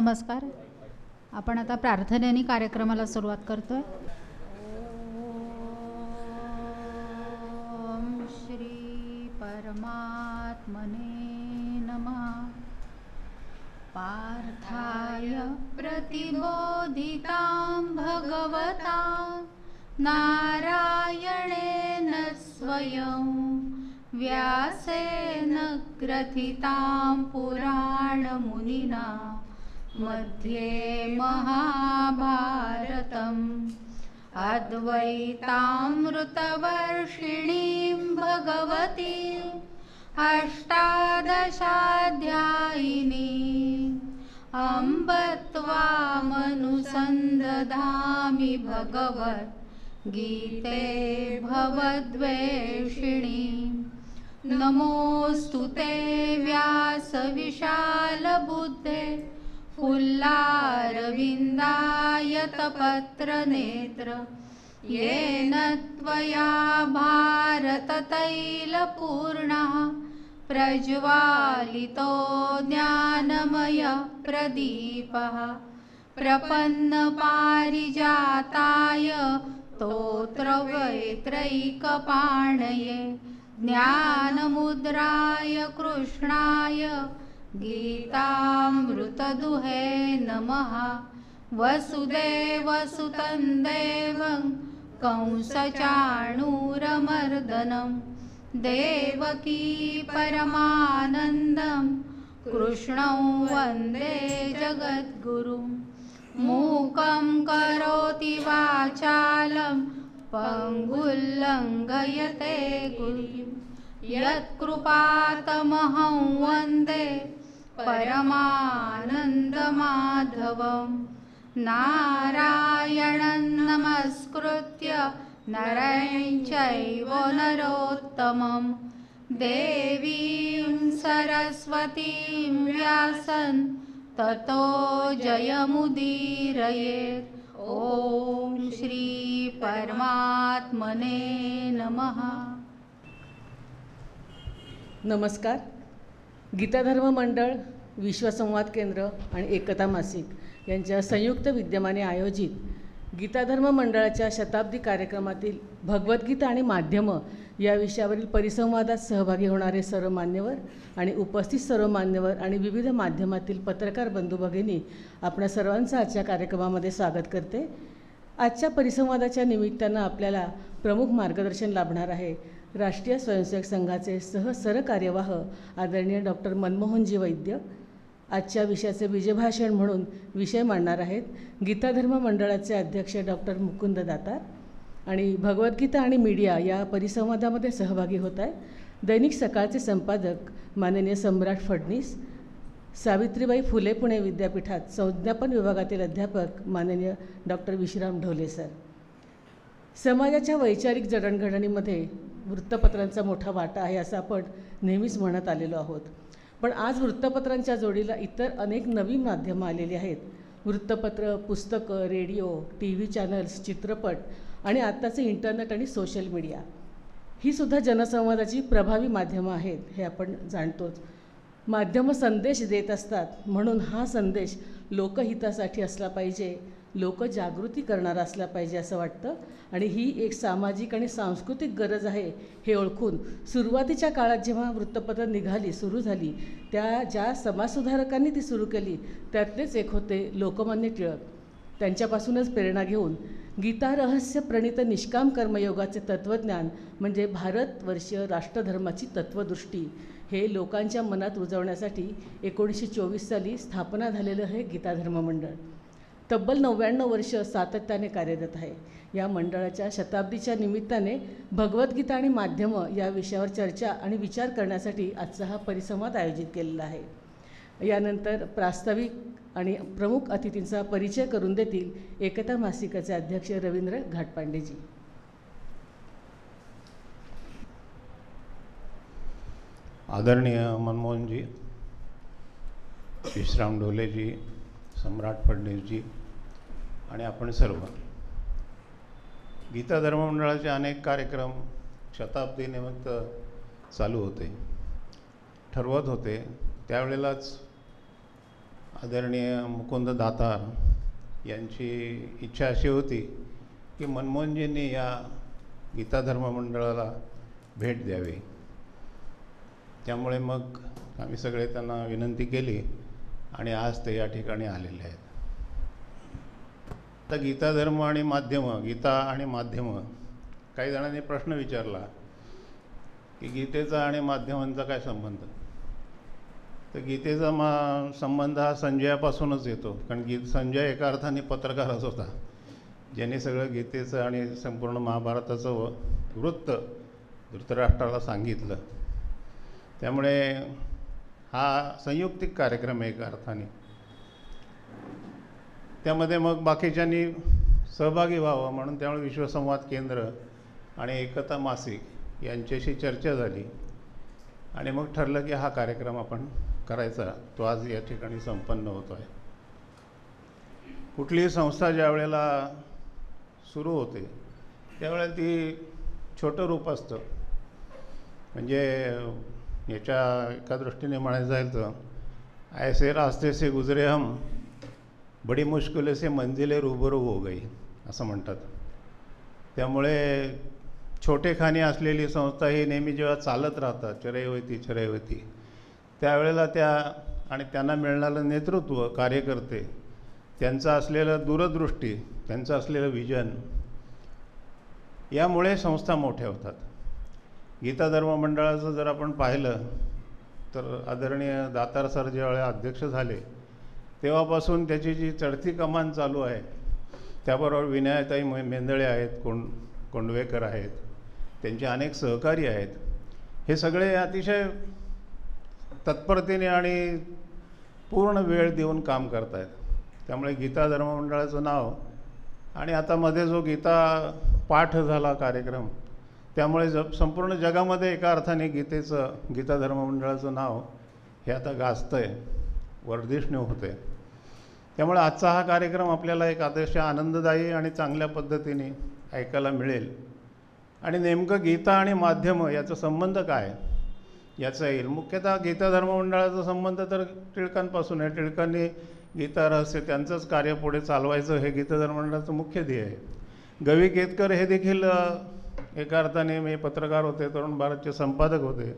नमस्कार. आपण आता प्रार्थनेने कार्यक्रमाला सुरुवात करतो आहे श्री परमात्मने नमः. पार्थाय प्रतिबोधितां भगवता नारायणेन स्वयं व्यासेन ग्रथितां पुराणमुनिना मध्ये महाभारतम् अद्वैतामृतवर्षिणीं भगवती अष्टादशाध्यायिनी अम्ब त्वामनुसन्दधामि भगवद्गीते भवद्वेषिणी नमोऽस्तु ते व्यासविशालबुद्धे फुल्लारविन्दायतपत्रनेत्र येन त्वया भारततैलपूर्णः प्रज्वालितो ज्ञानमयप्रदीपः प्रपन्नपारिजाताय स्तोत्रवैत्रैकपाणये ज्ञानमुद्राय कृष्णाय गीतामृतदुहे नमः। वसुदेवसुतं देवं कंसचाणूरमर्दनं। देवकी परमानन्दं। कृष्णं वन्दे जगद्गुरुं। मूकं करोति वाचालं। पङ्गुल्लङ्घयते गुरुं। यत्कृपातमहं वन्दे। परमानन्दमाधवं नारायणं नमस्कृत्य नरैश्चैव नरोत्तमं देवीं सरस्वतीं व्यासन् ततो जयमुदीरयेत्। ॐ श्रीपरमात्मने नमः। नमस्कार। गीताधर्म मंडळ विश्वसंवाद केंद्र आणि एकता मासिक यांच्या संयुक्त विद्यमाने आयोजित गीताधर्म मंडळाच्या शताब्दी कार्यक्रमातील भगवद्गीता आणि माध्यमं या विषयावरील परिसंवादात सहभागी होणारे सर्व मान्यवर आणि उपस्थित सर्व मान्यवर आणि विविध माध्यमातील पत्रकार बंधू भगिनी आपणा सर्वांचं आजच्या कार्यक्रमामध्ये स्वागत करते. आजच्या परिसंवादाच्या निमित्तानं आपल्याला प्रमुख मार्गदर्शन लाभणार आहे. राष्ट्रीय स्वयंसेवक संघाचे सहसरकार्यवाह आदरणीय डॉक्टर मनमोहनजी वैद्य आजच्या विषयाचे विजयभाषण म्हणून विषय मांडणार आहेत. गीताधर्म मंडळाचे अध्यक्ष डॉक्टर मुकुंद दातार आणि भगवद्गीता आणि मीडिया या परिसंवादामध्ये सहभागी होत आहे दैनिक सकाळचे संपादक माननीय सम्राट फडणीस सावित्रीबाई फुले पुणे विद्यापीठात संज्ञापन विभागातील अध्यापक माननीय डॉक्टर विश्राम ढोले सर. समाजाच्या वैचारिक जडणघडणीमध्ये वृत्तपत्रांचा मोठा वाटा आहे असं आपण नेहमीच म्हणत आलेलो आहोत. पण आज वृत्तपत्रांच्या जोडीला इतर अनेक नवीन माध्यमं आलेली आहेत. वृत्तपत्र पुस्तकं रेडिओ टी व्ही चॅनल्स चित्रपट आणि आत्ताचे इंटरनेट आणि सोशल मीडिया. ही सुद्धा जनसंवादाची प्रभावी माध्यमं आहेत हे आपण जाणतोच. माध्यमं संदेश देत असतात म्हणून हा संदेश लोकहितासाठी असला पाहिजे. लोकजागृती करणारा असला पाहिजे असं वाटतं. आणि ही एक सामाजिक आणि सांस्कृतिक गरज आहे हे ओळखून सुरुवातीच्या काळात जेव्हा वृत्तपत्र निघाली सुरू झाली त्या ज्या समाजसुधारकांनी ती सुरू केली त्यातलेच एक होते लोकमान्य टिळक. त्यांच्यापासूनच प्रेरणा घेऊन गीता रहस्य प्रणित निष्काम कर्मयोगाचे तत्त्वज्ञान म्हणजे भारतवर्षीय राष्ट्रधर्माची तत्त्वदृष्टी हे लोकांच्या मनात रुजवण्यासाठी एकोणीसशे चोवीस साली स्थापना झालेलं हे गीताधर्म मंडळ तब्बल नव्याण्णव वर्ष सातत्याने कार्यरत आहे. या मंडळाच्या शताब्दीच्या निमित्ताने भगवद्गीता आणि माध्यमं या विषयावर चर्चा आणि विचार करण्यासाठी आजचा हा परिसंवाद आयोजित केलेला आहे. यानंतर प्रास्ताविक आणि प्रमुख अतिथींचा परिचय करून देतील एकता मासिकाचे अध्यक्ष रवींद्र घाटपांडेजी. आदरणीय मनमोहनजी विश्राम ढोलेजी सम्राट फडणवीसजी आणि आपण सर्व. गीता धर्ममंडळाचे अनेक कार्यक्रम शताब्दीनिमित्त चालू होते. ठरवत होते. त्यावेळेलाच आदरणीय मुकुंद दातार यांची इच्छा अशी होती की मनमोहनजींनी या गीता धर्ममंडळाला भेट द्यावी. त्यामुळे मग आम्ही सगळे त्यांना विनंती केली आणि आज ते या ठिकाणी आलेले आहेत. आता गीता धर्म आणि माध्यमं गीता आणि माध्यमं. काही जणांनी प्रश्न विचारला की गीतेचा आणि माध्यमांचा काय संबंध? तर गीतेचा मा संबंध हा संजयापासूनच येतो कारण गीत संजय एका अर्थाने पत्रकारच होता. ज्याने सगळं गीतेचं आणि संपूर्ण महाभारताचं वृत्त धृतराष्ट्राला सांगितलं. त्यामुळे हा संयुक्तिक कार्यक्रम आहे एका अर्थाने. त्यामध्ये मग बाकीच्यांनी सहभागी व्हावं म्हणून त्यामुळे विश्वसंवाद केंद्र आणि एकता मासिक यांच्याशी चर्चा झाली. आणि मग ठरलं की हा कार्यक्रम आपण करायचा. तो आज या ठिकाणी संपन्न होतो आहे कुठलीही संस्था ज्या वेळेला सुरू होते त्यावेळेला ती छोटं रूप असतं. म्हणजे याच्या एका दृष्टीने म्हणायचं जाईल तर ऐसे रास्ते से गुजरे हम बडी मुश्किल से मंजिले रूबरू हो गई असं म्हणतात. त्यामुळे छोटेखानी असलेली संस्था ही नेहमी जेव्हा चालत राहतात चरैवती चरैवती त्यावेळेला त्या आणि त्यांना मिळणारं नेतृत्व कार्यकर्ते त्यांचं असलेलं दूरदृष्टी त्यांचं असलेलं विजन यामुळे संस्था मोठ्या होतात. गीता धर्म मंडळाचं जर आपण पाहिलं तर आदरणीय दातार सर ज्यावेळेला अध्यक्ष झाले तेव्हापासून त्याची जी चढती कमान चालू आहे त्याबरोबर विनायताई मे मेंदळे आहेत कोंड कोंडवेकर आहेत त्यांचे अनेक सहकारी आहेत. हे सगळे अतिशय तत्परतेने आणि पूर्ण वेळ देऊन काम करत आहेत त्यामुळे गीता धर्ममंडळाचं नाव आणि आता मध्ये जो गीता पाठ झाला कार्यक्रम त्यामुळे ज संपूर्ण जगामध्ये एका अर्थाने गीतेचं गीता धर्ममंडळाचं नाव हे आता गाजतं आहे वर्धिष्णू होतं आहे त्यामुळे आजचा हा कार्यक्रम आपल्याला एक आदर्श आनंददायी आणि चांगल्या पद्धतीने ऐकायला मिळेल. आणि नेमकं गीता आणि माध्यमं याचा संबंध काय? याचा येईल. मुख्यतः गीता धर्ममंडळाचा संबंध तर टिळकांपासून आहे. टिळकांनी गीता रहस्य त्यांचंच कार्य पुढे चालवायचं हे गीता धर्ममंडळाचं मुख्य ध्येय आहे. गवी केतकर हे देखील एका अर्थाने मी पत्रकार होते तरुण भारतचे संपादक होते.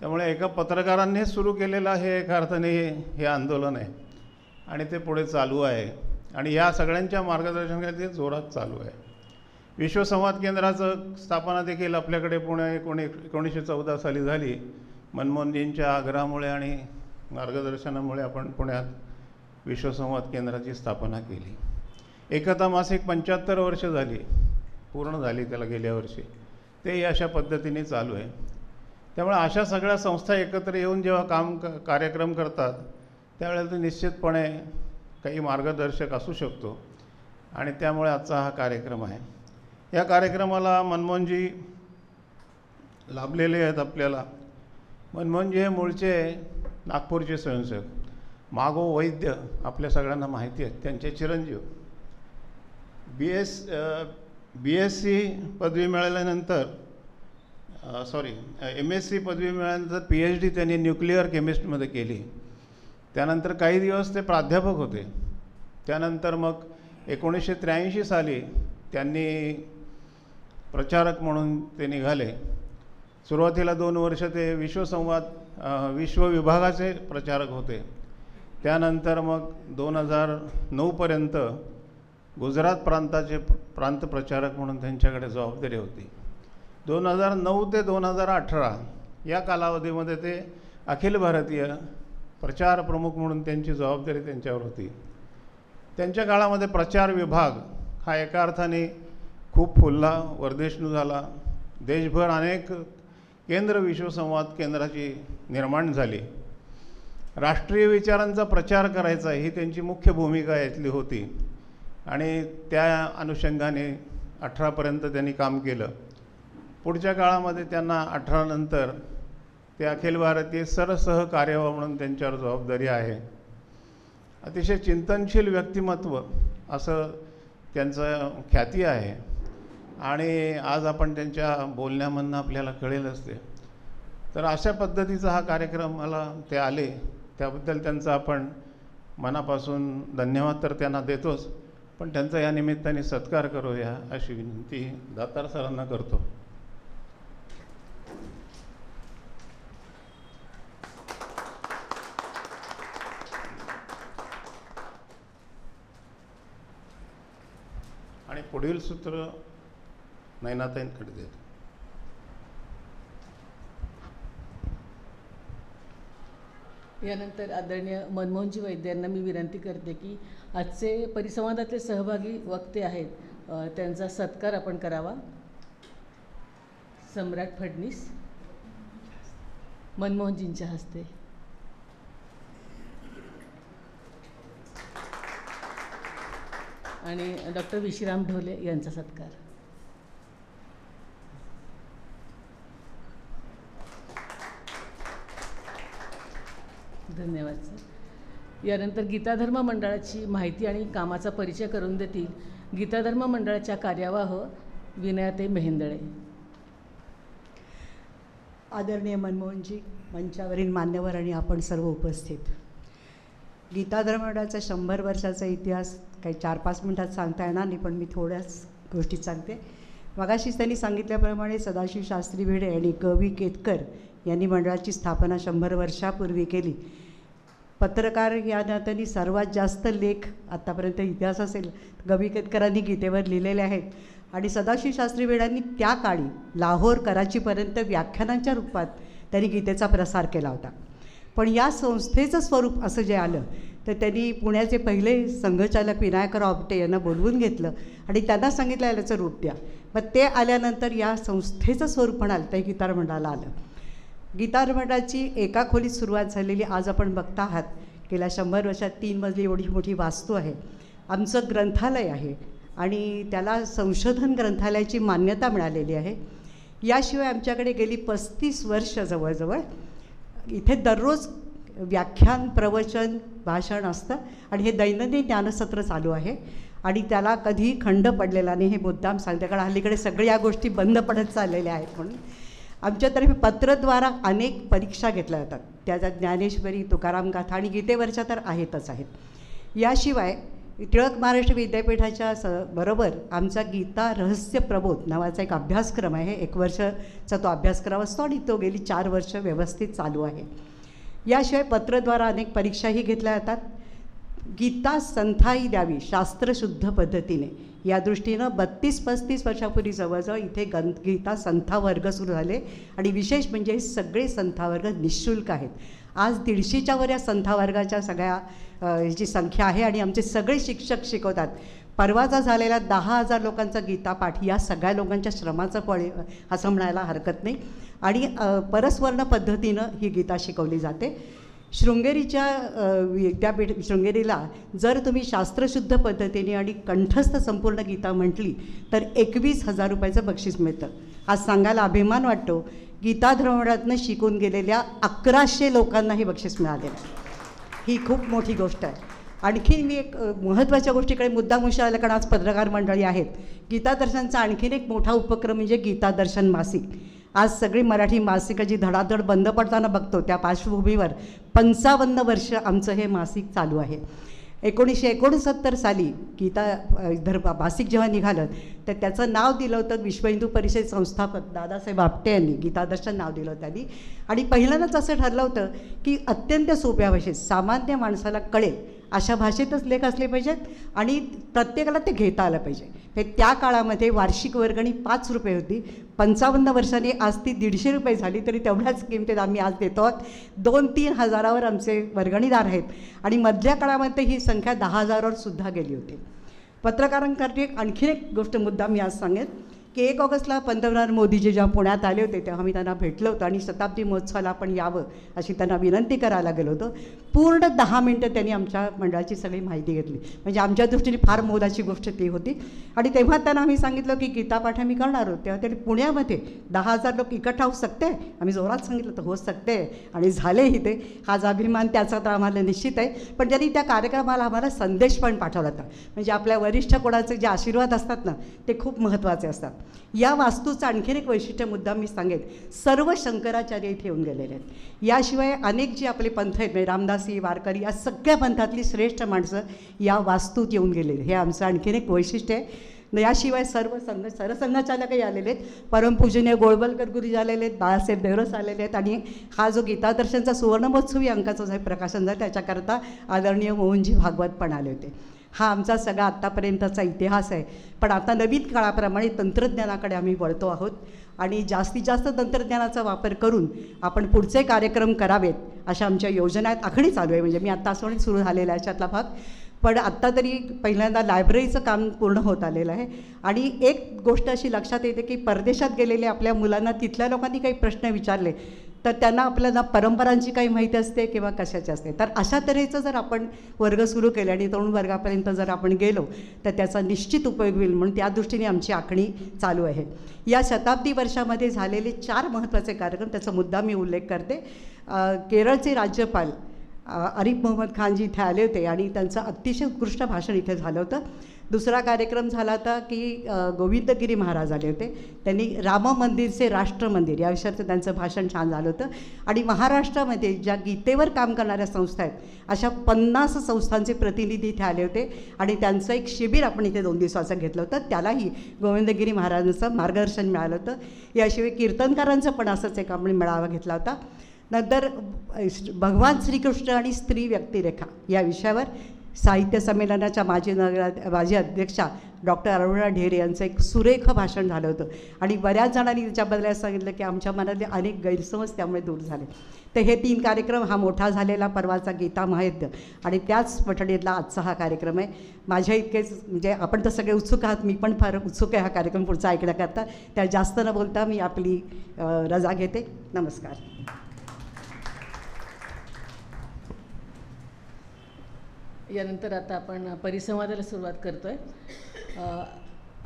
त्यामुळे एका पत्रकारांनीच सुरू केलेलं हे एका अर्थाने हे आंदोलन आहे. आणि ते पुढे चालू आहे. आणि या सगळ्यांच्या मार्गदर्शनाखाली ते जोरात चालू आहे. विश्वसंवाद केंद्राचं स्थापना देखील आपल्याकडे पुणे एकोणी एकोणीसशे चौदा साली झाली. मनमोहनजींच्या आग्रहामुळे आणि मार्गदर्शनामुळे आपण पुण्यात विश्वसंवाद केंद्राची स्थापना केली. एकता मासिक पंच्याहत्तर वर्ष झाली. पूर्ण झाली त्याला गेल्या वर्षी. तेही अशा पद्धतीने चालू आहे. त्यामुळे अशा सगळ्या संस्था एकत्र येऊन जेव्हा काम क कार्यक्रम करतात त्यावेळेला ते निश्चितपणे काही मार्गदर्शक असू शकतो. आणि त्यामुळे आजचा हा कार्यक्रम आहे. या कार्यक्रमाला मनमोहनजी लाभलेले आहेत आपल्याला. मनमोहनजी हे मूळचे नागपूरचे स्वयंसेवक. मागो वैद्य आपल्या सगळ्यांना माहिती आहेत. त्यांचे चिरंजीव. B S B S C पदवी मिळाल्यानंतर सॉरी एम एस सी पदवी मिळाल्यानंतर पी एच डी त्यांनी न्यूक्लिअर केमिस्ट्रीमध्ये केली. त्यानंतर काही दिवस ते प्राध्यापक होते. त्यानंतर मग एकोणीसशे त्र्याऐंशी साली त्यांनी प्रचारक म्हणून ते निघाले. सुरुवातीला दोन वर्ष ते विश्वसंवाद विश्वविभागाचे विश्व विभागाचे प्रचारक होते. त्यानंतर मग दोन हजार नऊपर्यंत गुजरात प्रांताचे प्रांत प्रचारक म्हणून त्यांच्याकडे जबाबदारी होती. दोन हजार नऊ ते दोन हजार अठरा या कालावधीमध्ये ते अखिल भारतीय प्रचार प्रमुख म्हणून त्यांची जबाबदारी त्यांच्यावर होती. त्यांच्या काळामध्ये प्रचार विभाग हा एका अर्थाने खूप फुलला वर्धिष्णू झाला. देशभर अनेक केंद्र विश्वसंवाद केंद्राची निर्माण झाली. राष्ट्रीय विचारांचा प्रचार करायचा ही त्यांची मुख्य भूमिका यातली होती. आणि त्या अनुषंगाने अठरापर्यंत त्यांनी काम केलं. पुढच्या काळामध्ये त्यांना अठरानंतर ते अखिल भारतीय सरसह कार्यवाह म्हणून त्यांच्यावर जबाबदारी आहे. अतिशय चिंतनशील व्यक्तिमत्व असं त्यांचं ख्याती आहे. आणि आज आपण त्यांच्या बोलण्यामधनं आपल्याला कळेलच ते तर अशा पद्धतीचा हा कार्यक्रम मला ते आले. त्याबद्दल त्यांचा आपण मनापासून धन्यवाद तर त्यांना देतोच. पण त्यांचा या निमित्ताने सत्कार करूया अशी विनंती दातार सरांना करतो. आणि पुढील सूत्र नैनाताईंकडे देतो. यानंतर आदरणीय मनमोहनजी वैद्य यांना मी विनंती करते की आजचे परिसंवादातले सहभागी वक्ते आहेत त्यांचा सत्कार आपण करावा. सम्राट फडणीस मनमोहनजींच्या हस्ते. आणि डॉक्टर विश्राम ढोले यांचा सत्कार. धन्यवाद सर. यानंतर गीताधर्म मंडळाची माहिती आणि कामाचा परिचय करून देतील गीताधर्म मंडळाच्या कार्यवाह विनयाते मेहेंदळे. आदरणीय मनमोहनजी मंचावरील मान्यवर आणि आपण सर्व उपस्थित. गीता धर्मडाचा शंभर वर्षाचा इतिहास काही चार पाच मिनटात सांगता येणार नाही पण मी थोड्याच गोष्टी सांगते. मगाशीच त्यांनी सांगितल्याप्रमाणे सदाशिव शास्त्री भिडे आणि ग केतकर यांनी मंडळाची स्थापना शंभर वर्षापूर्वी केली. पत्रकार या नात्याने सर्वात जास्त लेख आत्तापर्यंत इतिहास असेल गवी केतकरांनी गीतेवर लिहिलेले आहेत. आणि सदाशिव शास्त्री वेडांनी त्या काळी लाहोर कराचीपर्यंत व्याख्यानांच्या रूपात त्यांनी गीतेचा प्रसार केला होता. पण या संस्थेचं स्वरूप असं जे आलं तर त्यांनी पुण्याचे पहिले संघचालक विनायकराव आपटे यांना बोलवून घेतलं आणि त्यांना सांगितलं याचं रूप द्या. मग ते आल्यानंतर या संस्थेचं स्वरूप म्हणाल ते गीतार मंडळाला आलं. गीतार मंडळाची एका खोलीत सुरुवात झालेली आज आपण बघता आहात. गेल्या शंभर वर्षात तीन मजली एवढी मोठी वास्तू आहे. आमचं ग्रंथालय आहे आणि त्याला संशोधन ग्रंथालयाची मान्यता मिळालेली आहे. याशिवाय आमच्याकडे गेली पस्तीस वर्ष जवळजवळ इथे दररोज व्याख्यान प्रवचन भाषण असतं. आणि हे दैनंदिन ज्ञानसत्र चालू आहे. आणि त्याला कधी खंड पडलेला नाही हे मुद्दाम सांगते. कारण हल्लीकडे सगळ्या या गोष्टी बंद पडत चाललेल्या आहेत म्हणून. आमच्यातर्फे पत्रद्वारा अनेक परीक्षा घेतल्या जातात. त्याच्यात ज्ञानेश्वरी तुकाराम गाथा आणि गीतेवरच्या तर आहेतच आहेत. याशिवाय टिळक महाराष्ट्र विद्यापीठाच्या स बरोबर आमचा गीता रहस्य प्रबोध नावाचा एक अभ्यासक्रम आहे. एक वर्षाचा तो अभ्यासक्रम असतो आणि तो गेली चार वर्ष व्यवस्थित चालू आहे. याशिवाय पत्रद्वारा अनेक परीक्षाही घेतल्या जातात. गीता संथाही द्यावी शास्त्रशुद्ध पद्धतीने. या दृष्टीनं बत्तीस पस्तीस वर्षापूर्वी जवळजवळ इथे गं गीता संथा वर्ग सुरू झाले. आणि विशेष म्हणजे सगळे संथा वर्ग निशुल्क आहेत. आज दीडशेच्या वर या संथा वर्गाच्या सगळ्या जी संख्या आहे आणि आमचे सगळे शिक्षक शिकवतात. परवाचा झालेला दहा हजार लोकांचा गीतापाठ या सगळ्या लोकांच्या श्रमाचं फळ असं म्हणायला हरकत नाही. आणि परस्वर्ण पद्धतीनं ही गीता शिकवली जाते. शृंगेरीच्या विद्यापीठ शृंगेरीला जर तुम्ही शास्त्रशुद्ध पद्धतीने आणि कंठस्थ संपूर्ण गीता म्हटली तर एकवीस हजार रुपयाचं बक्षीस मिळतं. आज सांगायला अभिमान वाटतो गीता शिकून गेलेल्या अकराशे लोकांना हे बक्षीस मिळालेलं ही खूप मोठी गोष्ट आहे. आणखीन मी एक महत्त्वाच्या गोष्टीकडे मुद्दा मुशाला कारण आज पत्रकार मंडळी आहेत. गीता दर्शनचा आणखीन एक मोठा उपक्रम म्हणजे गीता दर्शन मासिक. आज सगळी मराठी मासिकं जी धडाधड बंद पडताना बघतो त्या पार्श्वभूमीवर पंचावन्न वर्ष आमचं हे मासिक चालू आहे. एकोणीसशे एकोणसत्तर साली गीता धर मासिक जेव्हा निघालं तर त्याचं नाव दिलं होतं विश्व हिंदू परिषद संस्थापक दादासाहेब आपटे यांनी. गीतादर्शन नाव दिलं होतं त्यांनी. आणि पहिल्यांदाच असं ठरलं होतं की अत्यंत सोप्या भाषेत सामान्य माणसाला कळेल अशा भाषेतच लेख असले पाहिजेत आणि प्रत्येकाला ते घेता आलं पाहिजे. हे त्या काळामध्ये वार्षिक वर्गणी पाच रुपये होती. पंचावन्न वर्षांनी आज ती दीडशे रुपये झाली तरी तेवढ्याच किमतीत आम्ही आज देतो आहोत. दोन तीन हजारावर आमचे वर्गणीदार आहेत. आणि मधल्या काळामध्ये ही संख्या दहा हजारावर सुद्धा गेली होती. पत्रकारांसाठी एक एक गोष्ट मुद्दा मी आज सांगेन. की एक ऑगस्टला पंतप्रधान मोदीजी जेव्हा पुण्यात आले होते तेव्हा मी त्यांना भेटलो होतो आणि शताब्दी महोत्सवाला आपण यावं अशी त्यांना विनंती करायला गेलो होतो. पूर्ण दहा मिनटं त्यांनी आमच्या मंडळाची सगळी माहिती घेतली. म्हणजे आमच्या दृष्टीने फार मोलाची गोष्ट ती होती. आणि तेव्हा त्यांना आम्ही सांगितलं की गीतापाठ आम्ही करणार आहोत. तेव्हा त्यांनी पुण्यामध्ये दहा हजार लोक इकट्ठा होऊ शकते. आम्ही जोरात सांगितलं तर होऊ शकते. आणि झालेही ते हाच अभिमान त्याचा तर आम्हाला निश्चित आहे. पण त्यांनी त्या कार्यक्रमाला आम्हाला संदेश पण पाठवला होता. म्हणजे आपल्या वरिष्ठ कोणाचे जे आशीर्वाद असतात ना ते खूप महत्त्वाचे असतात. या वास्तूचं आणखीन एक वैशिष्ट्य मुद्दा मी सांगेन. सर्व शंकराचार्य इथे येऊन गेलेले आहेत. याशिवाय अनेक जे आपले पंथ आहेत म्हणजे रामदासी वारकरी या सगळ्या पंथातली श्रेष्ठ माणसं या वास्तूत येऊन गेलेली हे आमचं आणखीन एक वैशिष्ट्य आहे. याशिवाय सर्व संघ सरसंघाचालकही आलेले आहेत. परमपूजनीय गोळबलकर गुरुजी आलेले आहेत बाळासाहेब देवरस आलेले आहेत. आणि हा जो गीतादर्शनचा सुवर्णमहोत्सवी जो जे प्रकाशन झाला त्याच्याकरता आदरणीय मोहनजी भागवत पण आले होते. हा आमचा सगळा आत्तापर्यंतचा इतिहास आहे. पण आता नवीन काळाप्रमाणे तंत्रज्ञानाकडे आम्ही वळतो आहोत. आणि जास्तीत जास्त तंत्रज्ञानाचा वापर करून आपण पुढचे कार्यक्रम करावेत अशा आमच्या योजना आहेत आखणी चालू आहे. म्हणजे मी आत्ता असं सुरू झालेला आहे याच्यातला भाग. पण आत्ता तरी पहिल्यांदा लायब्ररीचं काम पूर्ण होत आलेलं आहे. आणि एक गोष्ट अशी लक्षात येते की परदेशात गेलेले आपल्या मुलांना तिथल्या लोकांनी काही प्रश्न विचारले. तर त्यांना आपल्याला परंपरांची काही माहिती असते किंवा कशाची असते. तर अशा तऱ्हेचं जर आपण वर्ग सुरू केले आणि तरुण वर्गापर्यंत जर आपण गेलो तर त्याचा निश्चित उपयोग होईल म्हणून त्या दृष्टीने आमची आखणी चालू आहे. या शताब्दी वर्षामध्ये झालेले चार महत्त्वाचे कार्यक्रम त्याचा मुद्दा मी उल्लेख करते. केरळचे राज्यपाल आरिफ मोहम्मद खानजी इथे आले होते आणि त्यांचं अतिशय उत्कृष्ट भाषण इथे झालं होतं. दुसरा कार्यक्रम झाला होता की गोविंदगिरी महाराज आले होते. त्यांनी राम मंदिरचे राष्ट्र मंदिर या विषयाचं त्यांचं भाषण छान झालं होतं. आणि महाराष्ट्रामध्ये ज्या गीतेवर काम करणाऱ्या संस्था आहेत अशा पन्नास संस्थांचे प्रतिनिधी इथे आले होते. आणि त्यांचं एक शिबिर आपण इथे दोन दिवसाचं घेतलं होतं. त्यालाही गोविंदगिरी महाराजांचं मार्गदर्शन मिळालं होतं. याशिवाय कीर्तनकारांचं पण असंच एक आपण मेळावा घेतला होता. नंतर भगवान श्रीकृष्ण आणि स्त्री व्यक्तिरेखा या विषयावर साहित्य संमेलनाच्या माजी नगरा माजी अध्यक्षा डॉक्टर अरुणा ढेरे यांचं एक सुरेख भाषण झालं होतं. आणि बऱ्याच जणांनी त्याच्याबद्दल सांगितलं की आमच्या मनातले अनेक गैरसमज त्यामुळे दूर झाले. तर हे तीन कार्यक्रम हा मोठा झालेला परवाचा गीता माहित्य आणि त्याच पठडीतला आजचा हा कार्यक्रम आहे. माझ्या इतकेच म्हणजे आपण तर सगळे उत्सुक आहात मी पण फार उत्सुक आहे हा कार्यक्रम पुढचा ऐकण्याकरता. त्या जास्त न बोलता मी आपली रजा घेते. नमस्कार. यानंतर आता आपण परिसंवादाला सुरुवात करतो आहे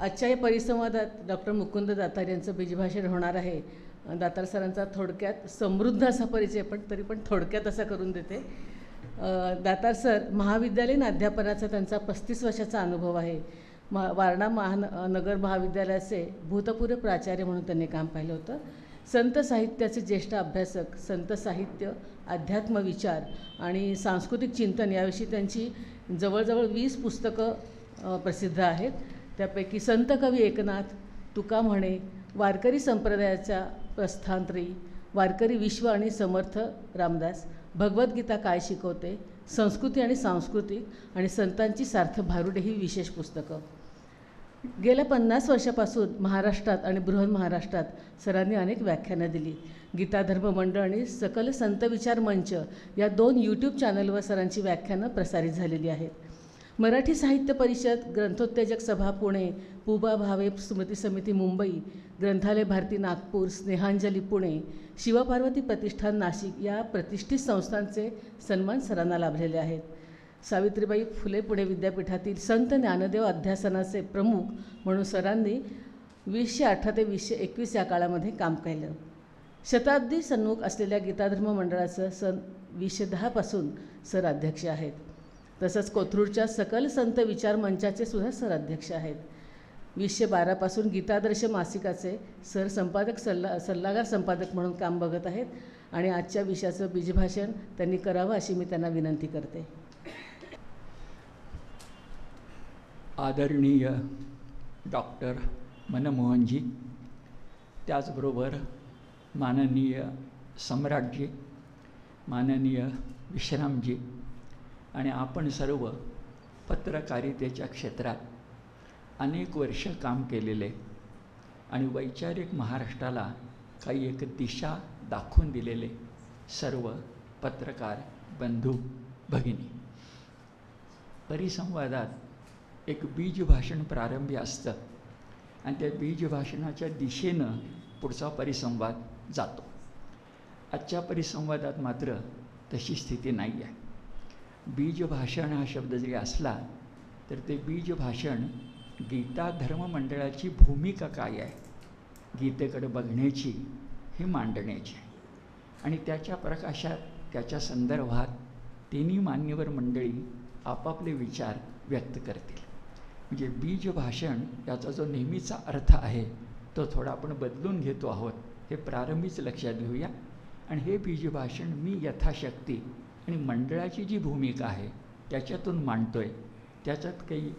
आजच्या या परिसंवादात डॉक्टर मुकुंद दातार यांचं बीजभाषण होणार आहे. दातार सरांचा थोडक्यात समृद्ध असा परिचय पण तरी पण थोडक्यात असा करून देते. दातार सर महाविद्यालयीन अध्यापनाचा त्यांचा पस्तीस वर्षाचा अनुभव आहे. महा वारणा महान नगर महाविद्यालयाचे भूतपूर्व प्राचार्य म्हणून त्यांनी काम पाहिलं होतं. संत साहित्याचे ज्येष्ठ अभ्यासक संत साहित्य अध्यात्म विचार आणि सांस्कृतिक चिंतन याविषयी त्यांची जवळजवळ वीस पुस्तकं प्रसिद्ध आहेत. त्यापैकी संत कवी एकनाथ तुका म्हणे वारकरी संप्रदायाच्या प्रस्थांतरी वारकरी विश्व आणि समर्थ रामदास भगवद्गीता काय शिकवते संस्कृती आणि सांस्कृतिक आणि संतांची सार्थ भारुडे ही विशेष पुस्तकं. गेल्या पन्नास वर्षापासून महाराष्ट्रात आणि बृहन महाराष्ट्रात सरांनी अनेक व्याख्यानं दिली. गीता धर्म मंडळ आणि सकल संत विचार मंच या दोन यूट्यूब चॅनलवर सरांची व्याख्यानं प्रसारित झालेली आहेत. मराठी साहित्य परिषद ग्रंथोत्तेजक सभा पुणे पुबा भावे स्मृती समिती मुंबई ग्रंथालय भारती नागपूर स्नेहांजली पुणे शिवपार्वती प्रतिष्ठान नाशिक या प्रतिष्ठित संस्थांचे सन्मान सरांना लाभलेले आहेत. सावित्रीबाई फुले पुणे विद्यापीठातील संत ज्ञानदेव अध्यासनाचे प्रमुख म्हणून सरांनी वीसशे अठरा ते वीसशे एकवीस या काळामध्ये काम केलं. शताब्दी सन्मुख असलेल्या गीताधर्म मंडळाचं सन वीसशे दहापासून सर अध्यक्ष आहेत. तसंच कोथरूडच्या सकल संत विचार मंचाचे सुद्धा सर अध्यक्ष आहेत. वीसशे बारापासून गीतादर्श मासिकाचे सर संपादक सल्ला सल्लागार संपादक म्हणून काम बघत आहेत आणि आजच्या विषयाचं बीजभाषण त्यांनी करावं अशी मी त्यांना विनंती करते. आदरणीय डॉक्टर मनमोहनजी त्याचबरोबर माननीय सम्राटजी माननीय विश्रामजी आणि आपण सर्व पत्रकारितेच्या क्षेत्रात अनेक वर्ष काम केलेले आणि वैचारिक महाराष्ट्राला काही एक दिशा दाखवून दिलेले सर्व पत्रकार बंधू भगिनी. परिसंवादात एक बीज भाषण प्रारंभी असतं आणि त्या बीज भाषणाच्या दिशेनं पुढचा परिसंवाद जातो. आजच्या परिसंवादात मात्र तशी स्थिती नाही आहे. बीज भाषण हा शब्द जरी असला तर ते बीज भाषण गीता धर्म मंडळाची भूमिका काय आहे? गीतेकडे बघण्याची ही मांडण्याची. आणि त्याच्या प्रकाशात त्याच्या संदर्भात तिन्ही मान्यवर मंडळी आपापले विचार व्यक्त करतील. म्हणजे बीज भाषण याचा जो नेहमीचा अर्थ आहे तो थोडा आपण बदलून घेतो आहोत. हे प्रारंभीच लक्षात घेऊया. आणि हे बीज भाषण मी यथाशक्ती आणि मंडळाची जी भूमिका आहे त्याच्यातून मांडतो आहे त्याच्यात काही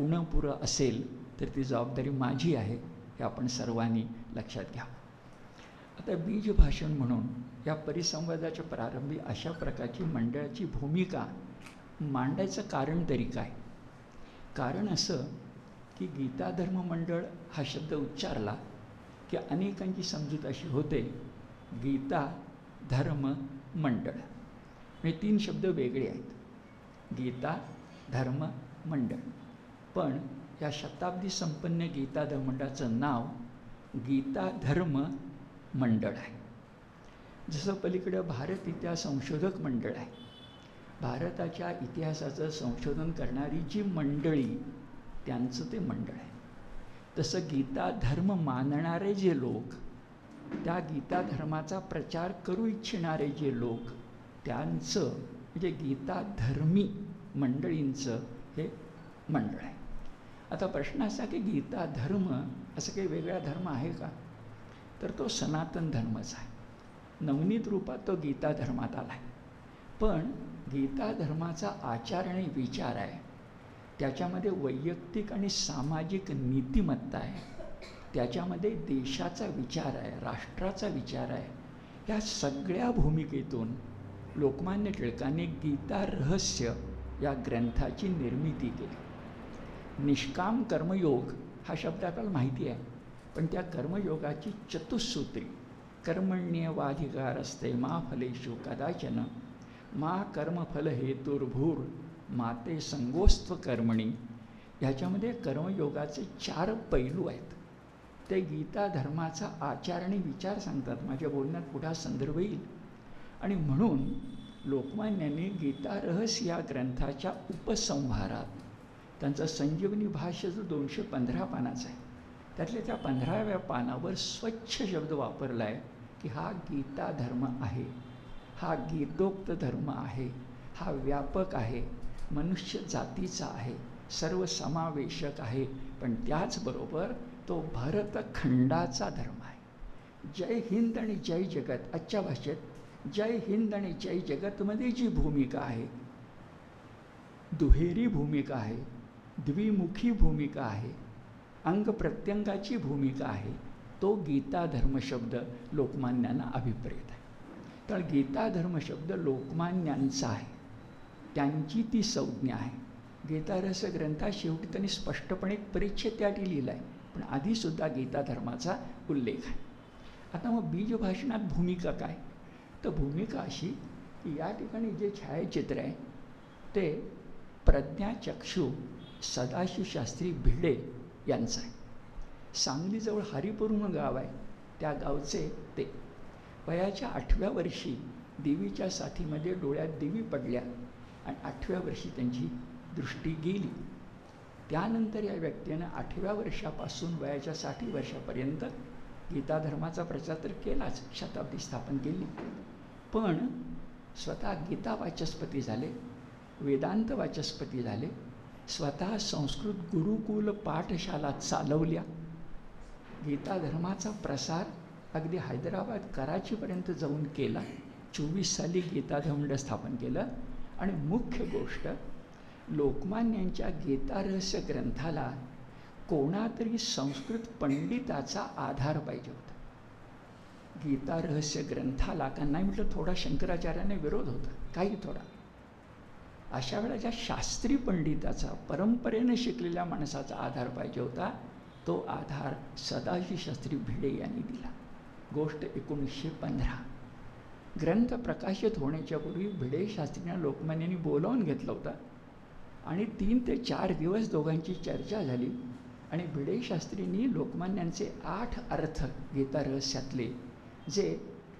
उणंपुरं असेल तर ती जबाबदारी माझी आहे हे आपण सर्वांनी लक्षात घ्या. आता बीज भाषण म्हणून या परिसंवादाच्या प्रारंभी अशा प्रकारची मंडळाची भूमिका मांडायचं कारण तरी काय? कारण असं की गीता धर्म मंडळ हा शब्द उच्चारला की अनेकांची समजूत अशी होते गीता धर्म मंडळ. म्हणजे तीन शब्द वेगळे आहेत. गीता धर्म मंडळ. पण या शताब्दी संपन्न गीता धर्म मंडळाचं नाव गीता धर्म मंडळ आहे. जसं पलीकडं भारत इतिहास संशोधक मंडळ आहे. भारताच्या इतिहासाचं संशोधन करणारी जी मंडळी त्यांचं ते मंडळ आहे. तसं गीता धर्म मानणारे जे लोक त्या गीता धर्माचा प्रचार करू इच्छिणारे जे लोक त्यांचं म्हणजे गीता धर्मी मंडळींचं हे मंडळ आहे. आता प्रश्न असा की गीता धर्म असं काही वेगळा धर्म आहे का? तर तो सनातन धर्मच आहे. नवनीत रूपात तो गीता धर्मात आला आहे पण गीता धर्माचा आचार आणि विचार आहे त्याच्यामध्ये वैयक्तिक आणि सामाजिक नीतिमत्ता आहे. त्याच्यामध्ये देशाचा विचार आहे राष्ट्राचा विचार आहे. ह्या सगळ्या भूमिकेतून लोकमान्य टिळकांनी गीता रहस्य या ग्रंथाची निर्मिती केली. निष्काम कर्मयोग हा शब्द आपल्याला माहिती आहे पण त्या कर्मयोगाची चतुसूत्री कर्मण्यवाधिकार असते मा फलेषु कदाचन मा कर्मफल हेतुर्भूर माते संगोस्त्व कर्मणी ह्याच्यामध्ये कर्मयोगाचे चार पैलू आहेत. ते गीता धर्माचा आचार आणि विचार सांगतात. माझ्या बोलण्यात पुढा संदर्भ येईल? आणि म्हणून लोकमान्यांनी गीता रहस्य या ग्रंथाच्या उपसंहारात त्यांचं संजीवनी भाष्य जो दोनशे पंधरा पानाचा आहे त्यातल्या त्या पंधराव्या पानावर स्वच्छ शब्द वापरला आहे की हा गीता धर्म आहे हा गीतोक्त धर्म आहे हा व्यापक आहे मनुष्य जातीचा आहे सर्वसमावेशक आहे पण त्याचबरोबर तो भरतखंडाचा धर्म आहे. जय हिंद आणि जय जगत आजच्या भाषेत जय हिंद आणि जय जगतमध्ये जी भूमिका आहे दुहेरी भूमिका आहे द्विमुखी भूमिका आहे अंग प्रत्यंगाची भूमिका आहे तो गीता धर्म शब्द लोकमान्यांना अभिप्रेत आहे. तर गीता धर्म शब्द लोकमान्यांचा आहे. त्यांची ती संज्ञा आहे. गीतारस ग्रंथा ग्रंथात शेवटी त्यांनी स्पष्टपणे एक परिच्छेद त्याटी लिहिला आहे पण आधीसुद्धा गीता धर्माचा उल्लेख आहे. आता मग बीज भाषणात भूमिका काय? तर भूमिका अशी की या ठिकाणी जे छायाचित्र आहे ते प्रज्ञाचक्षू सदाशिवशास्त्री भिडे यांचं आहे. सांगलीजवळ हरिपूर म्हणून गाव आहे. त्या गावचे ते. वयाच्या आठव्या वर्षी देवीच्या साथीमध्ये डोळ्यात देवी पडल्या. आणि आठव्या वर्षी त्यांची दृष्टी गेली. त्यानंतर या व्यक्तीनं आठव्या वर्षापासून वयाच्या साठी वर्षापर्यंत गीता धर्माचा प्रचार तर केलाच शताब्दी स्थापन केली. पण स्वतः गीता वाचस्पती झाले वेदांत वाचस्पती झाले स्वतः संस्कृत गुरुकुल पाठशाला चालवल्या. गीता धर्माचा प्रसार अगदी हैदराबाद कराचीपर्यंत जाऊन केला. चोवीस साली गीता धर्मंड स्थापन केलं. आणि मुख्य गोष्ट लोकमान्यांच्या गीतारहस्य ग्रंथाला कोणातरी संस्कृत पंडिताचा आधार पाहिजे होता. गीता रहस्य ग्रंथाला का नाही म्हटलं थोडा शंकराचार्याने विरोध होता काही थोडा. अशा वेळा ज्या शास्त्री पंडिताचा परंपरेने शिकलेल्या माणसाचा आधार पाहिजे होता तो आधार सदाशिव शास्त्री भिडे यांनी दिला. गोष्ट एकोणीसशे पंधरा. ग्रंथ प्रकाशित होण्याच्या पूर्वी भिडे शास्त्रींना लोकमान्यांनी बोलावून घेतला होता. आणि तीन ते चार दिवस दोघांची चर्चा झाली आणि भिडे शास्त्रींनी लोकमान्यांचे आठ अर्थ गीता रहस्यातले जे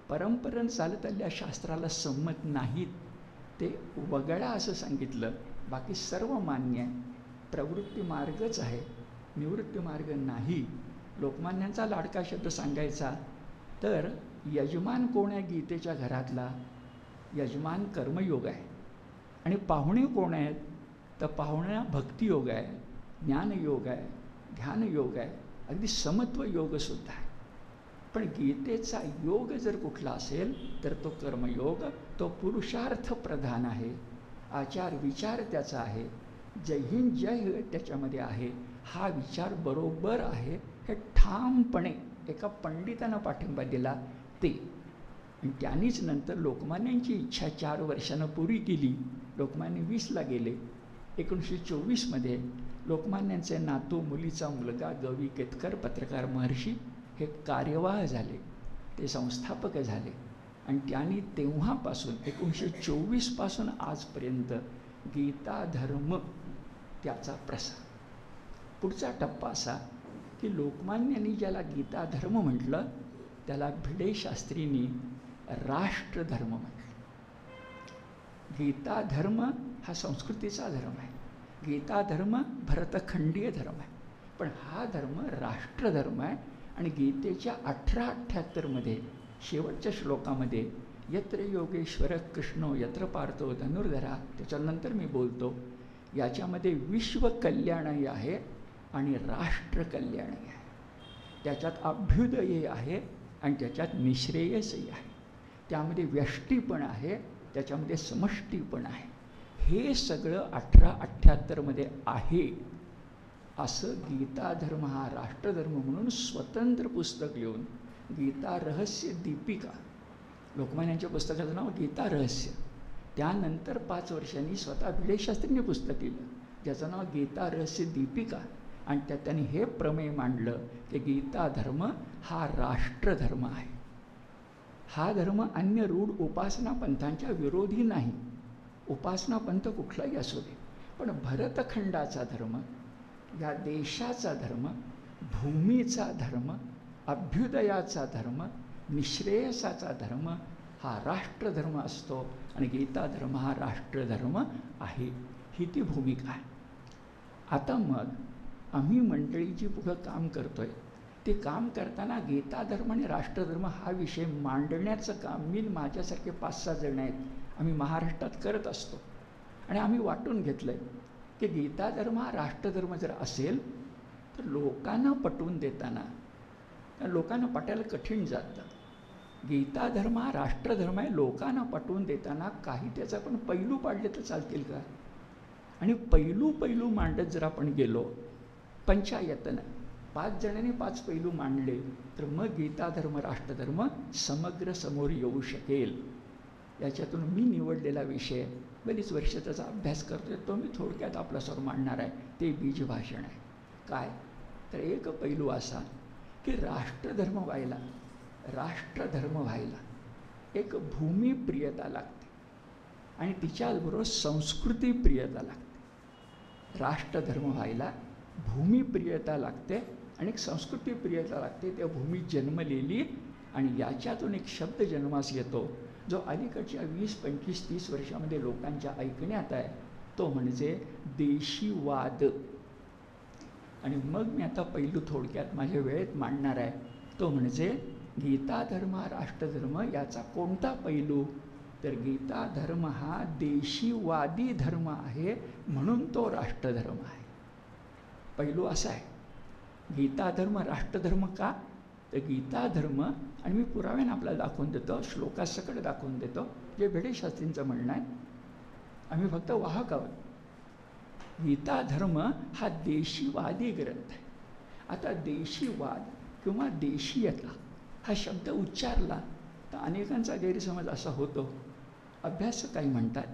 परंपरेनं चालत आलेल्या शास्त्राला संमत नाहीत ते वगळा असं सांगितलं. बाकी सर्व मान्य आहे प्रवृत्ती मार्गच आहे निवृत्ती मार्ग नाही. लोकमान्यांचा लाडका शब्द सांगायचा तर यजमान कोण आहे गीतेच्या घरातला? यजमान कर्मयोग आहे. आणि पाहुणे कोण आहेत? तर पाहुण्या भक्तियोग आहे ज्ञानयोग आहे ध्यानयोग आहे अगदी समत्व योगसुद्धा आहे. पण गीतेचा योग जर कुठला असेल तर तो कर्मयोग तो पुरुषार्थ प्रधान आहे. आचार विचार त्याचा आहे. जय हिंद जय त्याच्यामध्ये आहे. हा विचार बरोबर आहे हे ठामपणे एका पंडितानं पाठिंबा दिला. ते आणि त्यांनीच नंतर लोकमान्यांची इच्छा चार वर्षानं पुरी केली. लोकमान्य वीसला गेले. एकोणीसशे चोवीसमध्ये लोकमान्यांचे नातू मुलीचा मुलगा गवी केतकर पत्रकार महर्षी हे कार्यवाह झाले. ते संस्थापक झाले. आणि त्यांनी तेव्हापासून एकोणीसशे चोवीसपासून आजपर्यंत गीता धर्म त्याचा प्रसार. पुढचा टप्पा असा की लोकमान्यांनी ज्याला गीता धर्म म्हटलं त्याला भिडे शास्त्रींनी राष्ट्रधर्म म्हटलं. गीता धर्म हा संस्कृतीचा धर्म आहे. गीता धर्म भरतखंडीय धर्म आहे. पण हा धर्म राष्ट्रधर्म आहे आणि गीतेच्या अठरा अठ्ठ्याहत्तरमध्ये शेवटच्या श्लोकामध्ये यत्र योगेश्वर कृष्णो यत्र पार्थो धनुर्धरा त्याच्यानंतर मी बोलतो याच्यामध्ये विश्व कल्याणही आहे आणि राष्ट्र कल्याणही आहे. त्याच्यात अभ्युदय आहे आणि त्याच्यात निश्रेयसही आहे. त्यामध्ये व्यष्टी पण आहे त्याच्यामध्ये समष्टी पण आहे. हे सगळं अठरा अठ्ठ्याहत्तरमध्ये आहे. असं गीताधर्म हा राष्ट्रधर्म म्हणून स्वतंत्र पुस्तक लिहून गीता रहस्य दीपिका लोकमान्यांच्या पुस्तकाचं नाव गीता रहस्य. त्यानंतर पाच वर्षांनी स्वतः भिडेशास्त्रींनी पुस्तक लिहिलं. ज्याचं नाव गीता रहस्य दीपिका. आणि त्यात त्यांनी हे प्रमेय मांडलं की गीता धर्म हा राष्ट्रधर्म आहे. हा धर्म अन्य रूढ उपासना पंथांच्या विरोधी नाही. उपासना पंथ कुठलाही असू दे. पण भरतखंडाचा धर्म या देशाचा धर्म भूमीचा धर्म अभ्युदयाचा धर्म निश्रेयसाचा धर्म हा राष्ट्रधर्म असतो आणि गीता धर्म हा राष्ट्रधर्म आहे. ही ती भूमिका आहे. आता मग आम्ही मंडळी जी पुढं काम करतोय. ते काम करताना गीता धर्म आणि राष्ट्रधर्म हा विषय मांडण्याचं काम मी माझ्यासारखे पाच सहा जण आहेत. आम्ही महाराष्ट्रात करत असतो. आणि आम्ही वाटून घेतलं आहे की गीता धर्म हा राष्ट्रधर्म जर असेल तर लोकांना पटवून देताना लोकांना पटायला कठीण जातं. गीता धर्म हा राष्ट्रधर्म आहे लोकांना पटवून देताना काही त्याचा पण पैलू पाडले तर चालतील का? आणि पैलू पैलू मांडत जर आपण गेलो पंचायतन पाच जणांनी पाच पैलू मांडले तर मग गीता धर्म राष्ट्रधर्म समग्र समोर येऊ शकेल. याच्यातून मी निवडलेला विषय बरीच वर्ष त्याचा अभ्यास करतोय तो मी थोडक्यात आपल्यासमोर मांडणार आहे. ते बीज भाषण आहे. काय? तर एक पैलू असा की राष्ट्रधर्म व्हायला राष्ट्रधर्म व्हायला एक भूमिप्रियता लागते आणि तिच्याचबरोबर संस्कृतीप्रियता लागते. राष्ट्रधर्म व्हायला भूमिप्रियता लागते आणि एक संस्कृतीप्रियता लागते. त्या भूमी जन्मलेली आणि याच्यातून एक शब्द जन्मास येतो जो अलीकडच्या वीस पंचवीस तीस वर्षामध्ये लोकांच्या ऐकण्यात आहे. तो म्हणजे देशीवाद. आणि मग मी आता पैलू थोडक्यात माझ्या वेळेत मांडणार आहे. तो म्हणजे गीता धर्म हा राष्ट्रधर्म याचा कोणता पैलू? तर गीता धर्म हा देशीवादी धर्म आहे म्हणून तो राष्ट्रधर्म आहे. पैलू असा आहे. गीता धर्म राष्ट्रधर्म का? तर गीता धर्म आणि मी पुराव्याने आपल्याला दाखवून देतो श्लोकासकट दाखवून देतो जे भेडेशास्त्रींचं म्हणणं आहे. आम्ही फक्त वाहक आहोत. गीता धर्म हा देशीवादी ग्रंथ आहे. आता देशीवाद किंवा देशीयता हा शब्द उच्चारला तर अनेकांचा गैरसमज असा होतो. अभ्यासक काही म्हणतात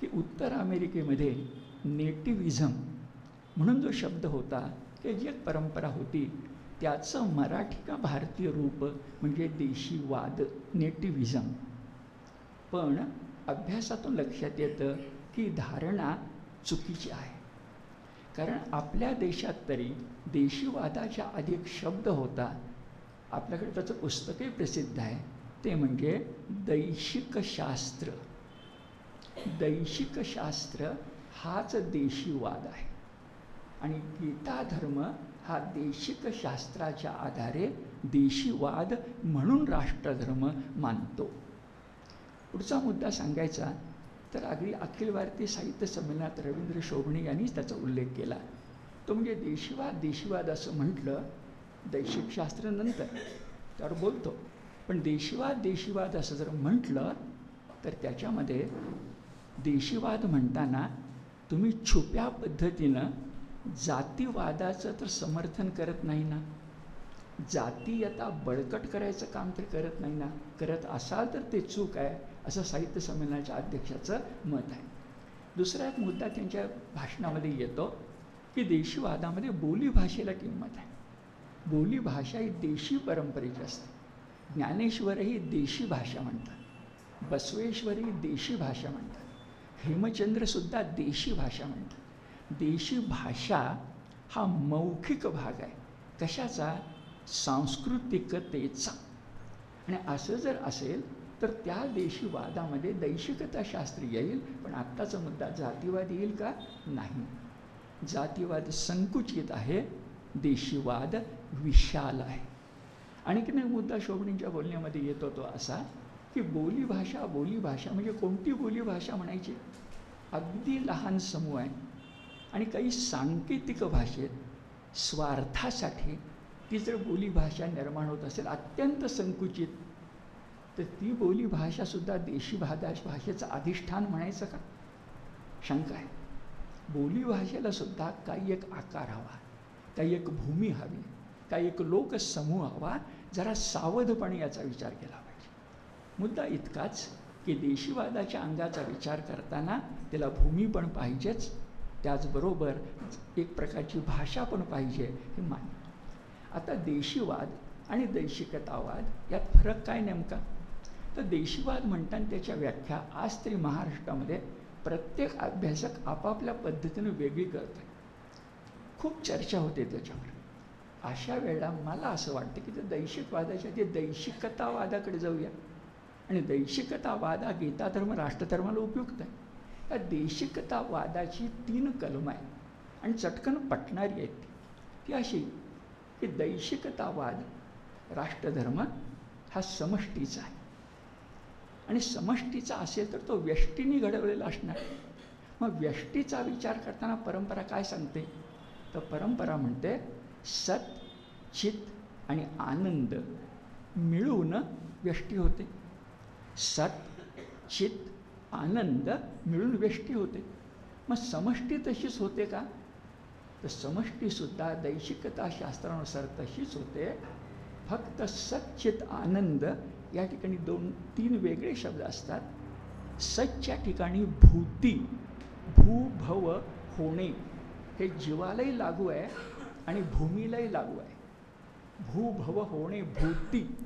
की उत्तर अमेरिकेमध्ये नेटिव्हिझम म्हणून जो शब्द होता की जी एक परंपरा होती त्याचं मराठी का भारतीय रूप म्हणजे देशीवाद नेटिव्हिझम. पण अभ्यासातून लक्षात येतं की धारणा चुकीची आहे. कारण आपल्या देशात तरी देशीवादाच्या आधी एक शब्द होता आपल्याकडे त्याचं पुस्तकही प्रसिद्ध आहे ते म्हणजे दैशिकशास्त्र. दैशिकशास्त्र हाच देशीवाद आहे. आणि गीता धर्म हा देशिक शास्त्राच्या आधारे देशीवाद म्हणून राष्ट्रधर्म मानतो. पुढचा मुद्दा सांगायचा तर अगदी अखिल भारतीय साहित्य संमेलनात रवींद्र शोभणे यांनीच त्याचा उल्लेख केला. तो म्हणजे देशीवाद देशीवाद असं म्हटलं दैशिकशास्त्र नंतर त्यावर बोलतो. पण देशीवाद देशीवाद असं जर म्हटलं तर त्याच्यामध्ये देशीवाद म्हणताना तुम्ही छुप्या पद्धतीनं जातीवादाचं तर समर्थन करत नाही ना. जातीयता बळकट करायचं काम तर करत नाही ना. करत असाल तर ते चूक आहे असं साहित्य संमेलनाच्या अध्यक्षाचं मत आहे. दुसरा एक मुद्दा त्यांच्या भाषणामध्ये येतो की देशीवादामध्ये बोलीभाषेला किंमत आहे. बोली भाषा ही देशी परंपरेची असते. ज्ञानेश्वरही देशी भाषा म्हणतात. बसवेश्वरही देशी भाषा म्हणतात. हेमचंद्रसुद्धा देशी भाषा म्हणतात. देशी भाषा हा मौखिक भाग आहे. कशाचा? सांस्कृतिकतेचा आणि असं जर असेल तर त्या देशीवादामध्ये दैशिकता शास्त्र येईल पण आत्ताचा मुद्दा जातीवाद येईल का? नाही. जातीवाद संकुचित आहे देशीवाद विशाल आहे. आणखीन एक मुद्दा शोभणींच्या बोलण्यामध्ये येतो तो असा की बोलीभाषा बोलीभाषा म्हणजे कोणती बोलीभाषा म्हणायची? अगदी लहान समूह आहे. आणि काही सांकेतिक भाषेत स्वार्थासाठी ती जर बोलीभाषा निर्माण होत असेल अत्यंत संकुचित तर ती बोलीभाषासुद्धा देशी भाषा भाषेचं अधिष्ठान म्हणायचं का? शंका आहे. बोलीभाषेलासुद्धा काही एक आकार हवा काही एक भूमी हवी काही एक लोकसमूह हवा जरा सावधपणे याचा विचार केला पाहिजे. मुद्दा इतकाच की देशीवादाच्या अंगाचा विचार करताना त्याला भूमी पण पाहिजेच त्याचबरोबर एक प्रकारची भाषा पण पाहिजे हे मान्य. आता देशीवाद आणि दैशिकतावाद यात फरक काय नेमका? तर देशीवाद म्हणताना त्याच्या व्याख्या आज तरी महाराष्ट्रामध्ये प्रत्येक अभ्यासक आपापल्या पद्धतीनं वेगळी करत आहे खूप चर्चा होते त्याच्यावर. अशा वेळेला मला असं वाटतं की ते दैशिकवादाच्या ते दैशिकतावादाकडे जाऊया. आणि दैशिकतावाद हा गीताधर्म राष्ट्रधर्माला उपयुक्त आहे. या देशिकतावादाची तीन कलमं आहेत. आणि चटकन पटणारी आहेत ती. ती अशी की दैशिकतावाद राष्ट्रधर्म हा समष्टीचा आहे. आणि समष्टीचा असेल तर तो व्यष्टीने घडवलेला असणार. मग व्यष्टीचा विचार करताना परंपरा काय सांगते? तर परंपरा म्हणते सत चित आणि आनंद मिळून व्यष्टी होते. सत चित आनंद मिळून व्यष्टी होते. मग समष्टी तशीच होते का? तर समष्टीसुद्धा दैशिकता शास्त्रानुसार तशीच होते. फक्त सच्चित आनंद या ठिकाणी दोन तीन वेगळे शब्द असतात. सच्च्या ठिकाणी भूती भूभव होणे हे जीवालाही लागू आहे आणि भूमीलाही लागू आहे. भू भव होणे भूती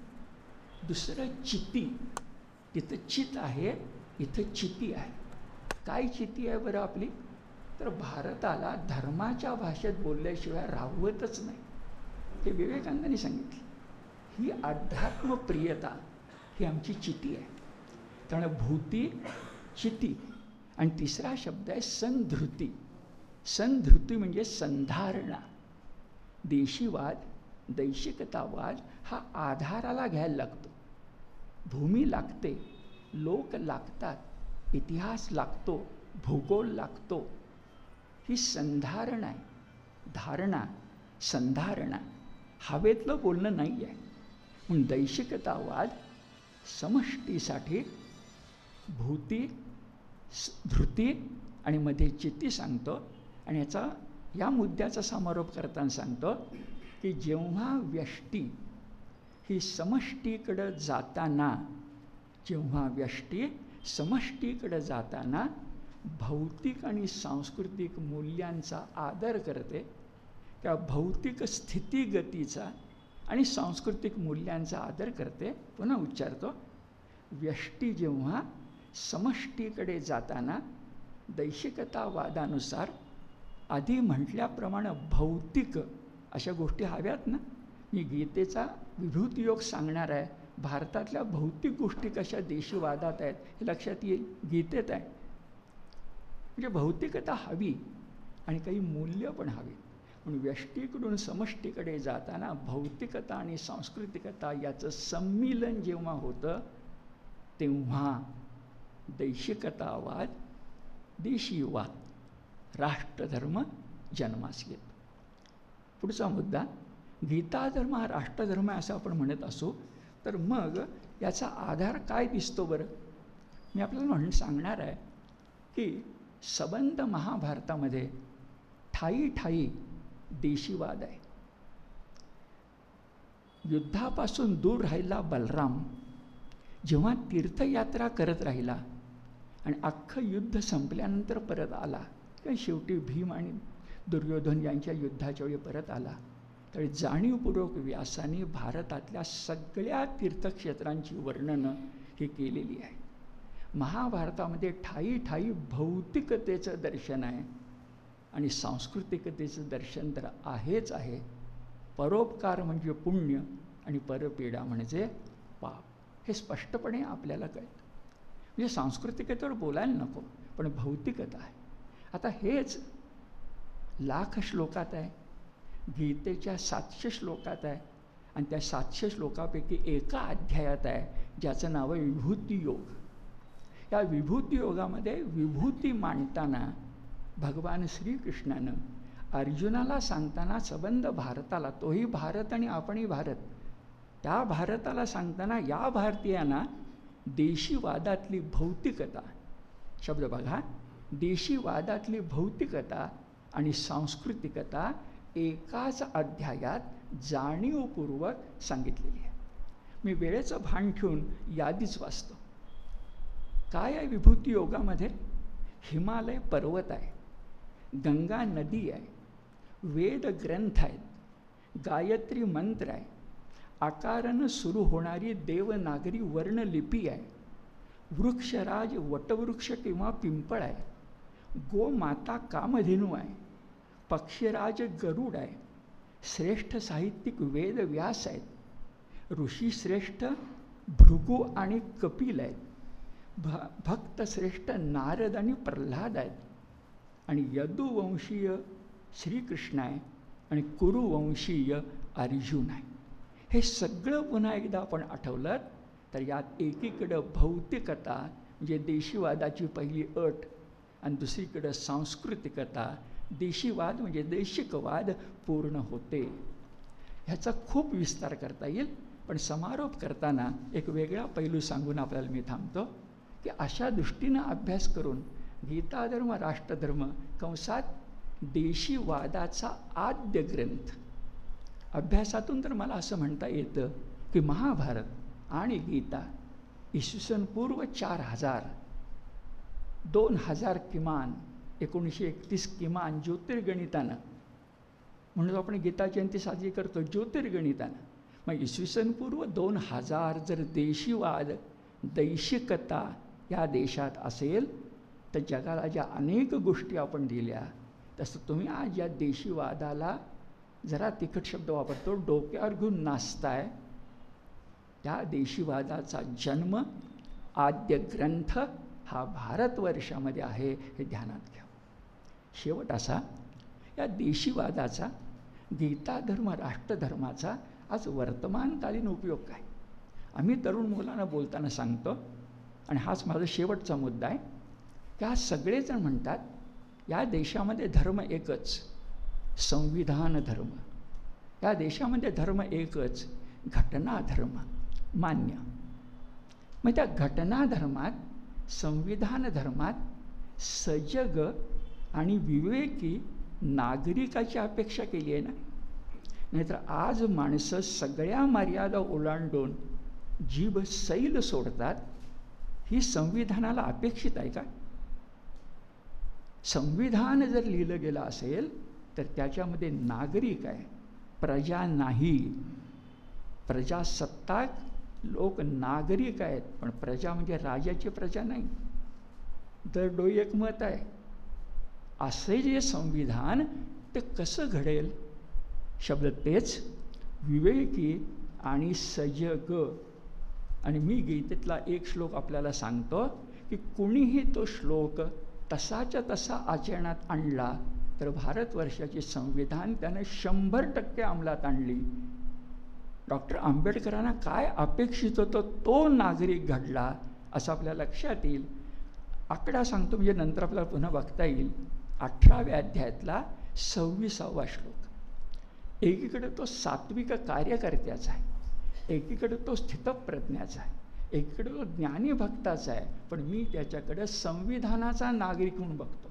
दुसरं चिती तिथं चित आहे. इथं चिती आहे. काय चिती आहे बरं आपली? तर भारताला धर्माच्या भाषेत बोलल्याशिवाय राहवतच नाही. हे विवेकानंदांनी सांगितलं. ही अध्यात्मप्रियता ही आमची चिती आहे. त्यामुळे भूती चिती आणि तिसरा शब्द आहे संधृती. संधृती म्हणजे संधारणा. देशीवाद दैशिकतावाद हा आधाराला घ्यायला लागतो. भूमी लागते लोक लागतात इतिहास लागतो भूगोल लागतो. ही संधारणा आहे. धारणा संधारणा. हवेतलं बोलणं नाही आहे म्हणून दैशिकतावाद समष्टीसाठी भूती धृती आणि मध्ये चित्ती सांगतो. आणि याचा या मुद्द्याचा समारोप करताना सांगतो की जेव्हा व्यष्टी ही समष्टीकडं जाताना जेव्हा व्यष्टी समष्टीकडे जाताना भौतिक आणि सांस्कृतिक मूल्यांचा आदर करते त्या भौतिक स्थितीगतीचा आणि सांस्कृतिक मूल्यांचा आदर करते पुन्हा उच्चारतो. व्यष्टी जेव्हा समष्टीकडे जाताना दैशिकतावादानुसार आधी म्हटल्याप्रमाणे भौतिक अशा गोष्टी हव्यात ना? मी गीतेचा विभूतयोग सांगणार आहे. भारतातल्या भौतिक गोष्टी कशा देशीवादात आहेत हे लक्षात येईल गीतेत आहे. म्हणजे भौतिकता हवी आणि काही मूल्य पण हवी. म्हणून व्यष्टीकडून समष्टीकडे जाताना भौतिकता आणि सांस्कृतिकता याचं संमिलन जेव्हा होतं तेव्हा दैशिकतावाद देशीवाद राष्ट्रधर्म जन्मास येतो. पुढचा मुद्दा गीताधर्म हा राष्ट्रधर्म आहे असं आपण म्हणत असू तर मग याचा आधार काय दिसतो बरं? मी आपल्याला म्हणून सांगणार आहे की सबंध महाभारतामध्ये ठाई ठाई देशीवाद आहे. युद्धापासून दूर राहिला बलराम जेव्हा तीर्थयात्रा करत राहिला आणि अख्खं युद्ध संपल्यानंतर परत आला किंवा शेवटी भीम आणि दुर्योधन यांच्या युद्धाच्या वेळी परत आला तर जाणीवपूर्वक व्यासाने भारतातल्या सगळ्या तीर्थक्षेत्रांची वर्णनं ही केलेली आहे. महाभारतामध्ये ठाई ठाई भौतिकतेचं दर्शन आहे आणि सांस्कृतिकतेचं दर्शन तर आहेच आहे. परोपकार म्हणजे पुण्य आणि परपीडा म्हणजे पाप. हे स्पष्टपणे आपल्याला कळतं. म्हणजे सांस्कृतिकतेवर बोलायला नको पण भौतिकता आहे. आता हेच लाख श्लोकात आहे. गीतेच्या सातशे श्लोकात आहे. आणि त्या सातशे श्लोकापैकी एका अध्यायात आहे ज्याचं नाव आहे विभूती योग. या विभूती योगामध्ये विभूती मांडताना भगवान श्रीकृष्णानं अर्जुनाला सांगताना सबंध भारताला तोही भारत आणि आपणही भारत त्या भारताला सांगताना या भारतीयांना देशीवादातली भौतिकता शब्द बघा देशीवादातली भौतिकता आणि सांस्कृतिकता एकाच अध्यायात जाणीवपूर्वक सांगितलेली आहे. मी वेळेचं भान ठेवून यादीच वाचतो. काय आहे विभूती योगामध्ये? हिमालय पर्वत आहे गंगा नदी आहे वेद ग्रंथ आहेत गायत्री मंत्र आहे आकारानं सुरू होणारी देवनागरी वर्णलिपी आहे वृक्षराज वटवृक्ष किंवा पिंपळ आहे गोमाता कामधेनू आहे पक्षीराज गरुड आहे. श्रेष्ठ साहित्यिक वेदव्यास आहेत. ऋषीश्रेष्ठ भृगू आणि कपिल आहेत. भ भक्त श्रेष्ठ नारद आणि प्रल्हाद आहेत. आणि यदुवंशीय श्रीकृष्ण आहे आणि कुरुवंशीय अर्जुन आहे. हे सगळं पुन्हा एकदा आपण आठवलं तर यात एकीकडं भौतिकता म्हणजे देशीवादाची पहिली अट आणि दुसरीकडं सांस्कृतिकता देशीवाद म्हणजे देशिकवाद पूर्ण होते. ह्याचा खूप विस्तार करता येईल पण समारोप करताना एक वेगळा पैलू सांगून आपल्याला मी थांबतो की अशा दृष्टीनं अभ्यास करून गीताधर्म राष्ट्रधर्म कंसात देशीवादाचा आद्य ग्रंथ. अभ्यासातून तर मला असं म्हणता येतं की महाभारत आणि गीता इसवी सन पूर्व चार हजार दोन हजार किमान एकोणीसशे एकतीस किमान ज्योतिर्गणितानं. म्हणून आपण गीता जयंती साजरी करतो ज्योतिर्गणितानं. मग इसवीसनपूर्व पूर्व दोन हजार जर देशीवाद दैशिकता या देशात असेल तर जगाला ज्या अनेक गोष्टी आपण दिल्या तसं तुम्ही आज या देशीवादाला जरा तिखट शब्द वापरतो डोक्यावर घेऊन नाचताय. त्या देशीवादाचा जन्म आद्य ग्रंथ हा भारतवर्षामध्ये आहे हे ध्यानात घ्या. शेवट असा या देशीवादाचा गीताधर्म राष्ट्रधर्माचा आज वर्तमानकालीन उपयोग काय? आम्ही तरुण मुलांना बोलताना सांगतो आणि हाच माझा शेवटचा मुद्दा आहे की आज सगळेजण म्हणतात या देशामध्ये धर्म एकच संविधान धर्म. या देशामध्ये धर्म एकच घटना धर्म मान्य. मग त्या घटनाधर्मात संविधान धर्मात सजग आणि विवेकी नागरिकाची अपेक्षा केली आहे ना. नाहीतर आज माणसं सगळ्या मर्यादा ओलांडून जीभ सैल सोडतात ही संविधानाला अपेक्षित आहे का? संविधान जर लिहिलं गेलं असेल तर त्याच्यामध्ये नागरिक आहे प्रजा नाही. प्रजासत्ताक लोक नागरिक आहेत पण प्रजा म्हणजे राजाची प्रजा नाही. दर डोई एक मत आहे. असे जे संविधान ते कसं घडेल? शब्द तेच विवेकी आणि सजग. आणि मी गीतेतला एक श्लोक आपल्याला सांगतो की कुणीही तो श्लोक तसाच्या तसा आचरणात आणला तर भारतवर्षाचे संविधान त्याने शंभर टक्के अंमलात आणली. डॉक्टर आंबेडकरांना काय अपेक्षित होतं तो नागरिक घडला असं आपल्या लक्षात येईल. आकडा सांगतो म्हणजे नंतर आपल्याला पुन्हा बघता येईल. अठराव्या अध्यायातला सव्वीसावा श्लोक. एकीकडे तो सात्विक कार्यकर्त्याचा आहे एकीकडे तो स्थितप्रज्ञाचा आहे एकीकडे तो ज्ञानी भक्ताचा आहे पण मी त्याच्याकडे संविधानाचा नागरिक म्हणून बघतो.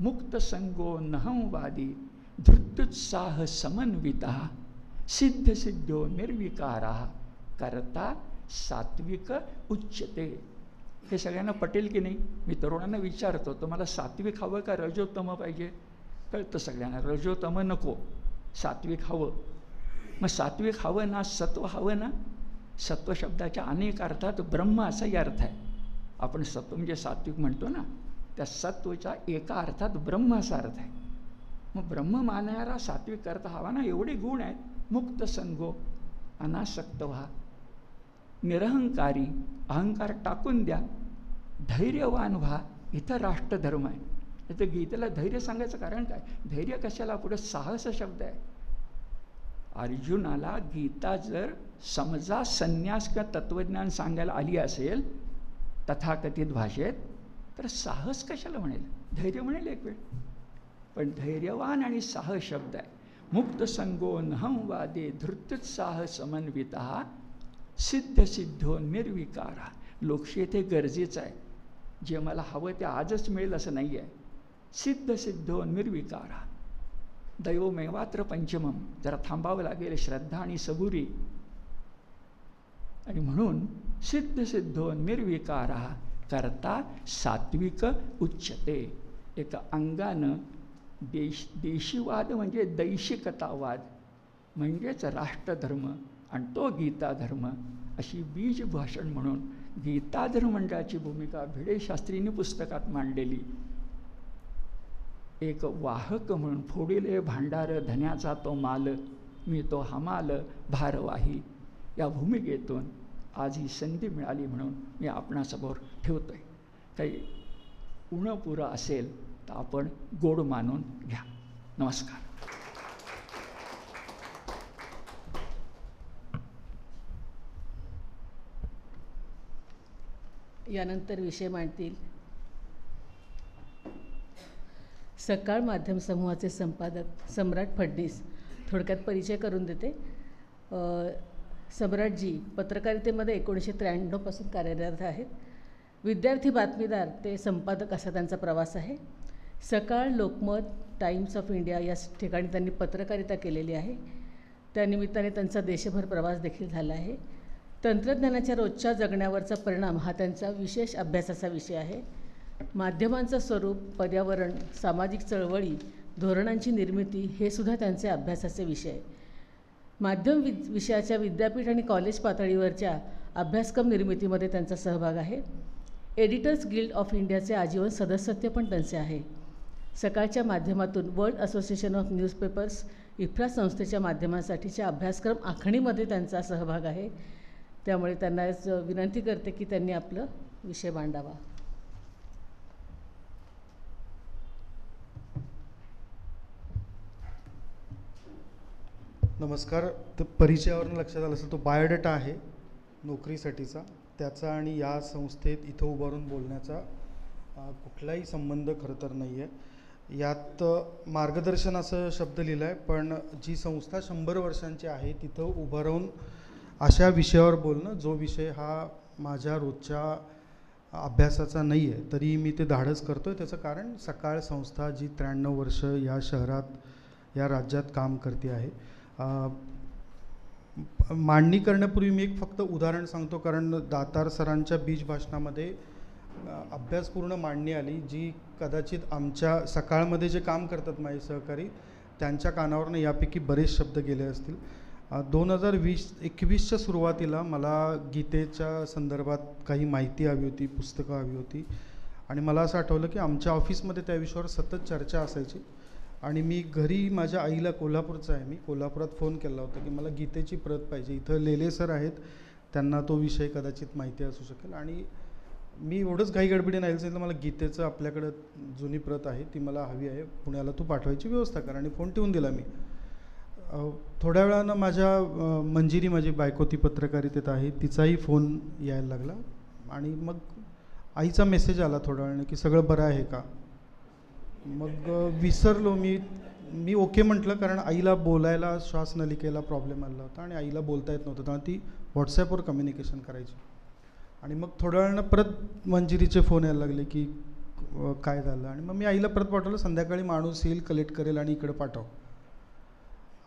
मुक्त संगो नहंवादी धृत्युत्साह समन्विता सिद्ध सिद्धो निर्विकारा करता सात्विक उच्चते हे सगळ्यांना पटेल की नाही? मी तरुणांना विचारतो तुम्हाला सात्विक हवं का रजोत्तम पाहिजे? कळतं सगळ्यांना रजोत्तम नको सात्विक हवं. मग सात्विक हवं ना सत्व हवं ना? सत्व शब्दाच्या अनेक अर्थात ब्रह्म असाही अर्थ आहे. आपण सत्व म्हणजे सात्विक म्हणतो ना त्या सत्वच्या एका अर्थात ब्रह्म असा अर्थ आहे. मग ब्रह्म मानणारा सात्विक करता हवा ना एवढे गुण आहेत. मुक्त संगो अनासक्त व्हा. निरहंकारी अहंकार टाकून द्या. धैर्यवान व्हा. इथं राष्ट्रधर्म आहे. इथं गीतेला धैर्य सांगायचं कारण काय? धैर्य कशाला? पुढे साहस शब्द आहे. अर्जुनाला गीता जर समजा संन्यास किंवा तत्त्वज्ञान सांगायला आली असेल तथाकथित भाषेत तर साहस कशाला म्हणेल? धैर्य म्हणेल एक वेळ. पण धैर्यवान आणि साहस शब्द आहे. मुक्त संगो नहं वादे धृत्युत्साह समन्विता सिद्ध सिद्धो निर्विकारा. येथे गरजेचं आहे. जे मला हवं ते आजच मिळेल असं नाही आहे सिद्ध सिद्धो निर्विकारा. दैवमेवात्र पंचमम जरा थांबावं लागेल श्रद्धा आणि सबुरी. आणि म्हणून सिद्ध सिद्धो निर्विकारा करता सात्विक उच्चते. एका अंगानं देश देशीवाद म्हणजे दैशिकतावाद. म्हणजेच राष्ट्रधर्म आणि तो गीताधर्म अशी बीज भाषण म्हणून गीताधर्म मंडळाची भूमिका भिडे शास्त्रींनी पुस्तकात मांडलेली. एक वाहक म्हणून फोडिले भांडार धन्याचा तो माल मी तो हमाल भारवाही. या भूमिकेतून आज ही संधी मिळाली म्हणून मी आपणासमोर ठेवतो आहे काही उणपुरं असेल तर आपण गोड मानून घ्या. नमस्कार. यानंतर विषय मांडतील. सकाळ माध्यम समूहाचे संपादक सम्राट फडणीस. थोडक्यात परिचय करून देते. सम्राटजी पत्रकारितेमध्ये एकोणीसशे त्र्याण्णवपासून कार्यरत आहेत. विद्यार्थी बातमीदार ते संपादक असा त्यांचा प्रवास आहे. Sakal Lokmat Times of India या ठिकाणी त्यांनी पत्रकारिता केलेली आहे. त्यानिमित्ताने त्यांचा देशभर प्रवास देखील झाला आहे. तंत्रज्ञानाच्या रोजच्या जगण्यावरचा परिणाम हा त्यांचा विशेष अभ्यासाचा विषय आहे. माध्यमांचं स्वरूप पर्यावरण सामाजिक चळवळी धोरणांची निर्मिती हे सुद्धा त्यांचे अभ्यासाचे विषय आहे. माध्यम वि विषयाच्या विद्यापीठ आणि कॉलेज पातळीवरच्या अभ्यासक्रम निर्मितीमध्ये त्यांचा सहभाग आहे. एडिटर्स गिल्ड ऑफ इंडियाचे आजीवन सदस्यत्व पण त्यांचे आहे. सकाळच्या माध्यमातून world association of newspapers IFRA संस्थेच्या माध्यमांसाठीच्या अभ्यासक्रम आखणीमध्ये त्यांचा सहभाग आहे. त्यामुळे त्यांना विनंती करते की त्यांनी आपलं विषय मांडावा. नमस्कार. तर परिचयावरून लक्षात आलं असेल तो बायोडेटा आहे नोकरीसाठीचा. त्याचा आणि या संस्थेत इथं उभारून बोलण्याचा कुठलाही संबंध खरं तर नाही आहे यात मार्गदर्शन असं शब्द लिहिला आहे पण जी संस्था शंभर वर्षांची आहे तिथं उभं राहून अशा विषयावर बोलणं जो विषय हा माझ्या रोजच्या अभ्यासाचा नाही आहे तरी मी ते धाडस करतो आहे त्याचं कारण सकाळ संस्था जी त्र्याण्णव वर्ष या शहरात या राज्यात काम करते आहे. मांडणी करण्यापूर्वी मी एक फक्त उदाहरण सांगतो कारण दातार सरांच्या बीज भाषणामध्ये अभ्यासपूर्ण मांडणी आली जी कदाचित आमच्या सकाळमध्ये जे काम करतात माझे सहकारी त्यांच्या कानावरनं यापैकी बरेच शब्द गेले असतील. दोन हजार वीस एकवीसच्या सुरुवातीला मला गीतेच्या संदर्भात काही माहिती हवी होती पुस्तकं हवी होती. आणि मला असं आठवलं की आमच्या ऑफिसमध्ये त्या विषयावर सतत चर्चा असायची. आणि मी घरी माझ्या आईला कोल्हापूरचा आहे. मी कोल्हापुरात फोन केला होता की मला गीतेची प्रत पाहिजे. इथं लेले सर आहेत. त्यांना तो विषय कदाचित माहिती असू शकेल. आणि मी एवढंच घाई गडबडी नाही सांगितलं मला गीतेचं आपल्याकडं जुनी प्रत आहे. ती मला हवी आहे. पुण्याला तू पाठवायची व्यवस्था कर. आणि फोन ठेवून दिला मी. थोड्या वेळानं माझ्या मंजिरी माझी बायको ती पत्रकारितेत आहे तिचाही फोन यायला लागला. आणि मग आईचा मेसेज आला थोड्या वेळानं की सगळं बरं आहे का? मग विसरलो मी. मी ओके म्हटलं कारण आईला बोलायला श्वासनलिकेला प्रॉब्लेम आला होता आणि आईला बोलता येत नव्हतं. तेव्हा ती व्हॉट्सॲपवर कम्युनिकेशन करायची. आणि मग थोड्या वेळानं परत मंजिरीचे फोन यायला लागले की काय झालं? आणि मग मी आईला परत पाठवलं संध्याकाळी माणूस येईल कलेक्ट करेल आणि इकडं पाठव.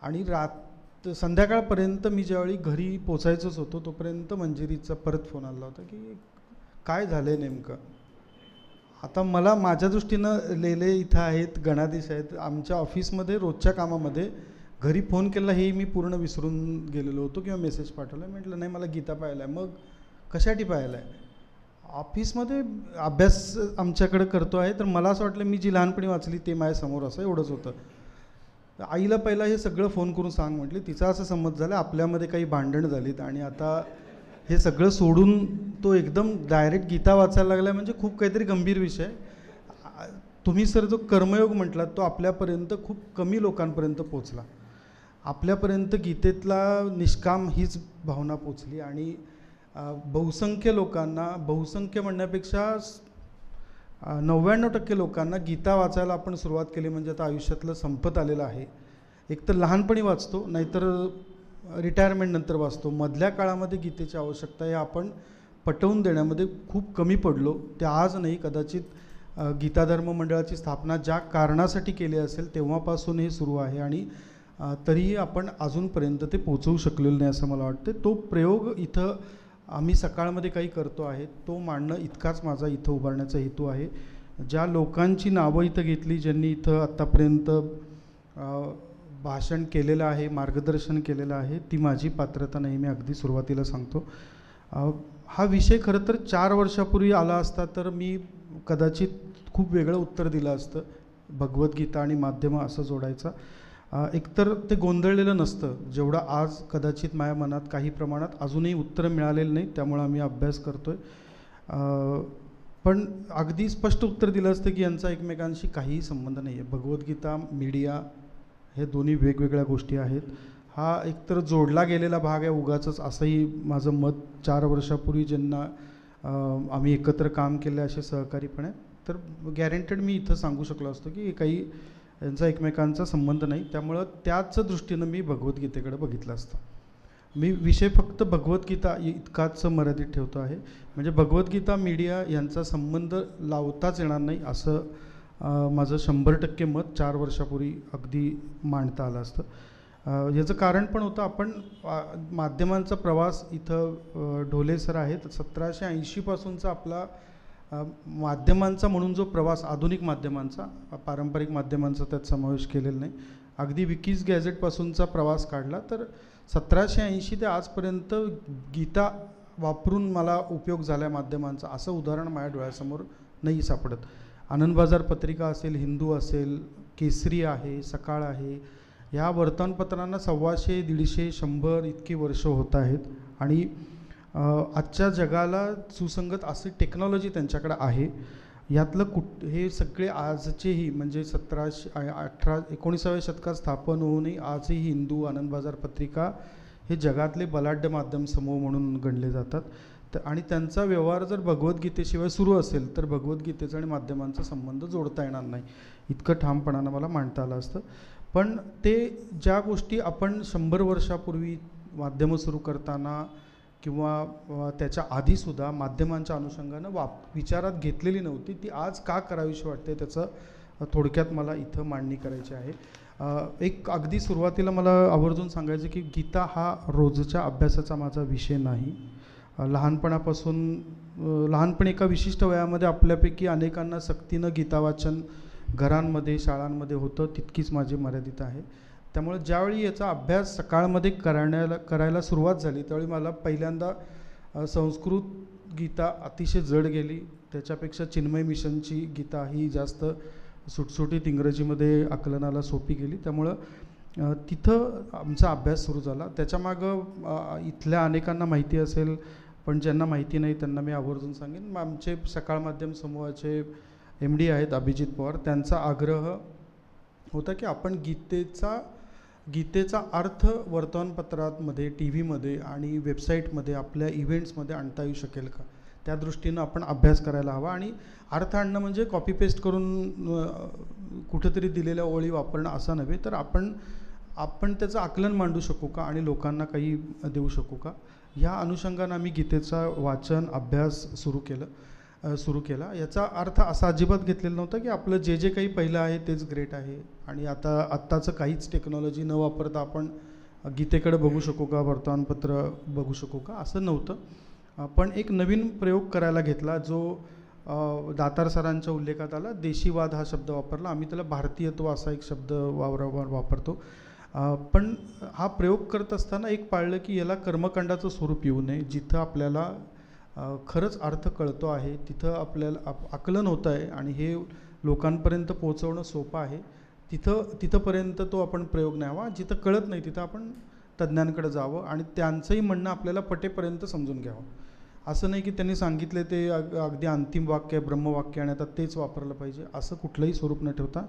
आणि रात संध्याकाळपर्यंत मी ज्यावेळी घरी पोचायचंच होतो तोपर्यंत मंजिरीचा परत फोन आला होता की काय झालं आहे नेमकं? आता मला माझ्या दृष्टीनं लेले इथं आहेत गणाधीश आहेत आमच्या ऑफिसमध्ये रोजच्या कामामध्ये घरी फोन केला हे मी पूर्ण विसरून गेलेलो होतो किंवा मेसेज पाठवला. म्हटलं नाही मला गीता पाहायला आहे. मग कशासाठी पाहायला आहे? ऑफिसमध्ये अभ्यास आमच्याकडे करतो आहे तर मला असं वाटलं मी जी लहानपणी वाचली ते माझ्यासमोर असं एवढंच होतं. तर आईला पहिला हे सगळं फोन करून सांग म्हटले. तिचा असं समज झालं आपल्यामध्ये काही भांडणं झालीत आणि आता हे सगळं सोडून तो एकदम डायरेक्ट गीता वाचायला लागला म्हणजे खूप काहीतरी गंभीर विषय. तुम्ही सर जो कर्मयोग म्हटलात तो आपल्यापर्यंत खूप कमी लोकांपर्यंत पोचला आपल्यापर्यंत गीतेतला निष्काम हीच भावना पोचली आणि बहुसंख्य लोकांना बहुसंख्य म्हणण्यापेक्षा नव्याण्णव टक्के लोकांना गीता वाचायला आपण सुरुवात केली म्हणजे आता आयुष्यातलं संपत आलेलं आहे. एक तर लहानपणी वाचतो नाहीतर रिटायरमेंटनंतर वाचतो. मधल्या काळामध्ये गीतेची आवश्यकता हे आपण पटवून देण्यामध्ये खूप कमी पडलो. ते आज नाही कदाचित गीताधर्म गीता धर्म मंडळाची स्थापना ज्या कारणासाठी केली असेल तेव्हापासून हे सुरू आहे आणि तरीही आपण अजूनपर्यंत ते पोचवू शकलेलो नाही असं मला वाटतं तो प्रयोग इथं आम्ही सकाळमध्ये काही करतो आहे तो मांडणं इतकाच माझा इथं उभारण्याचा हेतू आहे. ज्या लोकांची नावं इथं घेतली ज्यांनी इथं आत्तापर्यंत भाषण केलेलं आहे मार्गदर्शन केलेलं आहे ती माझी पात्रता नाही मी अगदी सुरुवातीला सांगतो. हा विषय खरं तर चार वर्षापूर्वी आला असता तर मी कदाचित खूप वेगळं उत्तर दिलं असतं. भगवद्गीता आणि माध्यमं असं जोडायचा. एकतर ते गोंधळलेलं नसतं. जेवढं आज कदाचित माझ्या मनात काही प्रमाणात अजूनही उत्तरं मिळालेलं नाही त्यामुळं आम्ही अभ्यास करतो आहे पण अगदी स्पष्ट उत्तर दिलं असतं की यांचा एकमेकांशी काहीही संबंध नाही आहे भगवद्गीता मीडिया हे दोन्ही वेगवेगळ्या गोष्टी आहेत. हा एकतर जोडला गेलेला भाग आहे उगाचंच असंही माझं मत चार वर्षापूर्वी ज्यांना आम्ही एकत्र काम केलं असे सहकारीपणे तर गॅरंटेड मी इथं सांगू शकलो असतो की हे काही यांचा एकमेकांचा संबंध नाही. त्यामुळं त्याच दृष्टीनं मी भगवद्गीतेकडे बघितलं असतं. मी विषय फक्त भगवद्गीता इतकाच मर्यादित ठेवतो आहे. म्हणजे भगवद्गीता मीडिया यांचा संबंध लावताच येणार नाही असं माझं शंभर टक्के मत चार वर्षापूर्वी अगदी मांडता आलं असतं. याचं कारण पण होतं आपण माध्यमांचा प्रवास इथं ढोले सर आहेत. सतराशे ऐंशीपासूनचा आपला माध्यमांचा म्हणून जो प्रवास आधुनिक माध्यमांचा पारंपरिक माध्यमांचा त्यात समावेश केलेला नाही. अगदी विकीज गॅझेटपासूनचा प्रवास काढला तर सतराशे ऐंशी ते आजपर्यंत गीता वापरून मला उपयोग झाला माध्यमांचा असं उदाहरण माझ्या डोळ्यासमोर नाही सापडत. आनंद बाजार पत्रिका असेल हिंदू असेल केसरी आहे सकाळ आहे ह्या वर्तमानपत्रांना सव्वाशे दीडशे शंभर इतकी वर्ष होत आहेत. आणि आजच्या जगाला सुसंगत अशी टेक्नॉलॉजी त्यांच्याकडे आहे. यातलं कुठ हे सगळे आजचेही म्हणजे सतराशे अठरा एकोणीसाव्या शतकात स्थापन होऊनही आजही हिंदू आनंद बाजार पत्रिका हे जगातले बलाढ्य माध्यम समूह म्हणून गणले जातात. तर आणि त्यांचा व्यवहार जर भगवद्गीतेशिवाय सुरू असेल तर भगवद्गीतेचा आणि माध्यमांचा संबंध जोडता येणार नाही. इतकं ठामपणानं मला मांडता आलं असतं. पण ते ज्या गोष्टी आपण शंभर वर्षापूर्वी माध्यमं सुरू करताना किंवा त्याच्या आधीसुद्धा माध्यमांच्या अनुषंगानं वाप विचारात घेतलेली नव्हती. ती आज का करावीशी वाटते त्याचं थोडक्यात मला इथं मांडणी करायची आहे. एक अगदी सुरुवातीला मला आवर्जून सांगायचं की गीता हा रोजच्या अभ्यासाचा माझा विषय नाही. लहानपणापासून लहानपणी एका विशिष्ट वयामध्ये आपल्यापैकी अनेकांना सक्तीनं गीतावाचन घरांमध्ये शाळांमध्ये होतं तितकीच माझी मर्यादित आहे. त्यामुळे ज्यावेळी याचा अभ्यास सकाळमध्ये करण्याला करायला सुरुवात झाली त्यावेळी मला पहिल्यांदा संस्कृत गीता अतिशय जड गेली. त्याच्यापेक्षा चिन्मय मिशनची गीता ही जास्त सुटसुटीत इंग्रजीमध्ये आकलनाला सोपी गेली. त्यामुळं तिथं आमचा अभ्यास सुरू झाला. त्याच्यामागं इथल्या अनेकांना माहिती असेल पण ज्यांना माहिती नाही त्यांना मी आवर्जून सांगेन. मग आमचे सकाळ माध्यम समूहाचे एम डी आहेत अभिजित पवार. त्यांचा आग्रह होता की आपण गीतेचा गीतेचा अर्थ वर्तमानपत्रांमध्ये टी व्हीमध्ये आणि वेबसाईटमध्ये आपल्या इव्हेंट्समध्ये आणता येऊ शकेल का? त्या दृष्टीनं आपण अभ्यास करायला हवा आणि अर्थ आणणं म्हणजे कॉपी पेस्ट करून कुठेतरी दिलेल्या ओळी वापरणं असं नव्हे तर आपण आपण त्याचं आकलन मांडू शकू का आणि लोकांना काही देऊ शकू का? ह्या अनुषंगानं आम्ही गीतेचा वाचन अभ्यास सुरू केलं. सुरू केला. याचा अर्थ असा अजिबात घेतलेला नव्हता की आपलं जे जे काही पहिलं आहे तेच ग्रेट आहे. आणि आता आत्ताचं काहीच टेक्नॉलॉजी न वापरता आपण गीतेकडे बघू शकू का वर्तमानपत्र बघू शकू का असं नव्हतं. पण एक नवीन प्रयोग करायला घेतला जो दातार सरांच्या उल्लेखात आला देशीवाद हा शब्द वापरला. आम्ही त्याला भारतीयत्व असा एक शब्द वावरावर वापरतो. पण हा प्रयोग करत असताना एक पाळलं की याला कर्मकांडाचं स्वरूप येऊ नये जिथं आपल्याला खरंच अर्थ कळतो आहे. तिथं आपल्याला आप आकलन होतं आहे आणि हे लोकांपर्यंत पोहोचवणं सोपं आहे. तिथं तिथंपर्यंत तो आपण प्रयोग न्यावा. जिथं कळत नाही तिथं आपण तज्ज्ञांकडे जावं आणि त्यांचंही म्हणणं आपल्याला पटेपर्यंत समजून घ्यावं. असं नाही की त्यांनी सांगितले ते अग अगदी अंतिम वाक्य ब्रह्मवाक्य आणि आता तेच वापरलं पाहिजे. असं कुठलंही स्वरूप न ठेवता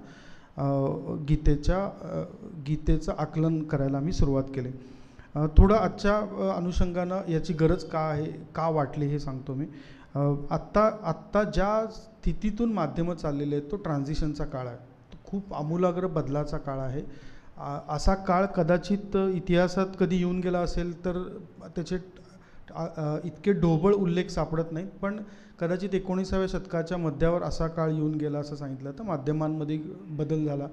गीतेच्या गीतेचं आकलन करायला मी सुरुवात केली. थोडं आजच्या अनुषंगानं याची गरज का आहे का वाटली हे सांगतो मी. आत्ता आत्ता ज्या स्थितीतून माध्यमं चाललेले आहेत तो ट्रान्झिशनचा काळ आहे. तो खूप आमूलाग्र बदलाचा काळ आहे. असा काळ कदाचित इतिहासात कधी येऊन गेला असेल तर त्याचे इतके ढोबळ उल्लेख सापडत नाहीत. पण कदाचित एकोणीसाव्या शतकाच्या मध्यावर असा काळ येऊन गेला असं सांगितलं तर माध्यमांमध्ये बदल झाला.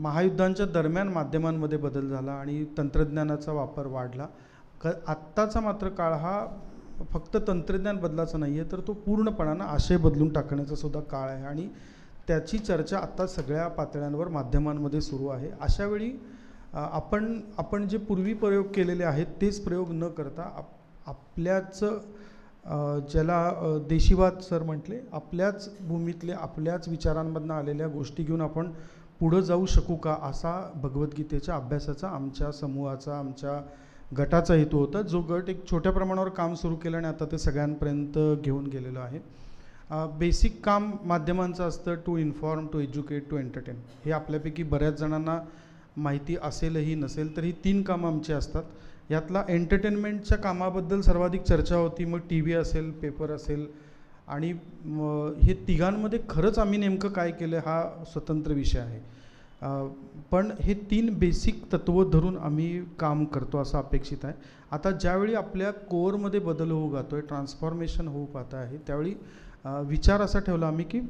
महायुद्धांच्या दरम्यान माध्यमांमध्ये बदल झाला आणि तंत्रज्ञानाचा वापर वाढला. क आत्ताचा मात्र काळ हा फक्त तंत्रज्ञान बदलाचा नाही आहे तर तो पूर्णपणानं आशय बदलून टाकण्याचा सुद्धा काळ आहे. आणि त्याची चर्चा आत्ता सगळ्या पातळ्यांवर माध्यमांमध्ये सुरू आहे. अशावेळी आपण आपण जे पूर्वी प्रयोग केलेले आहेत तेच प्रयोग न करता आप आपल्याच ज्याला देशीवाद सर म्हटले आपल्याच भूमीतले आपल्याच विचारांमधनं आलेल्या गोष्टी घेऊन आपण पुढं जाऊ शकू का असा भगवद्गीतेच्या अभ्यासाचा आमच्या समूहाचा आमच्या गटाचा हेतू होता. जो गट एक छोट्या प्रमाणावर काम सुरू केलं आणि आता ते सगळ्यांपर्यंत घेऊन गेलेलं आहे. बेसिक काम माध्यमांचं असतं to inform to educate to entertain हे आपल्यापैकी बऱ्याच जणांना माहिती असेलही नसेल तर ही तीन कामं आमची असतात. यातला एंटरटेनमेंटच्या कामाबद्दल सर्वाधिक चर्चा होती. मग टी व्ही असेल पेपर असेल आणि हे तिघांमध्ये खरंच आम्ही नेमकं काय केलं हा स्वतंत्र विषय आहे. पण हे तीन बेसिक तत्त्व धरून आम्ही काम करतो असं अपेक्षित आहे. आता ज्यावेळी आपल्या कोअरमध्ये बदल होऊ जातो आहे ट्रान्सफॉर्मेशन होऊ पाहत आहे त्यावेळी विचार असा ठेवला आम्ही की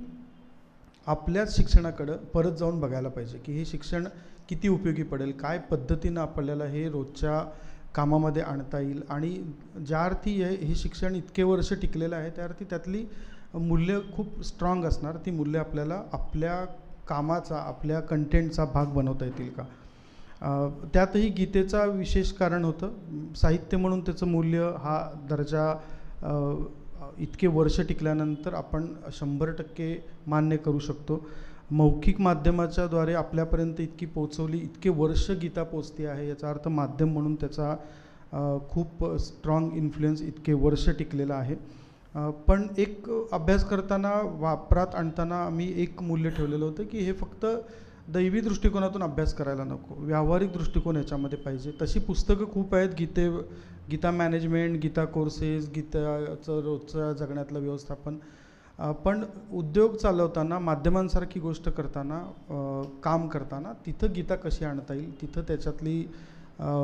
आपल्याच शिक्षणाकडं परत जाऊन बघायला पाहिजे की हे शिक्षण किती उपयोगी पडेल काय पद्धतीनं आपल्याला हे रोजच्या कामामध्ये आणता येईल. आणि ज्या अर्थी हे हे शिक्षण इतके वर्ष टिकलेलं आहे त्या अर्थी त्यातली मूल्य खूप स्ट्रॉंग असणार. ती मूल्य आपल्याला आपल्या कामाचा आपल्या कंटेंटचा भाग बनवता येतील का? त्यातही गीतेचा विशेष कारण होतं. साहित्य म्हणून त्याचं मूल्य हा दर्जा इतके वर्ष टिकल्यानंतर आपण शंभर टक्के मान्य करू शकतो. मौखिक माध्यमाच्या द्वारे आपल्यापर्यंत इतकी पोचवली इतके वर्ष गीता पोचते आहे याचा अर्थ माध्यम म्हणून त्याचा खूप स्ट्रॉंग इन्फ्लुएन्स इतके वर्ष टिकलेला आहे. पण एक अभ्यास करताना वापरात आणताना आम्ही एक मूल्य ठेवलेलं होतं की हे फक्त दैवी दृष्टिकोनातून अभ्यास करायला नको. व्यावहारिक दृष्टिकोन याच्यामध्ये पाहिजे. तशी पुस्तकं खूप आहेत गीते गीता मॅनेजमेंट गीता कोर्सेस गीताचं रोजच्या जगण्यातलं व्यवस्थापन. पण उद्योग चालवताना माध्यमांसारखी गोष्ट करताना काम करताना तिथं गीता कशी आणता येईल तिथं त्याच्यातली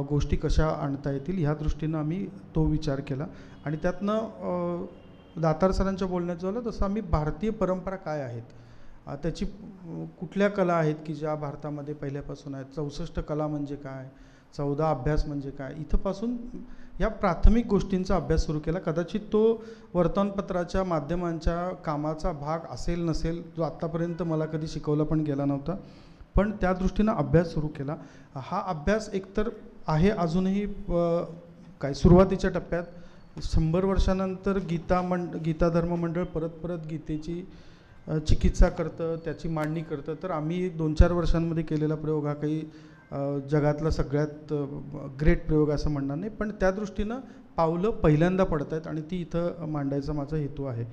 गोष्टी कशा आणता येतील ह्या दृष्टीनं आम्ही तो विचार केला. आणि त्यातनं दातार सरांच्या बोलण्यात झालं तसं आम्ही भारतीय परंपरा काय आहेत? त्याची कुठल्या कला आहेत की ज्या भारतामध्ये पहिल्यापासून आहेत? चौसष्ट कला म्हणजे काय? चौदा अभ्यास म्हणजे काय? इथंपासून या प्राथमिक गोष्टींचा अभ्यास सुरू केला. कदाचित तो वर्तमानपत्राच्या माध्यमांच्या कामाचा भाग असेल नसेल जो आत्तापर्यंत मला कधी शिकवला पण गेला नव्हता. पण त्या दृष्टीनं अभ्यास सुरू केला. हा अभ्यास एकतर आहे अजूनही काय सुरुवातीच्या टप्प्यात. शंभर वर्षानंतर गीता मंड गीता धर्म मंडळ परत परत गीतेची चिकित्सा करतं त्याची मांडणी करतं. तर आम्ही दोन चार वर्षांमध्ये केलेला प्रयोग हा काही जगातला सगळ्यात ग्रेट प्रयोग असं म्हणणार नाही पण त्या दृष्टीनं पावलं पहिल्यांदा पडत आहेत आणि ती इथं मांडायचा माझा हेतू आहे.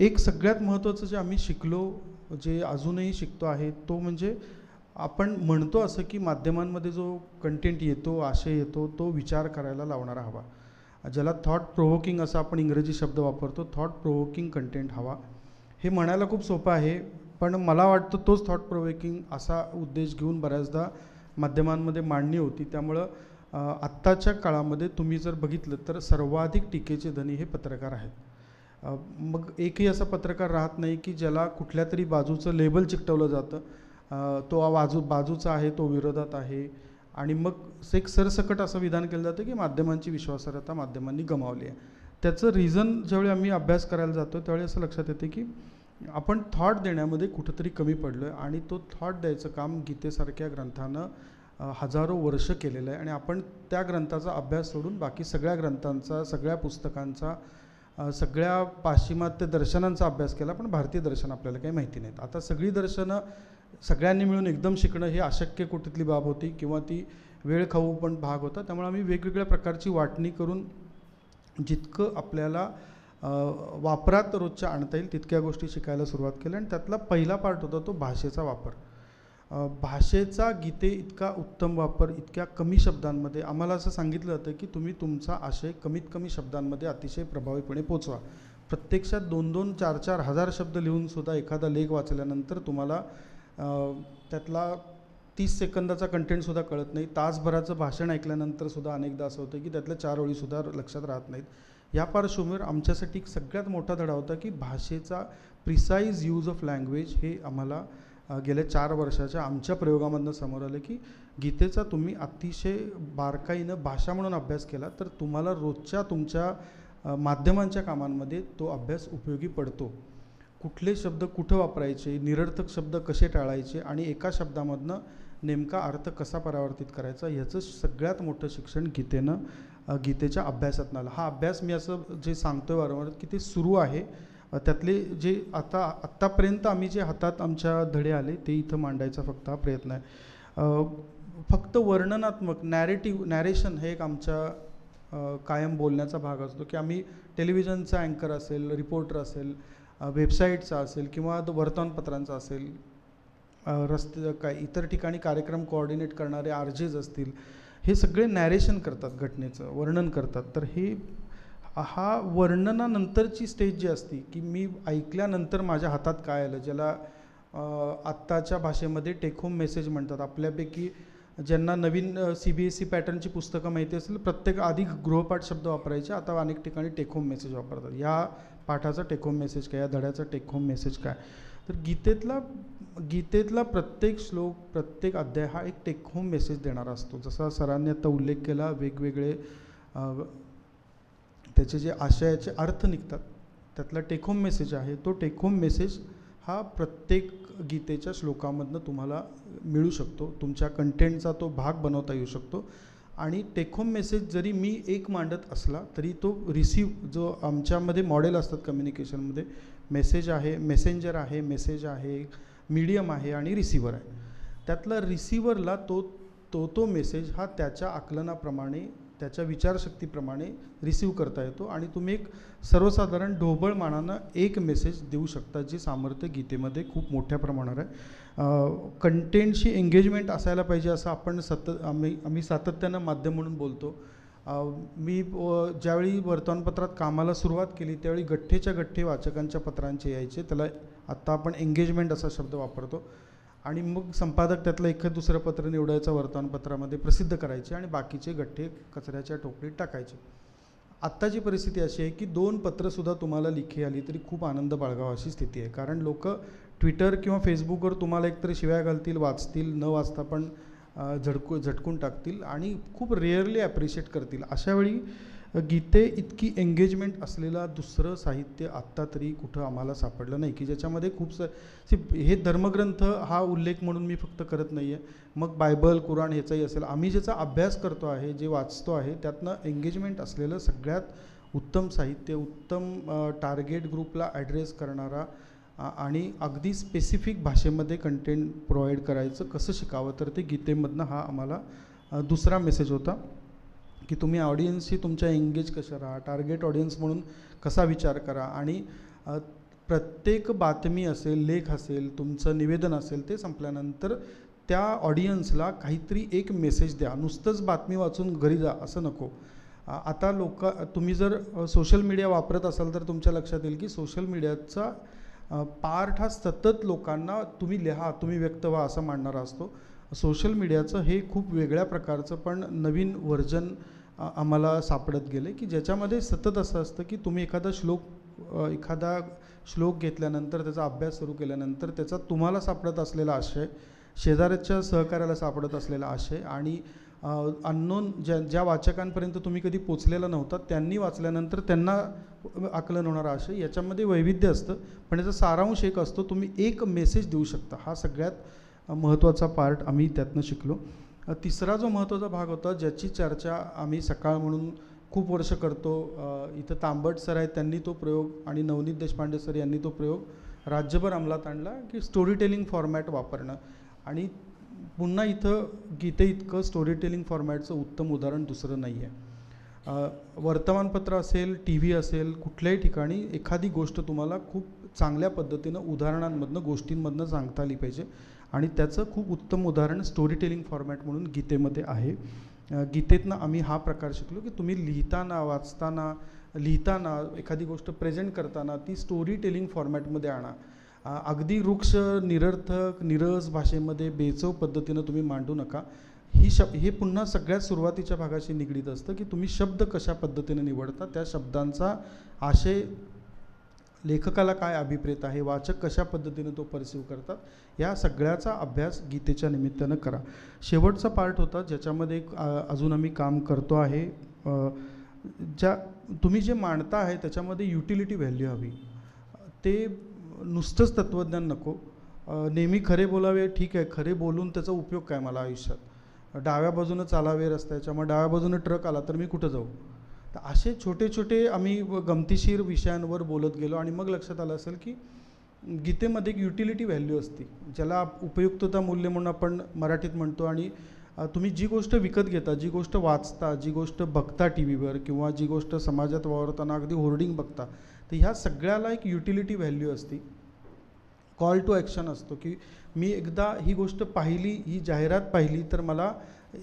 एक सगळ्यात महत्त्वाचं जे आम्ही शिकलो जे अजूनही शिकतो आहे तो म्हणजे आपण म्हणतो असं की माध्यमांमध्ये जो कंटेंट येतो आशय येतो तो विचार करायला लावणारा हवा. ज्याला थॉट प्रोव्होकिंग असा आपण इंग्रजी शब्द वापरतो थॉट प्रोव्होकिंग कंटेंट हवा. हे म्हणायला खूप सोपं आहे पण मला वाटतं तोच थॉट प्रोवेकिंग असा उद्देश घेऊन बऱ्याचदा माध्यमांमध्ये मांडणी होती. त्यामुळं आत्ताच्या काळामध्ये तुम्ही जर बघितलं तर सर्वाधिक टीकेचे धनी हे पत्रकार आहेत. मग एकही असा पत्रकार राहत नाही की ज्याला कुठल्या तरी बाजूचं लेबल चिकटवलं जातं. तो बाजू बाजूचा आहे तो विरोधात आहे. आणि मग एक सरसकट असं विधान केलं जातं की माध्यमांची विश्वासार्हता माध्यमांनी गमावली आहे. त्याचं रिझन ज्यावेळी आम्ही अभ्यास करायला जातो त्यावेळी असं लक्षात येते की आपण थॉट देण्यामध्ये कुठंतरी कमी पडलो आहे आणि तो थॉट द्यायचं काम गीतेसारख्या ग्रंथानं हजारो वर्ष केलेलं आहे. आणि आपण त्या ग्रंथाचा अभ्यास सोडून बाकी सगळ्या ग्रंथांचा सगळ्या पुस्तकांचा सगळ्या पाश्चिमात्य दर्शनांचा अभ्यास केला पण भारतीय दर्शन आपल्याला काही माहिती नाहीत. आता सगळी दर्शनं सगळ्यांनी मिळून एकदम शिकणं हे अशक्य कुठेतली बाब होती किंवा ती वेळ खाऊ पण भाग होता त्यामुळे आम्ही वेगवेगळ्या प्रकारची वाटणी करून जितकं आपल्याला वापरात रोजच्या आणता येईल तितक्या गोष्टी शिकायला सुरुवात केल्या आणि त्यातला पहिला पार्ट होता तो भाषेचा वापर. भाषेचा गीते इतका उत्तम वापर इतक्या कमी शब्दांमध्ये आम्हाला असं सांगितलं जातं की तुम्ही तुमचा आशय कमीत कमी शब्दांमध्ये अतिशय प्रभावीपणे पोचवा. प्रत्यक्षात दोन दोन चार चार हजार शब्द लिहूनसुद्धा एखादा लेख वाचल्यानंतर तुम्हाला त्यातला तीस सेकंदाचा कंटेंटसुद्धा कळत नाही. तासभराचं भाषण ऐकल्यानंतरसुद्धा अनेकदा असं होतं की त्यातल्या चार ओळीसुद्धा लक्षात राहत नाहीत. या पार्श्वभूमीवर आमच्यासाठी एक सगळ्यात मोठा धडा होता की भाषेचा प्रिसाईज यूज ऑफ लँग्वेज हे आम्हाला गेल्या चार वर्षाच्या आमच्या प्रयोगामधनं समोर आलं की गीतेचा तुम्ही अतिशय बारकाईनं भाषा म्हणून अभ्यास केला तर तुम्हाला रोजच्या तुमच्या माध्यमांच्या कामांमध्ये तो अभ्यास उपयोगी पडतो. कुठले शब्द कुठं वापरायचे निरर्थक शब्द कसे टाळायचे आणि एका शब्दामधनं नेमका अर्थ कसा परावर्तित करायचा ह्याचं सगळ्यात मोठं शिक्षण गीतेनं गीतेच्या अभ्यासातनं आला. हा अभ्यास मी असं जे सांगतोय वारंवार की ते सुरू आहे. त्यातले जे आता आत्तापर्यंत आम्ही जे हातात आमच्या धडे आले ते इथं मांडायचा फक्त हा प्रयत्न आहे. फक्त वर्णनात्मक नॅरेटिव्ह नॅरेशन हे एक आमच्या कायम बोलण्याचा भाग असतो. की आम्ही टेलिव्हिजनचा अँकर असेल रिपोर्टर असेल वेबसाईटचा असेल किंवा वर्तमानपत्रांचा असेल रस्ते काय इतर ठिकाणी कार्यक्रम कोऑर्डिनेट करणारे आर्जेज असतील हे सगळे नॅरेशन करतात घटनेचं वर्णन करतात. तर हे हा वर्णनानंतरची स्टेज जी असती की मी ऐकल्यानंतर माझ्या हातात काय आलं ज्याला आत्ताच्या भाषेमध्ये टेक होम मेसेज म्हणतात. आपल्यापैकी ज्यांना नवीन सी बी एस सी पॅटर्नची पुस्तकं माहिती असेल प्रत्येक आधी गृहपाठ शब्द वापरायचे आता अनेक ठिकाणी टेक होम मेसेज वापरतात. या पाठाचा टेक होम मेसेज काय? या धड्याचा टेक होम मेसेज काय? तर गीतेतला गीतेतला प्रत्येक श्लोक प्रत्येक अध्याय हा एक टेक होम मेसेज देणारा असतो. जसा सरांनी आता उल्लेख केला वेगवेगळे त्याचे जे आशयाचे अर्थ निघतात त्यातला टेक होम मेसेज आहे. तो टेक होम मेसेज हा प्रत्येक गीतेच्या श्लोकामधनं तुम्हाला मिळू शकतो. तुमच्या कंटेंटचा तो भाग बनवता येऊ शकतो. आणि टेक होम मेसेज जरी मी एक मांडत असला तरी तो रिसीव जो आमच्यामध्ये मॉडेल असतात कम्युनिकेशनमध्ये मेसेज आहे मेसेंजर आहे मेसेज आहे मीडियम आहे आणि रिसिवर आहे. त्यातला रिसिवरला तो तो तो मेसेज हा त्याच्या आकलनाप्रमाणे त्याच्या विचारशक्तीप्रमाणे रिसीव करता येतो आणि तुम्ही एक सर्वसाधारण ढोबळ मानानं एक मेसेज देऊ शकता जे सामर्थ्य गीतेमध्ये खूप मोठ्या प्रमाणावर आहे. कंटेंटशी एंगेजमेंट असायला पाहिजे असं आपण सतत आम्ही आम्ही सातत्यानं माध्यम म्हणून बोलतो. मी ज्यावेळी वर्तमानपत्रात कामाला सुरुवात केली त्यावेळी गठ्ठेच्या गठ्ठे वाचकांच्या पत्रांचे यायचे. त्याला आत्ता आपण एंगेजमेंट असा शब्द वापरतो. आणि मग संपादक त्यातलं एखादं दुसरं पत्र निवडायचं वर्तमानपत्रामध्ये प्रसिद्ध करायचे आणि बाकीचे गठ्ठे कचऱ्याच्या टोपलीत टाकायचे. आत्ताची परिस्थिती अशी आहे की दोन पत्रंसुद्धा तुम्हाला लिखी आली तरी खूप आनंद बाळगावा अशी स्थिती आहे. कारण लोक ट्विटर किंवा फेसबुकवर तुम्हाला एकतर शिव्या घालतील वाचतील न वाचता पण झडकू झटकून टाकतील आणि खूप रेअरली ॲप्रिशिएट करतील. अशावेळी गीते इतकी एंगेजमेंट असलेला दुसरं साहित्य आत्ता तरी कुठं आम्हाला सापडलं नाही. की ज्याच्यामध्ये खूप स सी हे धर्मग्रंथ हा उल्लेख म्हणून मी फक्त करत नाही आहे मग बायबल कुराण ह्याचाही असेल. आम्ही ज्याचा अभ्यास करतो आहे जे वाचतो आहे त्यातनं एंगेजमेंट असलेलं सगळ्यात उत्तम साहित्य उत्तम टार्गेट ग्रुपला ॲड्रेस करणारा आणि अगदी स्पेसिफिक भाषेमध्ये कंटेंट प्रोव्हाइड करायचं कसं शिकावं तर ते गीतेमधनं हा आम्हाला दुसरा मेसेज होता. की तुम्ही ऑडियन्सशी तुमच्या एंगेज कसं राहा? टार्गेट ऑडियन्स म्हणून कसा विचार करा? आणि प्रत्येक बातमी असेल लेख असेल तुमचं निवेदन असेल ते संपल्यानंतर त्या ऑडियन्सला काहीतरी एक मेसेज द्या. नुसतंच बातमी वाचून घरी जा असं नको. आता लोक तुम्ही जर सोशल मीडिया वापरत असाल तर तुमच्या लक्षात येईल की सोशल मीडियाचा पार्ट हा सतत लोकांना तुम्ही लिहा तुम्ही व्यक्त व्हा असं मांडणारा असतो. सोशल मीडियाचं हे खूप वेगळ्या प्रकारचं पण नवीन व्हर्जन आम्हाला सापडत गेले की ज्याच्यामध्ये सतत असं असतं की तुम्ही एखादा श्लोक एखादा श्लोक घेतल्यानंतर त्याचा अभ्यास सुरू केल्यानंतर त्याचा तुम्हाला सापडत असलेला आशय शेजाऱ्याच्या सहकार्याला सापडत असलेला आशय आणि अननोन ज्या ज्या वाचकांपर्यंत तुम्ही कधी पोचलेला नव्हता त्यांनी वाचल्यानंतर त्यांना आकलन होणारा आशय याच्यामध्ये वैविध्य असतं. पण याचा सारांश एक असतो तुम्ही एक मेसेज देऊ शकता. हा सगळ्यात महत्त्वाचा पार्ट आम्ही त्यातनं शिकलो. तिसरा जो महत्त्वाचा भाग होता ज्याची चर्चा आम्ही सकाळ म्हणून खूप वर्ष करतो इथं तांबट सर आहेत त्यांनी तो प्रयोग आणि नवनीत देशपांडे सर यांनी तो प्रयोग राज्यभर अंमलात आणला की स्टोरी टेलिंग फॉर्मॅट वापरणं. आणि पुन्हा इथं गीते इतकं स्टोरी टेलिंग फॉर्मॅटचं उत्तम उदाहरण दुसरं नाही आहे वर्तमानपत्र असेल टी व्ही असेल कुठल्याही ठिकाणी एखादी गोष्ट तुम्हाला खूप चांगल्या पद्धतीनं उदाहरणांमधनं गोष्टींमधनं सांगता आली पाहिजे. आणि त्याचं खूप उत्तम उदाहरण स्टोरी टेलिंग फॉर्मॅट म्हणून गीतेमध्ये आहे. गीतेतनं आम्ही हा प्रकार शिकलो की तुम्ही लिहिताना वाचताना लिहिताना एखादी गोष्ट प्रेझेंट करताना ती स्टोरी टेलिंग फॉर्मॅटमध्ये आणा. अगदी वृक्ष निरर्थक निरस भाषेमध्ये बेचव पद्धतीनं तुम्ही मांडू नका. ही शब हे पुन्हा सगळ्यात सुरुवातीच्या भागाशी निगडीत असतं की तुम्ही शब्द कशा पद्धतीने निवडता त्या शब्दांचा आशय लेखकाला काय अभिप्रेत आहे वाचक कशा पद्धतीने तो परसिव्ह करतात या सगळ्याचा अभ्यास गीतेच्या निमित्तानं करा. शेवटचा पार्ट होता ज्याच्यामध्ये एक, अजून आम्ही काम करतो आहे ज्या तुम्ही जे मांडता आहे त्याच्यामध्ये युटिलिटी व्हॅल्यू हवी. ते नुसतंच तत्त्वज्ञान नको. नेहमी खरे बोलावे ठीक आहे खरे बोलून त्याचा उपयोग काय मला आयुष्यात? डाव्या बाजूनं चालावे रस्त्याच्या मग डाव्या बाजूनं ट्रक आला तर मी कुठं जाऊ? तर असे छोटे छोटे आम्ही व गमतीशीर विषयांवर बोलत गेलो आणि मग लक्षात आलं असेल की गीतेमध्ये एक युटिलिटी व्हॅल्यू असते ज्याला उपयुक्तता मूल्य म्हणून आपण मराठीत म्हणतो. आणि तुम्ही जी गोष्ट विकत घेता जी गोष्ट वाचता जी गोष्ट बघता टी व्हीवर किंवा जी गोष्ट समाजात वावरताना अगदी होर्डिंग बघता तर ह्या सगळ्याला एक युटिलिटी व्हॅल्यू असते. कॉल टू ॲक्शन असतो की मी एकदा ही गोष्ट पाहिली ही जाहिरात पाहिली तर मला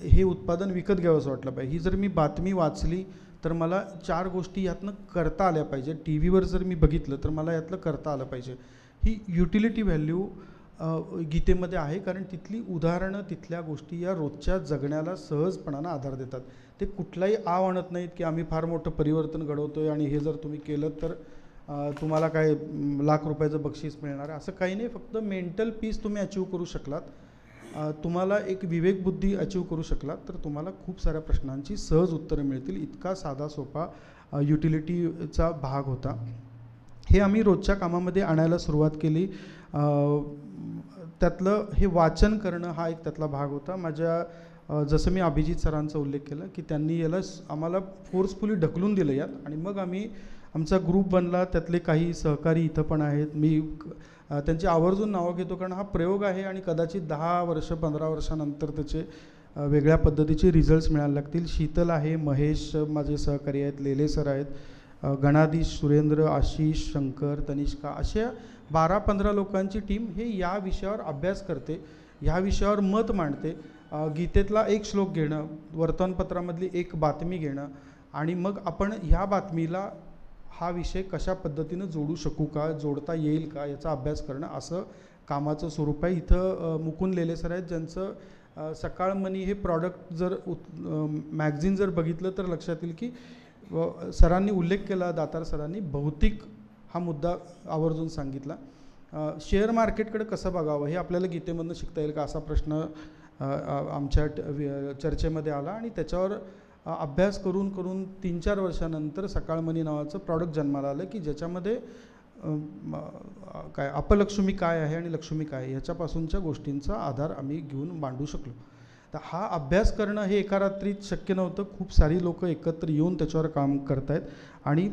हे उत्पादन विकत घ्यावंसं वाटलं पाहिजे. ही जर मी बातमी वाचली तर मला चार गोष्टी यातनं करता आल्या पाहिजे. टी व्हीवर जर मी बघितलं तर मला यातलं करता आलं पाहिजे. ही युटिलिटी व्हॅल्यू गीतेमध्ये आहे कारण तिथली उदाहरणं तिथल्या गोष्टी या रोजच्या जगण्याला सहजपणानं आधार देतात. ते कुठलाही आव आणत नाहीत की आम्ही फार मोठं परिवर्तन घडवतो आहे आणि हे जर तुम्ही केलं तर तुम्हाला काय लाख रुपयाचं बक्षीस मिळणार असं काही नाही फक्त मेंटल पीस तुम्ही अचीव करू शकलात. तुम्हाला एक विवेकबुद्धी अचीव करू शकलात तर तुम्हाला खूप साऱ्या प्रश्नांची सहज उत्तरं मिळतील. इतका साधा सोपा युटिलिटीचा भाग होता. हे आम्ही रोजच्या कामामध्ये आणायला सुरुवात केली. त्यातलं हे वाचन करणं हा एक त्यातला भाग होता. माझ्या जसं मी अभिजित सरांचा उल्लेख केला की त्यांनी याला आम्हाला फोर्सफुली ढकलून दिलं यात. आणि मग आम्ही आमचा ग्रुप बनला त्यातले काही सहकारी इथं पण आहेत. मी त्यांची आवर्जून नावं घेतो कारण हा प्रयोग आहे आणि कदाचित दहा वर्ष पंधरा वर्षानंतर त्याचे वेगळ्या पद्धतीचे रिझल्ट्स मिळायला लागतील. शीतल आहे महेश माझे सहकारी आहेत लेले सर आहेत गणाधीश सुरेंद्र आशिष शंकर तनिष्का अशा बारा पंधरा लोकांची टीम हे या विषयावर अभ्यास करते. ह्या विषयावर मत मांडते. गीतेतला एक श्लोक घेणं वर्तमानपत्रामधली एक बातमी घेणं आणि मग आपण ह्या बातमीला हा विषय कशा पद्धतीनं जोडू शकू का जोडता येईल का याचा अभ्यास करणं असं कामाचं स्वरूप आहे. इथं मुकुंद लेले सर आहेत ज्यांचं सकाळमनी सकाळ मनी हे प्रॉडक्ट जर मॅगझिन जर बघितलं तर लक्षात येईल की सरांनी उल्लेख केला दातार सरांनी भौतिक हा मुद्दा आवर्जून सांगितला. शेअर मार्केटकडे कसं बघावं हे आपल्याला गीतेमधनं शिकता येईल का असा प्रश्न आमच्या चर्चेमध्ये आला आणि त्याच्यावर अभ्यास करून करून तीन चार वर्षानंतर सकाळमणी नावाचं प्रॉडक्ट जन्माला आलं की ज्याच्यामध्ये काय अपलक्ष्मी काय आहे आणि लक्ष्मी काय आहे ह्याच्यापासूनच्या गोष्टींचा आधार आम्ही घेऊन मांडू शकलो. तर हा अभ्यास करणं हे एका रात्रीत शक्य नव्हतं. खूप सारी लोकं एकत्र येऊन त्याच्यावर काम करतायत. आणि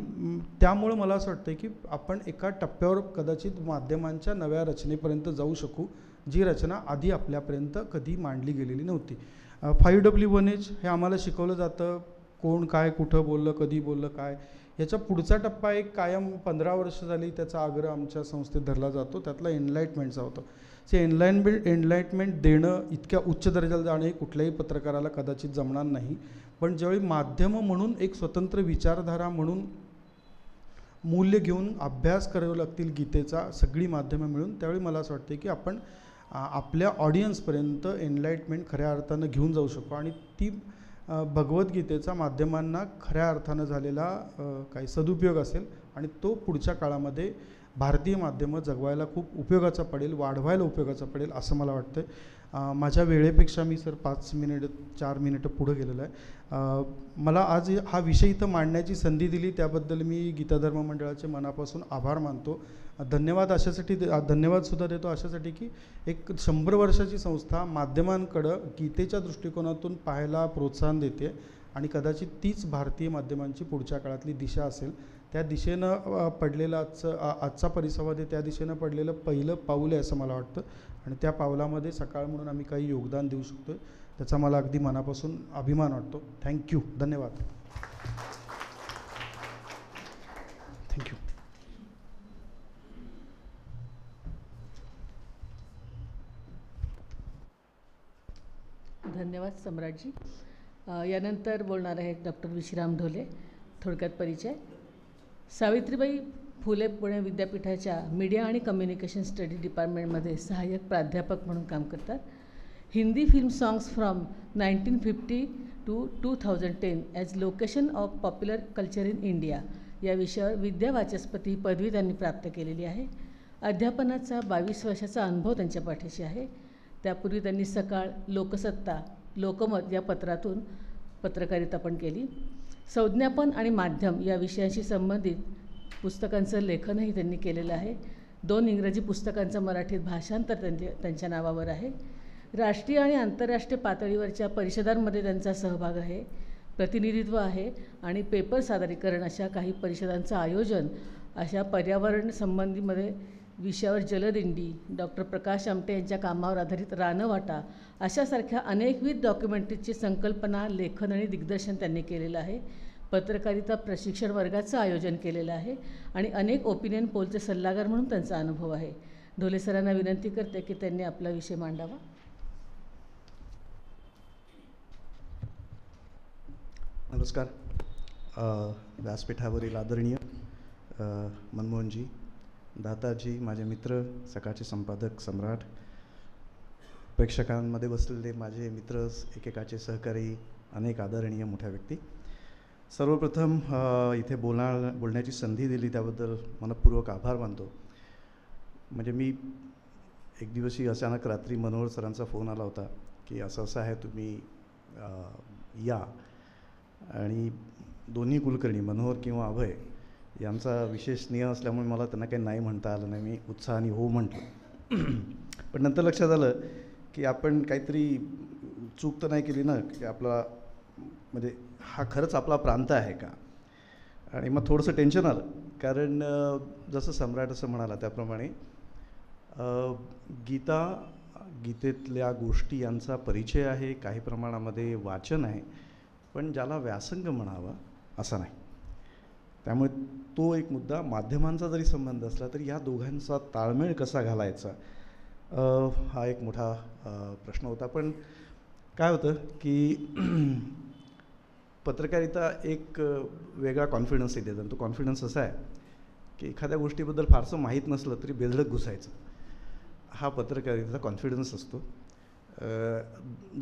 त्यामुळं मला असं वाटतं की आपण एका टप्प्यावर कदाचित माध्यमांच्या नव्या रचनेपर्यंत जाऊ शकू जी रचना आधी आपल्यापर्यंत कधी मांडली गेलेली नव्हती. फाईव्ह डब्ल्यू वन एच हे आम्हाला शिकवलं जातं. कोण काय कुठं बोललं कधी बोललं काय? याचा पुढचा टप्पा एक कायम पंधरा वर्ष झाली त्याचा आग्रह आमच्या संस्थेत धरला जातो. त्यातला एनलाइटमेंटचा होतो. ते एनलाइनमेंट एनलाइटमेंट देणं इतक्या उच्च दर्जाला जाणं हे कुठल्याही पत्रकाराला कदाचित जमणार नाही. पण ज्यावेळी माध्यमं म्हणून एक स्वतंत्र विचारधारा म्हणून मूल्य घेऊन अभ्यास करावे लागतील गीतेचा सगळी माध्यमं मिळून त्यावेळी मला असं वाटते की आपण आपल्या ऑडियन्सपर्यंत एनलाइटमेंट खऱ्या अर्थानं घेऊन जाऊ शकतो आणि ती भगवद्गीतेचा माध्यमांना खऱ्या अर्थानं झालेला काही सदुपयोग असेल आणि तो पुढच्या काळामध्ये भारतीय माध्यमं जगवायला खूप उपयोगाचा पडेल वाढवायला उपयोगाचा पडेल असं मला वाटतं माझ्या वेळेपेक्षा मी सर पाच मिनिट चार मिनिटं पुढं गेलेलो आहे. मला आज हा विषय इथं मांडण्याची संधी दिली त्याबद्दल मी गीता धर्म मंडळाचे मनापासून आभार मानतो. धन्यवाद अशासाठी दे- धन्यवादसुद्धा देतो अशासाठी की एक शंभर वर्षाची संस्था माध्यमांकडं गीतेच्या दृष्टिकोनातून पाहायला प्रोत्साहन देते आणि कदाचित तीच भारतीय माध्यमांची पुढच्या काळातली दिशा असेल. त्या दिशेनं पडलेलं आजचं आजचा परिसंवाद आहे. त्या दिशेनं पडलेलं पहिलं पाऊल आहे असं मला वाटतं. आणि त्या पावलामध्ये सकाळ म्हणून आम्ही काही योगदान देऊ शकतो त्याचा मला अगदी मनापासून अभिमान वाटतो. थँक्यू. धन्यवाद. थँक्यू. धन्यवाद सम्राटजी. यानंतर बोलणार आहेत डॉक्टर विश्राम ढोले थोडक्यात परिचय. सावित्रीबाई फुले पुणे विद्यापीठाच्या मीडिया आणि कम्युनिकेशन स्टडी डिपार्टमेंटमध्ये सहाय्यक प्राध्यापक म्हणून काम करतात. Hindi film songs from nineteen fifty to two thousand ten as location of popular culture in India या विषयावर विद्यावाचस्पती ही पदवी त्यांनी प्राप्त केलेली आहे. अध्यापनाचा बावीस वर्षाचा अनुभव त्यांच्या पाठीशी आहे. त्यापूर्वी त्यांनी सकाळ लोकसत्ता लोकमत या पत्रातून पत्रकारिता पण केली. संज्ञापन आणि माध्यम या विषयांशी संबंधित पुस्तकांचं लेखनही त्यांनी केलेलं आहे. दोन इंग्रजी पुस्तकांचं मराठीत भाषांतर त्यांचे त्यांच्या नावावर आहे. राष्ट्रीय आणि आंतरराष्ट्रीय पातळीवरच्या परिषदांमध्ये त्यांचा सहभाग आहे प्रतिनिधित्व आहे आणि पेपर सादरीकरण अशा काही परिषदांचं आयोजन अशा पर्यावरण संबंधीमध्ये विषयावर जलदिंडी डॉक्टर प्रकाश आमटे यांच्या कामावर आधारित रानवाटा अशासारख्या अनेकविध डॉक्युमेंटरीची संकल्पना लेखन आणि दिग्दर्शन त्यांनी केलेलं आहे. पत्रकारिता प्रशिक्षण वर्गाचं आयोजन केलेलं आहे आणि अनेक ओपिनियन पोलचे सल्लागार म्हणून त्यांचा अनुभव आहे. ढोले सरांना विनंती करते की त्यांनी आपला विषय मांडावा. नमस्कार. व्यासपीठावरील आदरणीय मनमोहनजी दाताजी माझे मित्र सकाळचे संपादक सम्राट प्रेक्षकांमध्ये बसलेले माझे मित्र एकेकाचे सहकारी अनेक आदरणीय मोठ्या व्यक्ती. सर्वप्रथम इथे बोलणार बोलण्याची संधी दिली त्याबद्दल मनपूर्वक आभार मानतो. म्हणजे मी एक दिवशी अचानक रात्री मनोहर सरांचा फोन आला होता की असं असं आहे तुम्ही या. आणि दोन्ही कुलकर्णी मनोहर किंवा अभय यांचा विशेष स्नेह असल्यामुळे मला त्यांना काही नाही म्हणता आलं नाही. मी उत्साहाने हो म्हटलं. पण नंतर लक्षात आलं की आपण काहीतरी चूक तर नाही केली ना की आपला म्हणजे हा खरंच आपला प्रांत आहे का? आणि मग थोडंसं टेन्शन आलं. कारण जसं सम्राट असं म्हणाला त्याप्रमाणे गीता गीतेतल्या गोष्टी यांचा परिचय आहे काही प्रमाणामध्ये वाचन आहे पण ज्याला व्यासंग म्हणावा असा नाही. त्यामुळे तो एक मुद्दा माध्यमांचा जरी संबंध असला तरी या दोघांचा ताळमेळ कसा घालायचा? हा एक मोठा प्रश्न होता. पण काय होतं की पत्रकारिता एक वेगळा कॉन्फिडन्स येते. आणि तो कॉन्फिडन्स असा आहे की एखाद्या गोष्टीबद्दल फारसं माहीत नसलं तरी बेधडक घुसायचं. हा पत्रकारितेचा कॉन्फिडन्स असतो.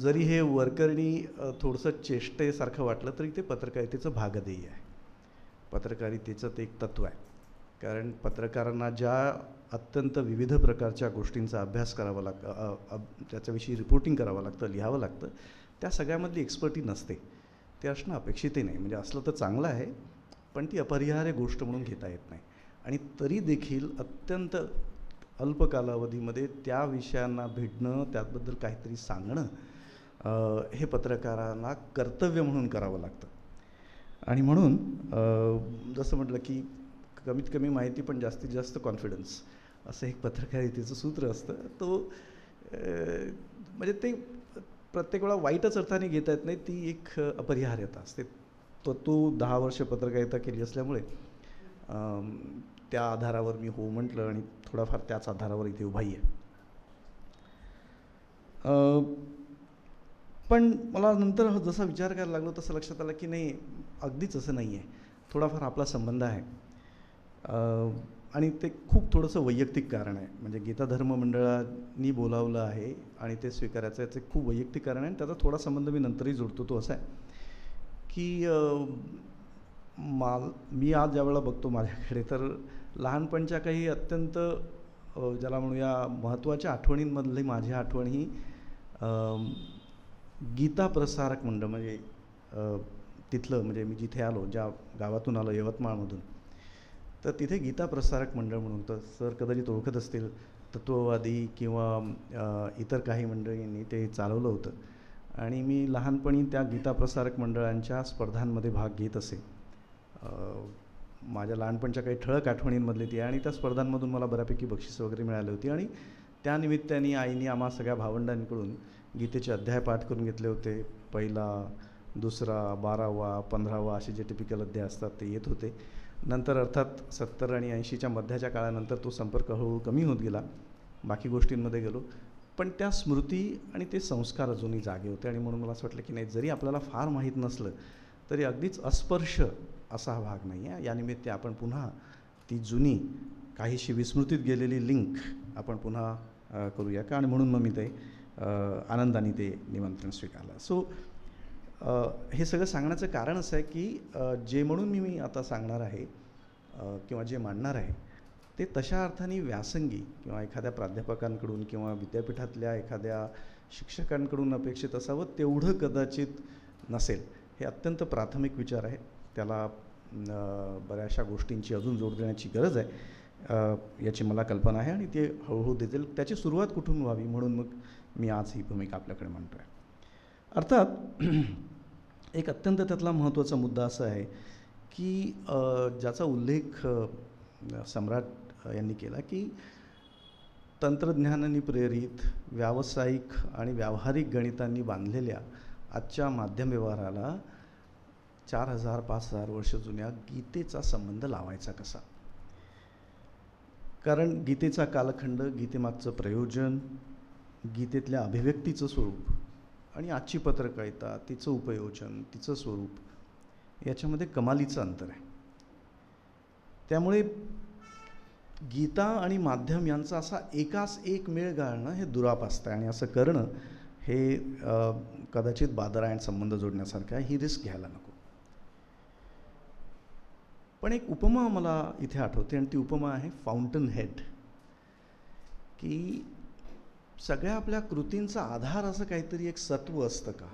जरी हे वरकरणी थोडंसं चेष्टेसारखं वाटलं तरी ते पत्रकारितेचं भागधेय आहे. पत्रकारितेचं ते एक तत्त्व आहे. कारण पत्रकारांना ज्या अत्यंत विविध प्रकारच्या गोष्टींचा अभ्यास करावा लाग त्याच्याविषयी रिपोर्टिंग करावं लागतं लिहावं लागतं त्या सगळ्यामधली एक्सपर्टी नसते. ते असणं अपेक्षितही नाही. म्हणजे असलं तर चांगलं आहे पण ती अपरिहार्य गोष्ट म्हणून घेता येत नाही. आणि तरी देखील अत्यंत अल्प कालावधीमध्ये त्या विषयांना भिडणं त्याबद्दल काहीतरी सांगणं हे पत्रकारांना कर्तव्य म्हणून करावं लागतं. आणि म्हणून जसं म्हटलं की कमीत कमी माहिती पण जास्तीत जास्त कॉन्फिडन्स असं एक पत्रकारितेचं सूत्र असतं. तो म्हणजे ते प्रत्येक वेळा वाईटच अर्थाने घेता येत नाही. ती एक अपरिहार्यता असते. तो तो दहा वर्ष पत्रकारिता केली असल्यामुळे त्या आधारावर मी हो म्हटलं आणि थोडाफार त्याच आधारावर इथे उभाही आहे. पण मला नंतर जसा विचार करायला लागलो तसं लक्षात आलं की नाही अगदीच असं नाही आहे थोडाफार आपला संबंध आहे. आणि ते खूप थोडंसं वैयक्तिक कारण आहे. म्हणजे गीता धर्म मंडळांनी बोलावलं आहे आणि ते स्वीकारायचं याचं ते खूप वैयक्तिक कारण आहे आणि त्याचा थोडा संबंध मी नंतरही जोडतो. तो असा आहे की माल मी आज ज्यावेळेला बघतो माझ्याकडे तर लहानपणच्या काही अत्यंत ज्याला म्हणूया महत्त्वाच्या आठवणींमधली माझी आठवण ही गीता प्रसारक मंडळ म्हणजे तिथलं म्हणजे मी जिथे आलो ज्या गावातून आलो यवतमाळमधून तर तिथे गीता प्रसारक मंडळ म्हणून तर सर कदाचित ओळखत असतील तत्ववादी किंवा इतर काही मंडळींनी ते चालवलं होतं. आणि मी लहानपणी त्या गीता प्रसारक मंडळांच्या स्पर्धांमध्ये भाग घेत असे. माझ्या लहानपणच्या काही ठळक आठवणींमधली ती आणि त्या स्पर्धांमधून मला बऱ्यापैकी बक्षीस वगैरे मिळाली होती. आणि त्यानिमित्ताने आईने आम्हा सगळ्या भावंडांकडून गीतेचे अध्याय पाठ करून घेतले होते. पहिला दुसरा बारावा पंधरावा असे जे टिपिकल अध्याय असतात ते येत होते. नंतर अर्थात सत्तर आणि ऐंशीच्या मध्याच्या काळानंतर तो संपर्क हळूहळू कमी होत गेला. बाकी गोष्टींमध्ये गेलो. पण त्या स्मृती आणि ते संस्कार अजूनही जागे होते आणि म्हणून मला असं वाटलं की नाही जरी आपल्याला फार माहीत नसलं तरी अगदीच अस्पर्श असा हा भाग नाही आहे यानिमित्त आपण पुन्हा ती जुनी काहीशी विस्मृतीत गेलेली लिंक आपण पुन्हा करूया का? आणि म्हणून मग मी ते आनंदाने ते निमंत्रण स्वीकारलं. सो हे सगळं सांगण्याचं कारण असं आहे की जे म्हणून मी मी आता सांगणार आहे किंवा जे मांडणार आहे ते तशा अर्थाने व्यासंगी किंवा एखाद्या प्राध्यापकांकडून किंवा विद्यापीठातल्या एखाद्या शिक्षकांकडून अपेक्षित असावं तेवढं कदाचित नसेल. हे अत्यंत प्राथमिक विचार आहे. त्याला बऱ्याचशा गोष्टींची अजून जोड देण्याची गरज आहे. याची मला कल्पना आहे आणि ते हळूहळू देतील. त्याची सुरुवात कुठून व्हावी म्हणून मग मी आज ही भूमिका आपल्याकडे मांडतो आहे अर्थात एक अत्यंत त्यातला महत्त्वाचा मुद्दा असा आहे की ज्याचा उल्लेख सम्राट यांनी केला की तंत्रज्ञानाने प्रेरित व्यावसायिक आणि व्यावहारिक गणितांनी बांधलेल्या आजच्या माध्यम व्यवहाराला चार हजार पाच हजार वर्ष जुन्या गीतेचा संबंध लावायचा कसा? कारण गीतेचा कालखंड गीतेमागचं प्रयोजन गीतेतल्या अभिव्यक्तीचं स्वरूप आणि आजची पत्रकारिता तिचं उपयोजन तिचं स्वरूप याच्यामध्ये कमालीचं अंतर आहे. त्यामुळे गीता आणि माध्यम यांचा असा एकाच एक मेळ गाळणं हे दुरापास्त आहे आणि असं करणं हे कदाचित बादरायण संबंध जोडण्यासारखं आहे ही रिस्क घ्यायला नको. पण एक उपमा मला इथे आठवते आणि ती उपमा आहे फाउंटन हेड की सगळ्या आपल्या कृतींचा आधार असं काहीतरी एक सत्व असतं का?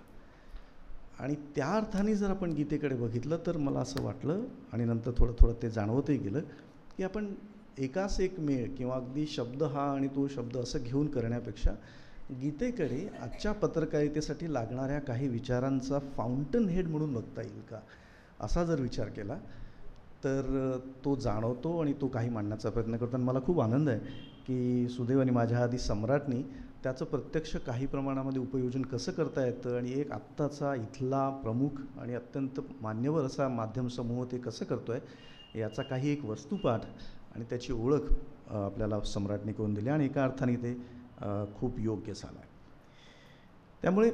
आणि त्या अर्थाने जर आपण गीतेकडे बघितलं तर मला असं वाटलं आणि नंतर थोडं थोडं ते जाणवतही गेलं की आपण एकास एक मेळ किंवा अगदी शब्द हा आणि तो शब्द असं घेऊन करण्यापेक्षा गीतेकडे आजच्या पत्रकारितेसाठी लागणाऱ्या काही विचारांचा फाउंटन हेड म्हणून बघता येईल का? असा जर विचार केला तर तो जाणवतो आणि तो काही मांडण्याचा प्रयत्न करतो आणि मला खूप आनंद आहे. की सुदैवाने माझ्या आधी सम्राटनी त्याचं प्रत्यक्ष काही प्रमाणामध्ये उपयोजन कसं करता येतं आणि एक आत्ताचा इथला प्रमुख आणि अत्यंत मान्यवर असा माध्यम समूह ते कसं करतो आहे याचा काही एक वस्तुपाठ आणि त्याची ओळख आपल्याला सम्राटने करून दिली आणि एका अर्थाने ते खूप योग्य झालं आहे त्यामुळे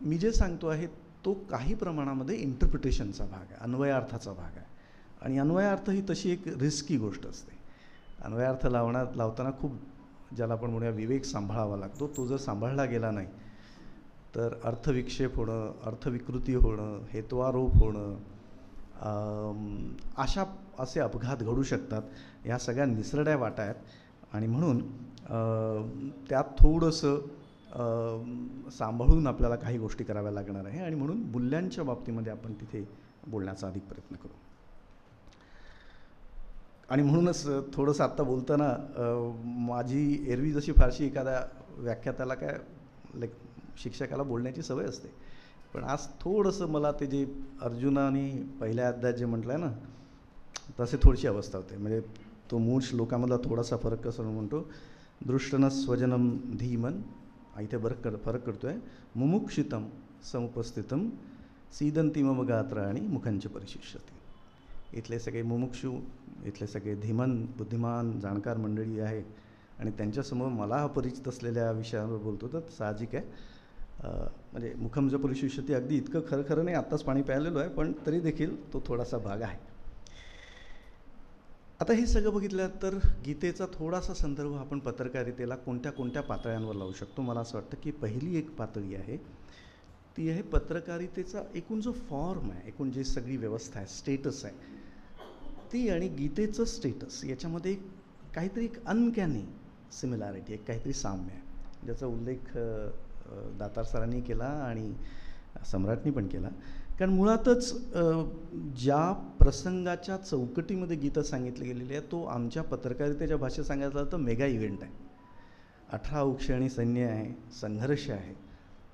मी जे सांगतो आहे तो काही प्रमाणामध्ये इंटरप्रिटेशनचा भाग आहे अन्वयार्थाचा भाग आहे. आणि अन्वयार्थ ही तशी एक रिस्की गोष्ट असते. अन्वयार्थ लावण्यात लावताना खूप ज्याला आपण म्हणूया विवेक सांभाळावा लागतो. तो जर सांभाळला गेला नाही तर अर्थविक्षेप होणं अर्थविकृती होणं हेत्वारोप होणं अशा असे अपघात घडू शकतात. ह्या सगळ्या निसरड्या वाटा आहेत. आणि म्हणून त्यात थोडंसं सांभाळून आपल्याला काही गोष्टी कराव्या लागणार आहे. आणि म्हणून मूल्यांच्या बाबतीमध्ये आपण तिथे बोलण्याचा अधिक प्रयत्न करू. आणि म्हणूनच थोडंसं आत्ता बोलताना माझी एरवी जशी फारशी एखाद्या व्याख्याताला काय लाईक शिक्षकाला बोलण्याची सवय असते. पण आज थोडंसं मला ते जे अर्जुनाने पहिल्या अध्यात जे म्हटलं आहे ना तसे थोडीशी अवस्था होते. म्हणजे तो मूळ श्लोकामधला थोडासा फरक कसं म्हणतो. दृष्टन स्वजनम धीमन इथे बरं कर फरक करतो आहे मुमुक्षितम समुपस्थितम सीदंती मम गात्र आणि मुखांचे परिशिष्यते. इथले सगळे मुमुक्षू इथले सगळे धीमन बुद्धिमान जाणकार मंडळी आहे. आणि त्यांच्यासमोर मला परिचित असलेल्या विषयावर बोलतो तर साहजिक आहे. म्हणजे मुखमज परिशिष्यती ते अगदी इतकं खरं खरं नाही आत्ताच पाणी प्यायलेलो आहे पण तरी देखील तो थोडासा भाग आहे. आता हे सगळं बघितलं तर गीतेचा थोडासा संदर्भ आपण पत्रकारितेला कोणत्या कोणत्या पातळ्यांवर लावू शकतो? मला असं वाटतं की पहिली एक पातळी आहे ती आहे पत्रकारितेचा एकूण जो फॉर्म आहे एकूण जी सगळी व्यवस्था आहे स्टेटस आहे ती आणि गीतेचं स्टेटस याच्यामध्ये एक काहीतरी एक अनकॅनी सिमिलॅरिटी एक काहीतरी साम्य आहे. ज्याचा उल्लेख दातार सरांनी केला आणि सम्राटनी पण केला. कारण मुळातच ज्या प्रसंगाच्या चौकटीमध्ये गीतं सांगितली गेलेली आहे तो आमच्या पत्रकारितेच्या भाषेत सांगायचं तर मेगा इव्हेंट आहे. अठरा औक्ष आणि सैन्य आहे संघर्ष आहे.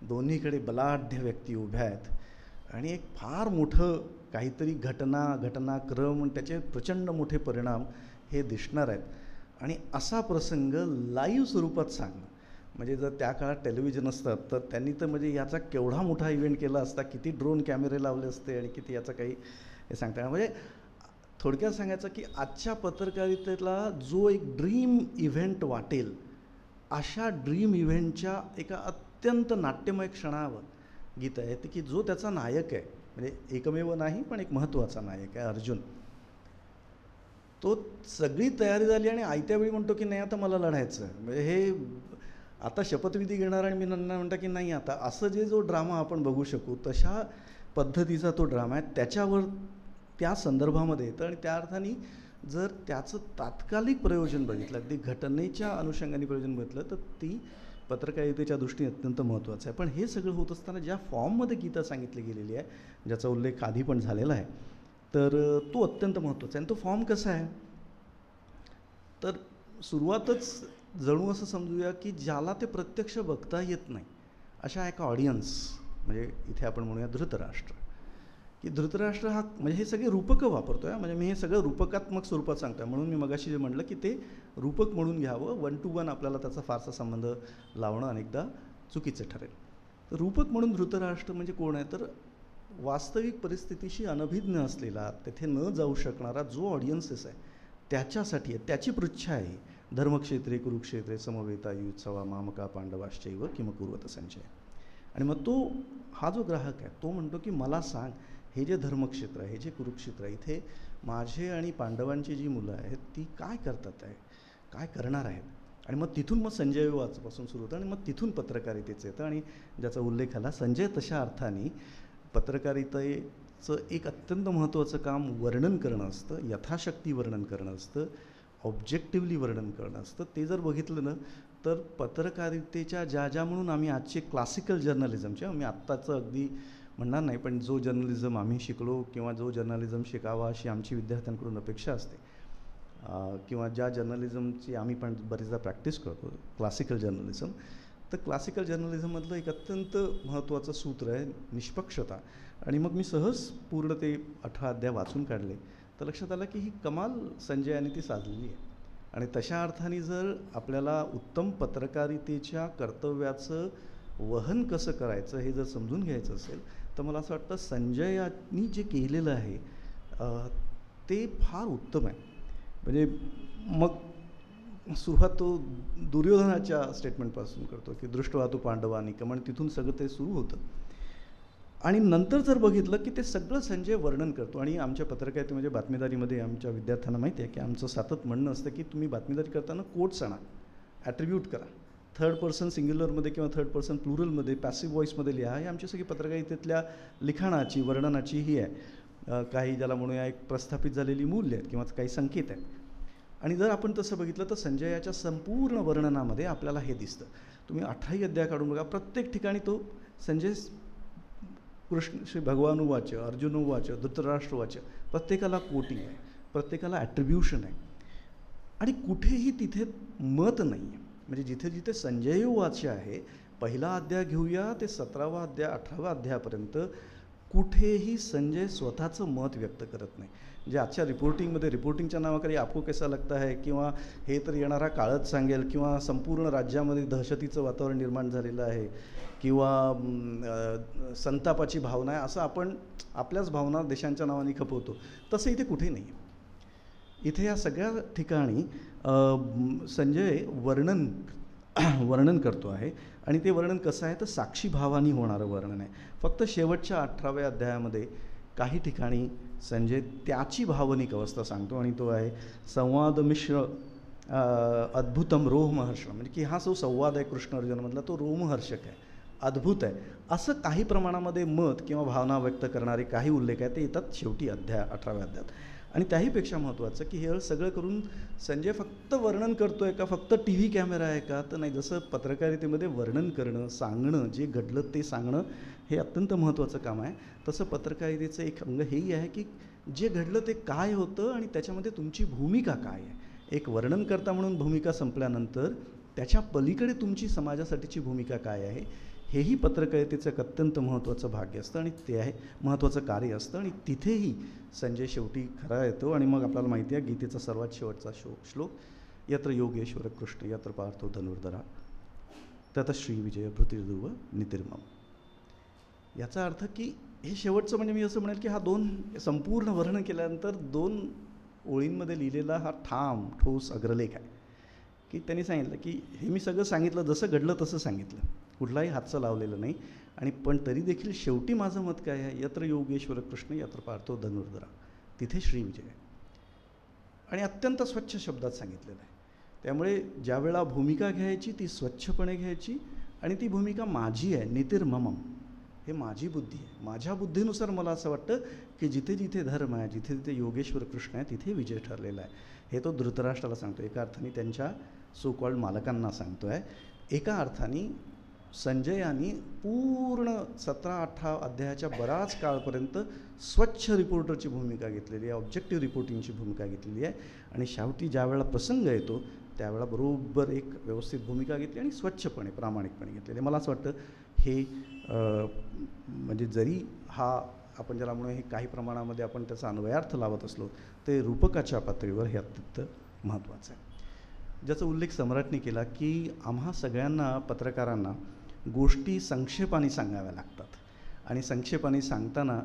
दोन्हीकडे बलाढ्य व्यक्ती उभ्या आहेत. आणि एक फार मोठं काहीतरी घटना घटनाक्रम क्रम त्याचे प्रचंड मोठे परिणाम हे दिसणार आहेत. आणि असा प्रसंग लाईव्ह स्वरूपात सांगणं. म्हणजे जर त्या काळात टेलिव्हिजन असतात तर त्यांनी तर म्हणजे याचा केवढा मोठा इव्हेंट केला असता किती ड्रोन कॅमेरे लावले असते आणि किती याचं काही हे सांगता म्हणजे थोडक्यात सांगायचं की आजच्या पत्रकारितेला जो एक ड्रीम इव्हेंट वाटेल अशा ड्रीम इव्हेंटच्या एका अत्यंत नाट्यमय क्षणावर गीत आहे ते की जो त्याचा नायक आहे. म्हणजे एकमेव नाही पण एक महत्त्वाचा नायक आहे अर्जुन. तो सगळी तयारी झाली आणि आयत्या वेळी म्हणतो की नाही आता मला लढायचं म्हणजे हे आता शपथविधी घेणार आणि मी नंतर म्हणता की नाही आता असं जे जो ड्रामा आपण बघू शकू तशा पद्धतीचा तो ड्रामा आहे. त्याच्यावर त्या संदर्भामध्ये येतं आणि त्या अर्थाने जर त्याचं तात्कालिक प्रयोजन बघितलं अगदी घटनेच्या अनुषंगाने प्रयोजन बघितलं तर ती पत्रकारितेच्या दृष्टीने अत्यंत महत्त्वाचं आहे. पण हे सगळं होत असताना ज्या फॉर्ममध्ये गीता सांगितली गेलेली आहे ज्याचा उल्लेख आधी पण झालेला आहे तर तो अत्यंत महत्त्वाचा आहे. आणि तो फॉर्म कसा आहे? तर सुरुवातच जणू असं समजूया की ज्याला ते प्रत्यक्ष बघता येत नाही अशा एका ऑडियन्स म्हणजे इथे आपण म्हणूया धृतराष्ट्र की धृतराष्ट्र हा म्हणजे हे सगळे रूपकं वापरतो आहे म्हणजे मी हे सगळं रूपकात्मक स्वरूपात सांगतो आहे म्हणून मी मगाशी जे म्हटलं की ते रूपक म्हणून घ्यावं वन टू वन आपल्याला त्याचा फारसा संबंध लावणं अनेकदा चुकीचं ठरेल. तर रूपक म्हणून धृतराष्ट्र म्हणजे कोण आहे? तर वास्तविक परिस्थितीशी अनभिज्ञ असलेला तेथे न जाऊ शकणारा जो ऑडियन्सेस आहे त्याच्यासाठी आहे त्याची पृच्छा आहे. धर्मक्षेत्रे कुरुक्षेत्रे समवेता युत्सवा मामका पांडवाश्चैव किंवा कुर्वत संचय आणि मग तो हा जो ग्राहक आहे तो म्हणतो की मला सांग हे जे धर्मक्षेत्र आहे हे जे कुरुक्षेत्र आहे इथे माझे आणि पांडवांची जी मुलं आहेत ती काय करतात आहे? काय करणार आहेत? आणि मग तिथून मग संजय वाचपासून सुरू होतं आणि मग तिथून पत्रकारितेचं येतं आणि ज्याचा उल्लेख आला संजय तशा अर्थाने पत्रकारितेचं एक अत्यंत महत्त्वाचं काम वर्णन करणं असतं यथाशक्ती वर्णन करणं असतं ऑब्जेक्टिव्हली वर्णन करणं असतं. ते जर बघितलं ना तर पत्रकारितेच्या ज्या ज्या म्हणून आम्ही आजचे क्लासिकल जर्नलिझमच्या आम्ही आत्ताचं अगदी म्हणणार नाही पण जो जर्नलिझम आम्ही शिकलो किंवा जो जर्नलिझम शिकावा अशी आमची विद्यार्थ्यांकडून अपेक्षा असते. किंवा ज्या जर्नलिझमची आम्ही पण बरेचदा प्रॅक्टिस करतो क्लासिकल जर्नलिझम तर क्लासिकल जर्नलिझममधलं एक अत्यंत महत्त्वाचं सूत्र आहे निष्पक्षता. आणि मग मी सहज पूर्ण ते अठरा अध्याय वाचून काढले. तर लक्षात आलं की ही कमाल संजयाने ती साधलेली आहे. आणि तशा अर्थाने जर आपल्याला उत्तम पत्रकारितेच्या कर्तव्याचं वहन कसं करायचं हे जर समजून घ्यायचं असेल तर मला असं वाटतं संजयांनी जे केलेलं आहे ते फार उत्तम आहे. म्हणजे मग सुरुवात तो दुर्योधनाच्या स्टेटमेंटपासून करतो की दृष्टवा तू पांडवानी कमण तिथून सगळं ते सुरू होतं. आणि नंतर जर बघितलं की ते सगळं संजय वर्णन करतो. आणि आमच्या पत्रकारिते म्हणजे बातमीदारीमध्ये आमच्या विद्यार्थ्यांना माहिती आहे की आमचं सातत म्हणणं असतं की तुम्ही बातमीदारी करताना कोट्स आणा ॲट्रिब्यूट करा. थर्ड पर्सन सिंग्युलरमध्ये किंवा थर्ड पर्सन प्लुरलमध्ये पॅसिव्ह व्हॉईसमध्ये लिहा. ही आमची सगळी पत्रकारितेतल्या लिखाणाची वर्णनाची ही आहे. काही ज्याला म्हणूया एक प्रस्थापित झालेली मूल्य आहेत किंवा काही संकेत आहेत. आणि जर आपण तसं बघितलं तर संजयाच्या संपूर्ण वर्णनामध्ये आपल्याला हे दिसतं. तुम्ही अठराही अध्याय काढून बघा. प्रत्येक ठिकाणी तो संजय कृष्ण श्री भगवान उवाच अर्जुन उवाच धृतराष्ट्रवाच प्रत्येकाला कोटिंग आहे. प्रत्येकाला ॲट्रिब्युशन आहे. आणि कुठेही तिथे मत नाही आहे म्हणजे जिथे जिथे संजय वाचे आहे पहिला अध्याय घेऊया ते सतरावा अध्याय अठरावा अध्यायापर्यंत कुठेही संजय स्वतःचं मत व्यक्त करत नाही. म्हणजे आजच्या रिपोर्टिंगमध्ये रिपोर्टिंगच्या नावाखाली आपको कसा लगता है? किंवा हे तर येणारा काळच सांगेल किंवा संपूर्ण राज्यामध्ये दहशतीचं वातावरण निर्माण झालेलं आहे किंवा संतापाची भावना आहे असं आपण आपल्याच भावना देशांच्या नावाने खपवतो. तसं इथे कुठे नाही इथे या सगळ्या ठिकाणी संजय वर्णन वर्णन करतो आहे. आणि ते वर्णन कसं आहे? तर साक्षी भावानी होणारं वर्णन आहे. फक्त शेवटच्या अठराव्या अध्यायामध्ये काही ठिकाणी संजय त्याची भावनिक अवस्था सांगतो आणि तो आहे संवाद मिश्र अद्भुतम रोमहर्षण म्हणजे की हा जो संवाद आहे कृष्ण अर्जुनमधला तो रोमहर्षक आहे. अद्भुत आहे. असं काही प्रमाणामध्ये मत किंवा भावना व्यक्त करणारे काही उल्लेख आहेत ते येतात शेवटी अध्याय अठराव्या अध्यायात. आणि त्याहीपेक्षा महत्त्वाचं की हे सगळं करून संजय फक्त वर्णन करतो आहे का? फक्त टी व्ही कॅमेरा आहे का? तर नाही जसं पत्रकारितेमध्ये वर्णन करणं सांगणं जे घडलं ते सांगणं हे अत्यंत महत्त्वाचं काम आहे. तसं पत्रकारितेचं एक अंग हेही आहे की जे घडलं ते काय होतं आणि त्याच्यामध्ये तुमची भूमिका काय आहे? एक वर्णनकर्ता म्हणून भूमिका संपल्यानंतर त्याच्या पलीकडे तुमची समाजासाठीची भूमिका काय आहे? हेही पत्रकारितेचं एक अत्यंत महत्त्वाचं भाग्य असतं आणि ते आहे महत्त्वाचं कार्य असतं आणि तिथेही संजय शेवटी खरा येतो आणि मग आपल्याला माहिती आहे गीतेचा सर्वात शेवटचा शो श्लोक यत्र योगेश्वर कृष्ण यत्र पार्थो धनुर्धरा तत श्रीविजय भृतिर्धुव नितिर्मम. याचा अर्थ की हे शेवटचं म्हणजे मी असं म्हणेल की हा दोन संपूर्ण वर्णन केल्यानंतर दोन ओळींमध्ये लिहिलेला हा ठाम ठोस अग्रलेख आहे. की त्यांनी सांगितलं की हे मी सगळं सांगितलं जसं घडलं तसं सांगितलं. कुठलाही हातचं लावलेलं नाही. आणि पण तरी देखील शेवटी माझं मत काय आहे? यत्र योगेश्वर कृष्ण यत्र पार्थो धनुर्धरा. तिथे श्रीविजय आणि अत्यंत स्वच्छ शब्दात सांगितलेलं आहे. त्यामुळे ज्या वेळा भूमिका घ्यायची ती स्वच्छपणे घ्यायची आणि ती भूमिका माझी आहे नितिर्ममम हे माझी बुद्धी आहे. माझ्या बुद्धीनुसार मला असं वाटतं की जिथे जिथे धर्म आहे जिथे जिथे योगेश्वर कृष्ण आहे तिथे विजय ठरलेला आहे. हे तो धृतराष्ट्राला सांगतो. एका अर्थाने त्यांच्या सो कॉल्ड मालकांना सांगतो आहे एका अर्थाने संजयानी पूर्ण सतरा अठरा अध्यायाच्या बराच काळपर्यंत स्वच्छ रिपोर्टरची भूमिका घेतलेली आहे ऑब्जेक्टिव्ह रिपोर्टिंगची भूमिका घेतलेली आहे. आणि शेवटी ज्यावेळेला प्रसंग येतो त्यावेळेला बरोबर एक व्यवस्थित भूमिका घेतली आणि स्वच्छपणे प्रामाणिकपणे घेतलेली मला असं वाटतं हे म्हणजे जरी हा आपण ज्याला म्हणून हे काही प्रमाणामध्ये आपण त्याचा अन्वयार्थ लावत असलो ते रूपकाच्या पातळीवर हे अत्यंत महत्त्वाचं आहे. ज्याचा उल्लेख सम्राटने केला की आम्हा सगळ्यांना पत्रकारांना गोष्टी संक्षेपाने सांगाव्या लागतात. आणि संक्षेपाने सांगताना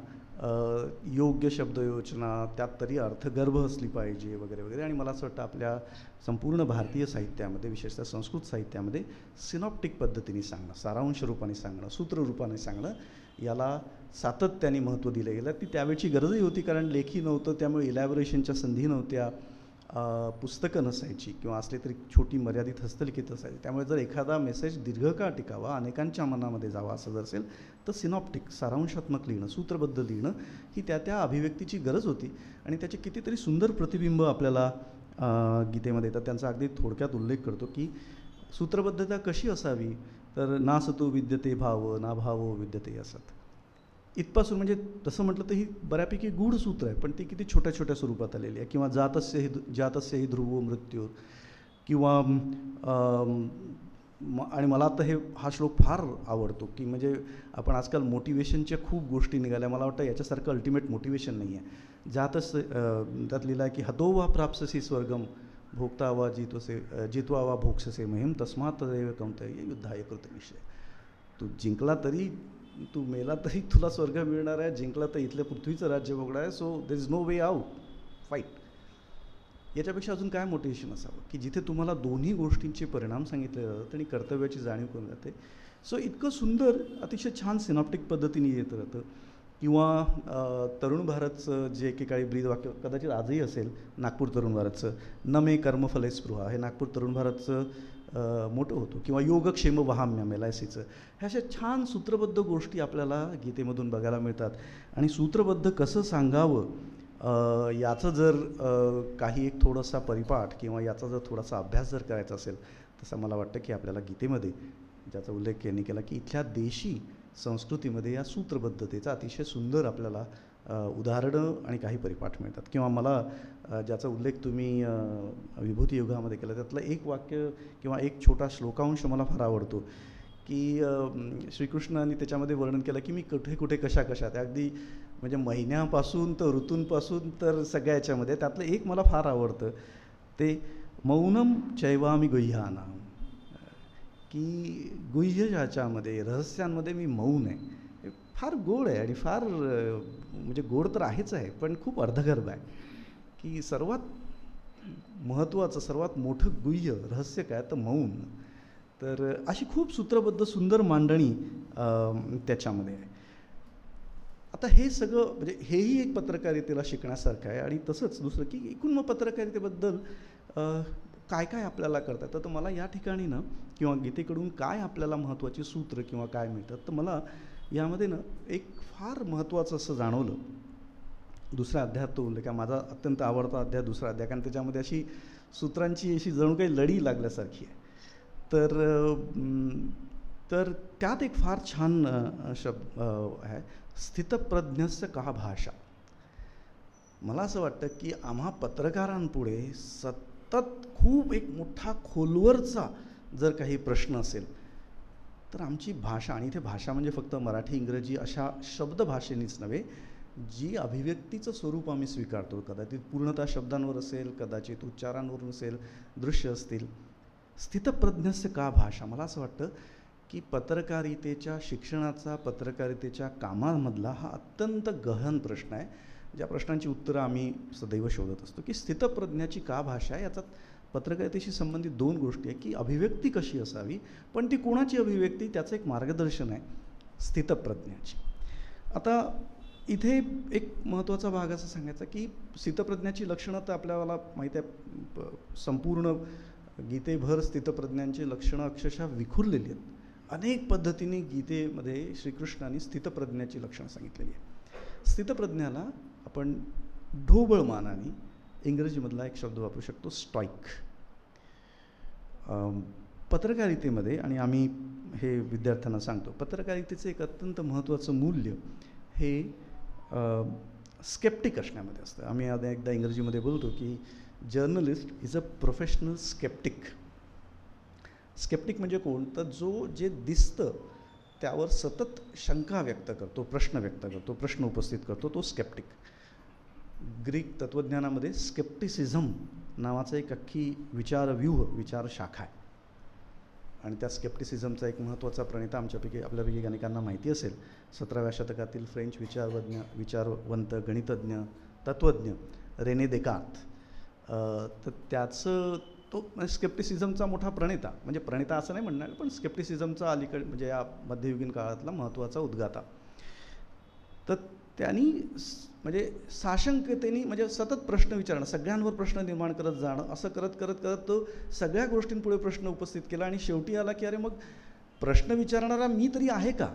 योग्य शब्दयोजना त्यात तरी अर्थगर्भ असली पाहिजे वगैरे वगैरे. आणि मला असं वाटतं आपल्या संपूर्ण भारतीय साहित्यामध्ये विशेषतः संस्कृत साहित्यामध्ये सिनॉप्टिक पद्धतीने सांगणं सारांश रूपाने सांगणं सूत्ररूपाने सांगणं याला सातत्याने महत्त्व दिलं गेलं. ती त्यावेळची गरजही होती कारण लेखी नव्हतं त्यामुळे इलॅबोरेशनच्या संधी नव्हत्या. पुस्तकं नसायची किंवा असली तरी छोटी मर्यादित हस्तलिखित असायची. त्यामुळे जर एखादा मेसेज दीर्घकाळ टिकावा अनेकांच्या मनामध्ये जावा असं जर असेल तर सिनॉप्टिक सारांशात्मक लिहिणं सूत्रबद्ध लिहिणं ही त्या त्या अभिव्यक्तीची गरज होती. आणि त्याचे कितीतरी सुंदर प्रतिबिंब आपल्याला गीतेमध्ये येतात. त्यांचा अगदी थोडक्यात उल्लेख करतो की सूत्रबद्धता कशी असावी? तर ना सतो विद्यते भाव ना भावो विद्यते असत. इथपासून म्हणजे तसं म्हटलं तर ही बऱ्यापैकी गूढ सूत्र आहे पण ती किती छोट्या छोट्या स्वरूपात आलेली आहे. किंवा जातस्य ही जातस्य ही ध्रुव मृत्यू किंवा म- आणि मला आता हे हा श्लोक फार आवडतो की म्हणजे आपण आजकाल मोटिवेशनच्या खूप गोष्टी निघाल्या. मला वाटतं याच्यासारखं अल्टिमेट मोटिवेशन नाही आहे. जातस्य त्यात लिहिलं आहे की हतो वा प्राप्ससी स्वर्गम भोगता वा जित्वसे जितवा वा भोगससे महिम तस्मात तदैव युद्धाय कृत विषय तू जिंकला तरी तू मेला तरी तुला स्वर्ग मिळणार आहे जिंकला तर इथल्या पृथ्वीचं राज्य भोगणार आहे. So there is no way out fight याच्यापेक्षा अजून काय मोटिवेशन असावं? की जिथे तुम्हाला दोन्ही गोष्टींचे परिणाम सांगितले जातात आणि कर्तव्याची जाणीव करून जाते. सो इतकं सुंदर अतिशय छान सिनॉप्टिक पद्धतीने येत राहतं. किंवा तरुण भारतचं जे एकेकाळी ब्रीद वाक्य कदाचित आजही असेल नागपूर तरुण भारतचं न मे कर्मफले स्पृहा. हे नागपूर तरुण भारतचं मोठं होतो. किंवा योगक्षेम वहाम्यम एल आय सीचं ह्या अशा छान सूत्रबद्ध गोष्टी आपल्याला गीतेमधून बघायला मिळतात. आणि सूत्रबद्ध कसं सांगावं याचं जर काही एक थोडासा परिपाठ किंवा याचा जर थोडासा अभ्यास जर करायचा असेल तसं मला वाटतं की आपल्याला गीतेमध्ये ज्याचा उल्लेख यांनी केला की इथल्या देशी संस्कृतीमध्ये या सूत्रबद्धतेचा अतिशय सुंदर आपल्याला उदाहरणं आणि काही परिपाठ मिळतात. किंवा मला ज्याचा उल्लेख तुम्ही विभूती युगामध्ये केला त्यातलं एक वाक्य किंवा एक छोटा श्लोकांश मला फार आवडतो की श्रीकृष्णाने त्याच्यामध्ये वर्णन केलं की मी कुठे कुठे कशा कशात. अगदी म्हणजे महिन्यापासून तर ऋतूंपासून तर सगळ्या याच्यामध्ये त्यातलं एक मला फार आवडतं. ते मौनम चैवामी गुह्याना की गुह्य ज्याच्यामध्ये रहस्यांमध्ये मी मौन आहे. फार गोड आहे आणि फार म्हणजे गोड तर आहेच आहे पण खूप अर्धगर्भ आहे. की सर्वात महत्त्वाचं सर्वात मोठं गुह्य रहस्य काय? तर मौन. तर अशी खूप सूत्रबद्ध सुंदर मांडणी त्याच्यामध्ये आहे. आता हे सगळं म्हणजे हेही एक पत्रकारितेला शिकण्यासारखं आहे आणि तसंच दुसरं की एकूण मग पत्रकारितेबद्दल काय काय आपल्याला करता येतं? तर मला या ठिकाणी ना किंवा गीतेकडून काय आपल्याला महत्त्वाची सूत्र किंवा काय मिळतात? तर मला यामध्ये ना एक फार महत्त्वाचं असं जाणवलं. दुसऱ्या अध्यायात तो उल्लेख आहे. माझा अत्यंत आवडता अध्याय दुसरा अध्याय कारण त्याच्यामध्ये अशी सूत्रांची अशी जणू काही लढी लागल्यासारखी आहे. तर तर त्यात एक फार छान शब्द आहे स्थितप्रज्ञस्य का भाषा? मला असं वाटतं की आम्हा पत्रकारांपुढे सतत खूप एक मोठा खोलवरचा जर काही प्रश्न असेल तर आमची भाषा आणि इथे भाषा म्हणजे फक्त मराठी इंग्रजी अशा शब्दभाषेनीच नव्हे जी अभिव्यक्तीचं स्वरूप आम्ही स्वीकारतो कदाचित पूर्णतः शब्दांवर असेल कदाचित उच्चारांवरून असेल दृश्य असतील. स्थितप्रज्ञस्य का भाषा? मला असं वाटतं की पत्रकारितेच्या शिक्षणाचा पत्रकारितेच्या कामामधला हा अत्यंत गहन प्रश्न आहे. ज्या प्रश्नांची उत्तरं आम्ही सदैव शोधत असतो. की स्थितप्रज्ञाची का भाषा आहे? याचा पत्रकारितेशी संबंधित दोन गोष्टी आहे की अभिव्यक्ती कशी असावी? पण ती कोणाची अभिव्यक्ती? त्याचं एक मार्गदर्शन आहे. स्थितप्रज्ञाची. आता इथे एक महत्त्वाचा भाग असं सांगायचा की स्थितप्रज्ञाची लक्षणं तर आपल्याला माहीत आहे संपूर्ण गीतेभर स्थितप्रज्ञांची लक्षणं अक्षरशः विखुरलेली आहेत. अनेक पद्धतीने गीतेमध्ये श्रीकृष्णाने स्थितप्रज्ञाची लक्षणं सांगितलेली आहेत. स्थितप्रज्ञाला आपण ढोबळ मानाने इंग्रजीमधला एक शब्द वापरू शकतो स्टॉईक पत्रकारितेमध्ये आणि आम्ही हे विद्यार्थ्यांना सांगतो पत्रकारितेचं एक अत्यंत महत्त्वाचं मूल्य हे स्केप्टिक असण्यामध्ये असतं. आम्ही आता एकदा इंग्रजीमध्ये बोलतो की journalist is a professional sceptic sceptic म्हणजे कोण? तर जो जे दिसतं त्यावर सतत शंका व्यक्त करतो प्रश्न व्यक्त करतो प्रश्न उपस्थित करतो तो स्केप्टिक ग्रीक तत्त्वज्ञानामध्ये स्केप्टिसिझम नावाचा एक अख्खी विचारव्यूह विचार शाखा आहे. आणि त्या स्केप्टिसिझमचा एक महत्त्वाचा प्रणेता आमच्यापैकी आपल्यापैकी अनेकांना माहिती असेल. सतराव्या शतकातील फ्रेंच विचारवज्ञ विचारवंत गणितज्ञ तत्त्वज्ञ रेने देकात तर त्याचं तो स्केप्टिसिझमचा मोठा प्रणेता. म्हणजे प्रणेता असं नाही म्हणणार पण स्केप्टिसिझमचा अलीकडे म्हणजे या मध्ययुगीन काळातला महत्त्वाचा उद्गाता. तर त्यांनी म्हणजे साशंकतेने म्हणजे सतत प्रश्न विचारणं सगळ्यांवर प्रश्न निर्माण करत जाणं असं करत करत करत तो सगळ्या गोष्टींपुढे प्रश्न उपस्थित केला आणि शेवटी आला की अरे मग प्रश्न विचारणारा मी तरी आहे का?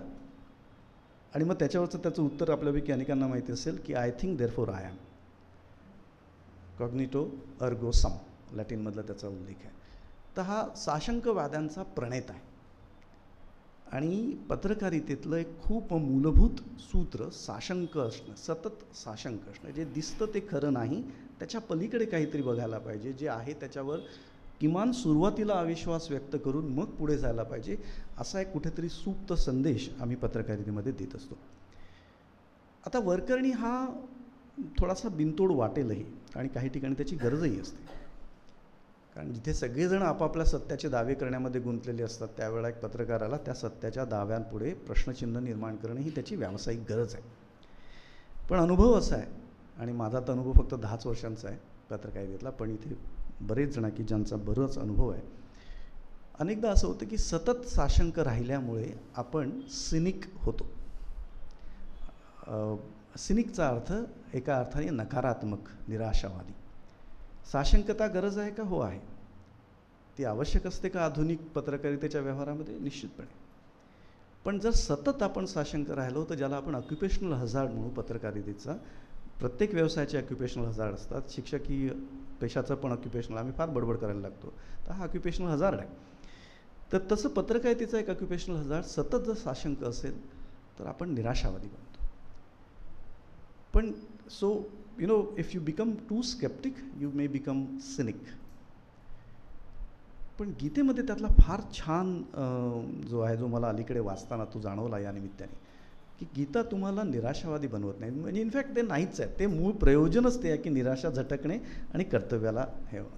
आणि मग त्याच्यावरचं त्याचं उत्तर आपल्यापैकी अनेकांना माहिती असेल की I think therefore I am Cognito अर्गो सम लॅटिनमधला त्याचा उल्लेख आहे. तर हा साशंकवाद्यांचा प्रणेत आहे. आणि पत्रकारितेतलं एक खूप मूलभूत सूत्र साशंक असणं सतत साशंक असणं जे दिसतं ते खरं नाही त्याच्या पलीकडे काहीतरी बघायला पाहिजे जे आहे त्याच्यावर किमान सुरुवातीला अविश्वास व्यक्त करून मग पुढे जायला पाहिजे असा एक कुठेतरी सुप्त संदेश आम्ही पत्रकारितेमध्ये देत असतो. आता वरकरणी हा थोडासा बिनतोड वाटेलही आणि काही ठिकाणी त्याची गरजही असते. कारण जिथे सगळेजण आपापल्या सत्याचे दावे करण्यामध्ये गुंतलेले असतात त्यावेळेला एक पत्रकाराला त्या सत्याच्या दाव्यांपुढे प्रश्नचिन्ह निर्माण करणे ही त्याची व्यावसायिक गरज आहे. पण अनुभव असा आहे आणि माझा तर अनुभव फक्त दहाच वर्षांचा आहे पत्रकारितेतला पण इथे बरेच जण की ज्यांचा बरंच अनुभव आहे. अनेकदा असं होतं की सतत साशंक राहिल्यामुळे आपण सिनिक होतो. सिनिकचा अर्थ एका अर्थाने नकारात्मक निराशावादी. साशंकता गरज आहे का? हो आहे. ती आवश्यक असते का आधुनिक पत्रकारितेच्या व्यवहारामध्ये? निश्चितपणे. पण जर सतत आपण साशंक राहिलो तर ज्याला आपण ऑक्युपेशनल हजार्ड म्हणू पत्रकारितेचा प्रत्येक व्यवसायाचे ऑक्युपेशनल हजार्ड असतात. शिक्षकी पेशाचं पण ऑक्युपेशनल आम्ही फार बडबड करायला लागतो. तर हा ऑक्युपेशनल हजार्ड आहे. तर तसं पत्रकारितेचा एक ऑक्युपेशनल हजार्ड सतत जर साशंक असेल तर आपण निराशावादी बनतो. पण so you know if you become too sceptic you may become cynic पण गीतेमध्ये त्यातला फार छान जो आहे जो मला अलीकडे वाचताना तो जाणवला या निमित्ताने की गीता तुम्हाला निराशावादी बनवत नाही. म्हणजे इनफॅक्ट ते नाहीच आहे. ते मूळ प्रयोजनच ते आहे की निराशा झटकणे आणि कर्तव्याला हे होणं.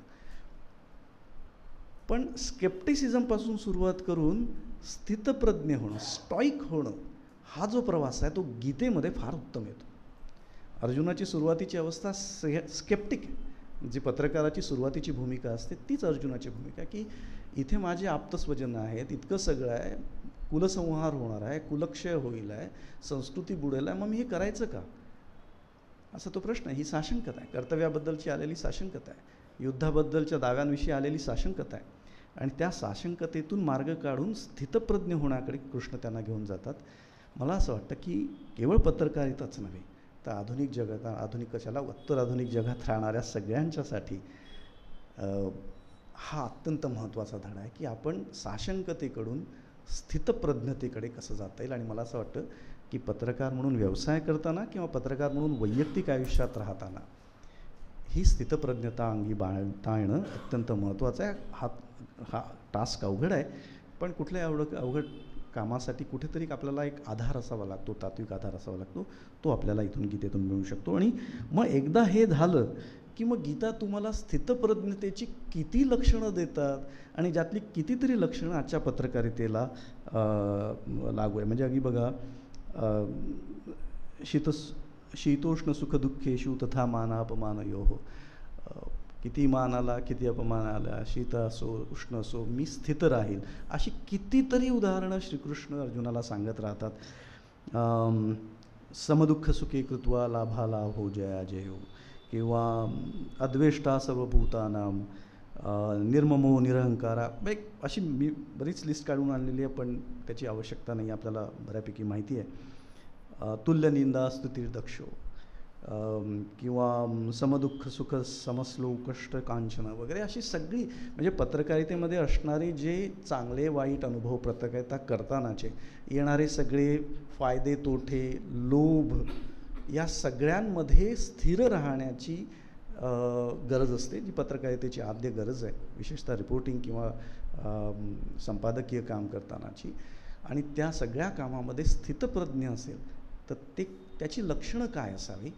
पण स्केप्टिसिझमपासून सुरुवात करून स्थितप्रज्ञ होणं स्टॉईक होणं हा जो प्रवास आहे तो गीतेमध्ये फार उत्तम येतो. अर्जुनाची सुरुवातीची अवस्था से स्केप्टिक जी पत्रकाराची सुरुवातीची भूमिका असते तीच अर्जुनाची भूमिका की इथे माझे आप्तस्वजन आहेत इतकं सगळं आहे कुलसंहार होणार आहे कुलक्षय होईल आहे संस्कृती बुडेल आहे मग मी हे करायचं का? असा तो प्रश्न ही साशंकता आहे. कर्तव्याबद्दलची आलेली साशंकता आहे. युद्धाबद्दलच्या दाव्यांविषयी आलेली साशंकता आहे. आणि त्या साशंकतेतून मार्ग काढून स्थितप्रज्ञ होण्याकडे कृष्ण त्यांना घेऊन जातात. मला असं वाटतं की केवळ पत्रकारिताच नव्हे तर आधुनिक जगात आधुनिक कशाला? उत्तर आधुनिक जगात राहणाऱ्या सगळ्यांच्यासाठी हा अत्यंत महत्त्वाचा धडा आहे की आपण साशंकतेकडून स्थितप्रज्ञतेकडे कसं जाता येईल. आणि मला असं वाटतं की पत्रकार म्हणून व्यवसाय करताना किंवा पत्रकार म्हणून वैयक्तिक आयुष्यात राहताना ही स्थितप्रज्ञता अंगी बाळता येणं अत्यंत महत्त्वाचं आहे. हा हा टास्क अवघड आहे पण कुठल्याही अवघड अवघड कामासाठी कुठेतरी आपल्याला एक आधार असावा लागतो तात्विक आधार असावा लागतो तो आपल्याला इथून गीतेतून मिळू शकतो. आणि मग एकदा हे झालं की मग गीता तुम्हाला स्थितप्रज्ञतेची किती लक्षणं देतात आणि ज्यातली कितीतरी लक्षणं आजच्या पत्रकारितेला लागू आहे. म्हणजे अगदी बघा शीतस शीत शीतोष्ण सुखदुःखेषु तथा मानापमानयो किती मान आला किती अपमान आला शीत असो उष्ण असो मी स्थित राहील अशी कितीतरी उदाहरणं श्रीकृष्ण अर्जुनाला सांगत राहतात. समदुःख सुखी कृत्वा लाभाला हो जया जयो. किंवा अद्वेष्टा सर्वभूतानां निर्ममो निरहंकारा. एक अशी मी बरीच लिस्ट काढून आणलेली आहे पण त्याची आवश्यकता नाही आपल्याला बऱ्यापैकी माहिती आहे. तुल्य तुल्यनिंदा स्तुतीर्दक्षो. किंवा समदुःख सुख समस्लो कष्ट कांचन वगैरे अशी सगळी म्हणजे पत्रकारितेमध्ये असणारे जे चांगले वाईट अनुभव पत्रकारिता करतानाचे येणारे सगळे फायदे तोटे लोभ या सगळ्यांमध्ये स्थिर राहण्याची गरज असते जी पत्रकारितेची आद्य गरज आहे. विशेषतः रिपोर्टिंग किंवा संपादकीय काम करतानाची. आणि त्या सगळ्या कामामध्ये स्थितप्रज्ञ असेल तर ते त्याची लक्षणं काय असावी?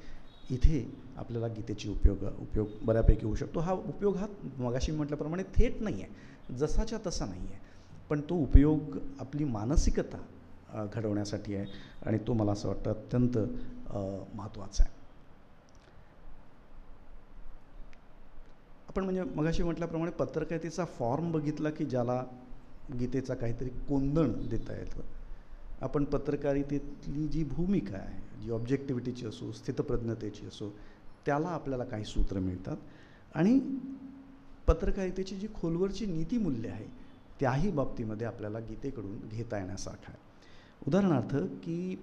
इथे आपल्याला गीतेची उपयोग उपयोग बऱ्यापैकी होऊ शकतो. हा उपयोग हा मगाशी म्हटल्याप्रमाणे थेट नाही आहे जसाच्या तसा नाही आहे पण तो उपयोग आपली मानसिकता घडवण्यासाठी आहे आणि तो मला असं वाटतं अत्यंत महत्त्वाचा आहे. आपण म्हणजे मगाशी म्हटल्याप्रमाणे पत्रकारितेचा फॉर्म बघितला की ज्याला गीतेचा काहीतरी कोंदण देता येतं. आपण पत्रकारितेतली जी भूमिका आहे जी ऑब्जेक्टिव्हिटीची असो स्थितप्रज्ञतेची असो त्याला आपल्याला काही सूत्र मिळतात. आणि पत्रकारितेची जी खोलवरची नीतिमूल्य आहे त्याही बाबतीमध्ये आपल्याला गीतेकडून घेता येण्यासारखं आहे. उदाहरणार्थ की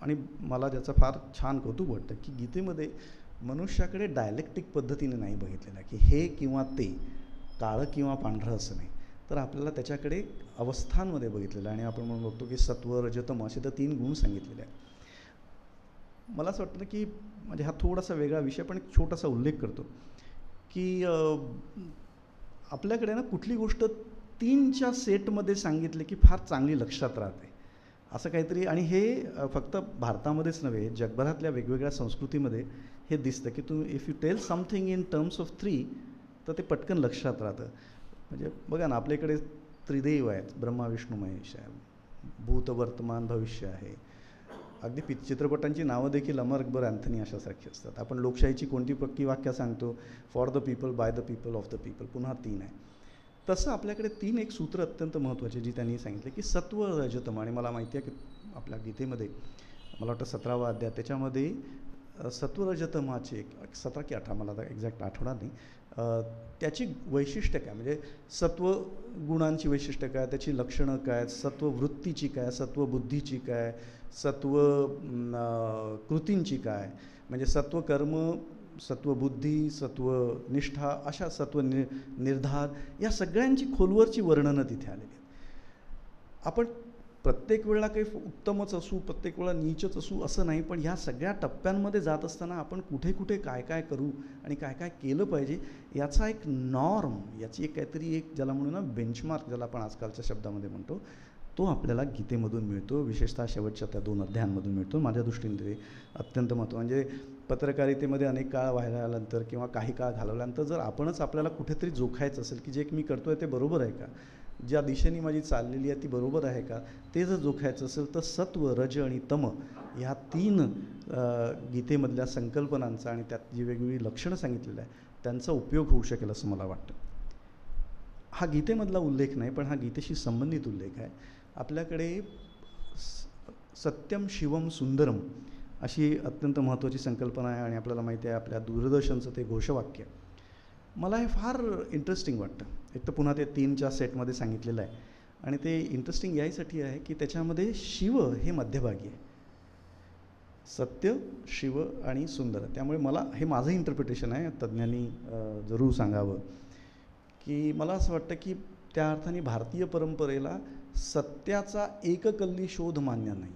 आणि मला ज्याचं फार छान कौतुक वाटतं की गीतेमध्ये मनुष्याकडे डायलेक्टिक पद्धतीने नाही बघितलेलं की हे किंवा ते काळं किंवा पांढरं असं नाही. तर आपल्याला त्याच्याकडे अवस्थांमध्ये बघितलेलं आहे. आणि आपण म्हणून बघतो की सत्व रजतम असे तर तीन गुण सांगितलेले आहेत. मला असं वाटतं की म्हणजे हा थोडासा वेगळा विषय पण एक छोटासा उल्लेख करतो की आपल्याकडे ना कुठली गोष्ट तीनच्या सेटमध्ये सांगितली की फार चांगली लक्षात राहते. असं काहीतरी आणि हे फक्त भारतामध्येच नव्हे जगभरातल्या वेगवेगळ्या संस्कृतीमध्ये हे दिसतं की तू if you tell something in terms of three तर ते पटकन लक्षात राहतं. म्हणजे बघा ना आपल्याकडे त्रिदेव आहेत ब्रह्मा विष्णू महेश आहे. भूत वर्तमान भविष्य आहे. अगदी पि चित्रपटांची नावं देखील अमर अकबर अँथनी अशासारखी असतात. आपण लोकशाहीची कोणती पक्की वाक्य सांगतो? For the people by the people of the people पुन्हा तीन आहे. तसं आपल्याकडे तीन एक सूत्र अत्यंत महत्त्वाचे जी त्यांनी सांगितले की सत्व रजतम. आणि मला माहिती आहे की आपल्या गीतेमध्ये मला वाटतं सतरावा अध्याय त्याच्यामध्ये अ, सत्वरजतमाचे एक सतरा की अठरा मला आता एक्झॅक्ट आठवणार नाही. त्याची वैशिष्ट्य काय? म्हणजे सत्व गुणांची वैशिष्ट्य काय? त्याची लक्षणं काय? सत्व वृत्तीची काय? सत्व बुद्धीची काय? सत्व कृतींची काय? म्हणजे सत्वकर्म सत्वबुद्धी सत्वनिष्ठा अशा सत्व नि निर्धार या सगळ्यांची खोलवरची वर्णनं तिथे आलेली आहेत. आपण प्रत्येक वेळेला काही उत्तमच असू प्रत्येक वेळा नीचच असू असं नाही पण ह्या सगळ्या टप्प्यांमध्ये जात असताना आपण कुठे कुठे काय काय करू आणि काय काय केलं पाहिजे याचा एक नॉर्म याची एक काहीतरी एक ज्याला म्हणू ना बेंचमार्क ज्याला आपण आजकालच्या शब्दामध्ये म्हणतो तो आपल्याला गीतेमधून मिळतो विशेषतः शेवटच्या त्या दोन अध्यायांमधून मिळतो. माझ्या दृष्टीने ते अत्यंत महत्त्व म्हणजे पत्रकारितेमध्ये अनेक काळ वाहिल्यानंतर किंवा काही काळ घालवल्यानंतर जर आपणच आपल्याला कुठेतरी जोखायचं असेल की जे मी करतो आहे ते बरोबर आहे का? ज्या दिशेने माझी चाललेली आहे ती बरोबर आहे का? ते जर जोखायचं असेल तर सत्व रज आणि तम ह्या तीन गीतेमधल्या संकल्पनांचा आणि त्यात जी वेगवेगळी लक्षणं सांगितलेली आहे त्यांचा उपयोग होऊ शकेल असं मला वाटतं. हा गीतेमधला उल्लेख नाही पण हा गीतेशी संबंधित उल्लेख आहे. आपल्याकडे स- सत्यम शिवम सुंदरम अशी अत्यंत महत्त्वाची संकल्पना आहे आणि आपल्याला माहिती आहे आपल्या दूरदर्शनचं ते घोषवाक्य. मला हे फार इंटरेस्टिंग वाटतं. एक तर पुन्हा ते तीनच्या सेटमध्ये सांगितलेलं आहे. आणि ते इंटरेस्टिंग याहीसाठी आहे की त्याच्यामध्ये शिव हे मध्यभागी आहे. सत्य शिव आणि सुंदर. त्यामुळे मला हे माझं इंटरप्रिटेशन आहे. तज्ज्ञांनी जरूर सांगावं. की मला असं वाटतं की त्या अर्थाने भारतीय परंपरेला सत्याचा एककल्ली शोध मान्य नाही.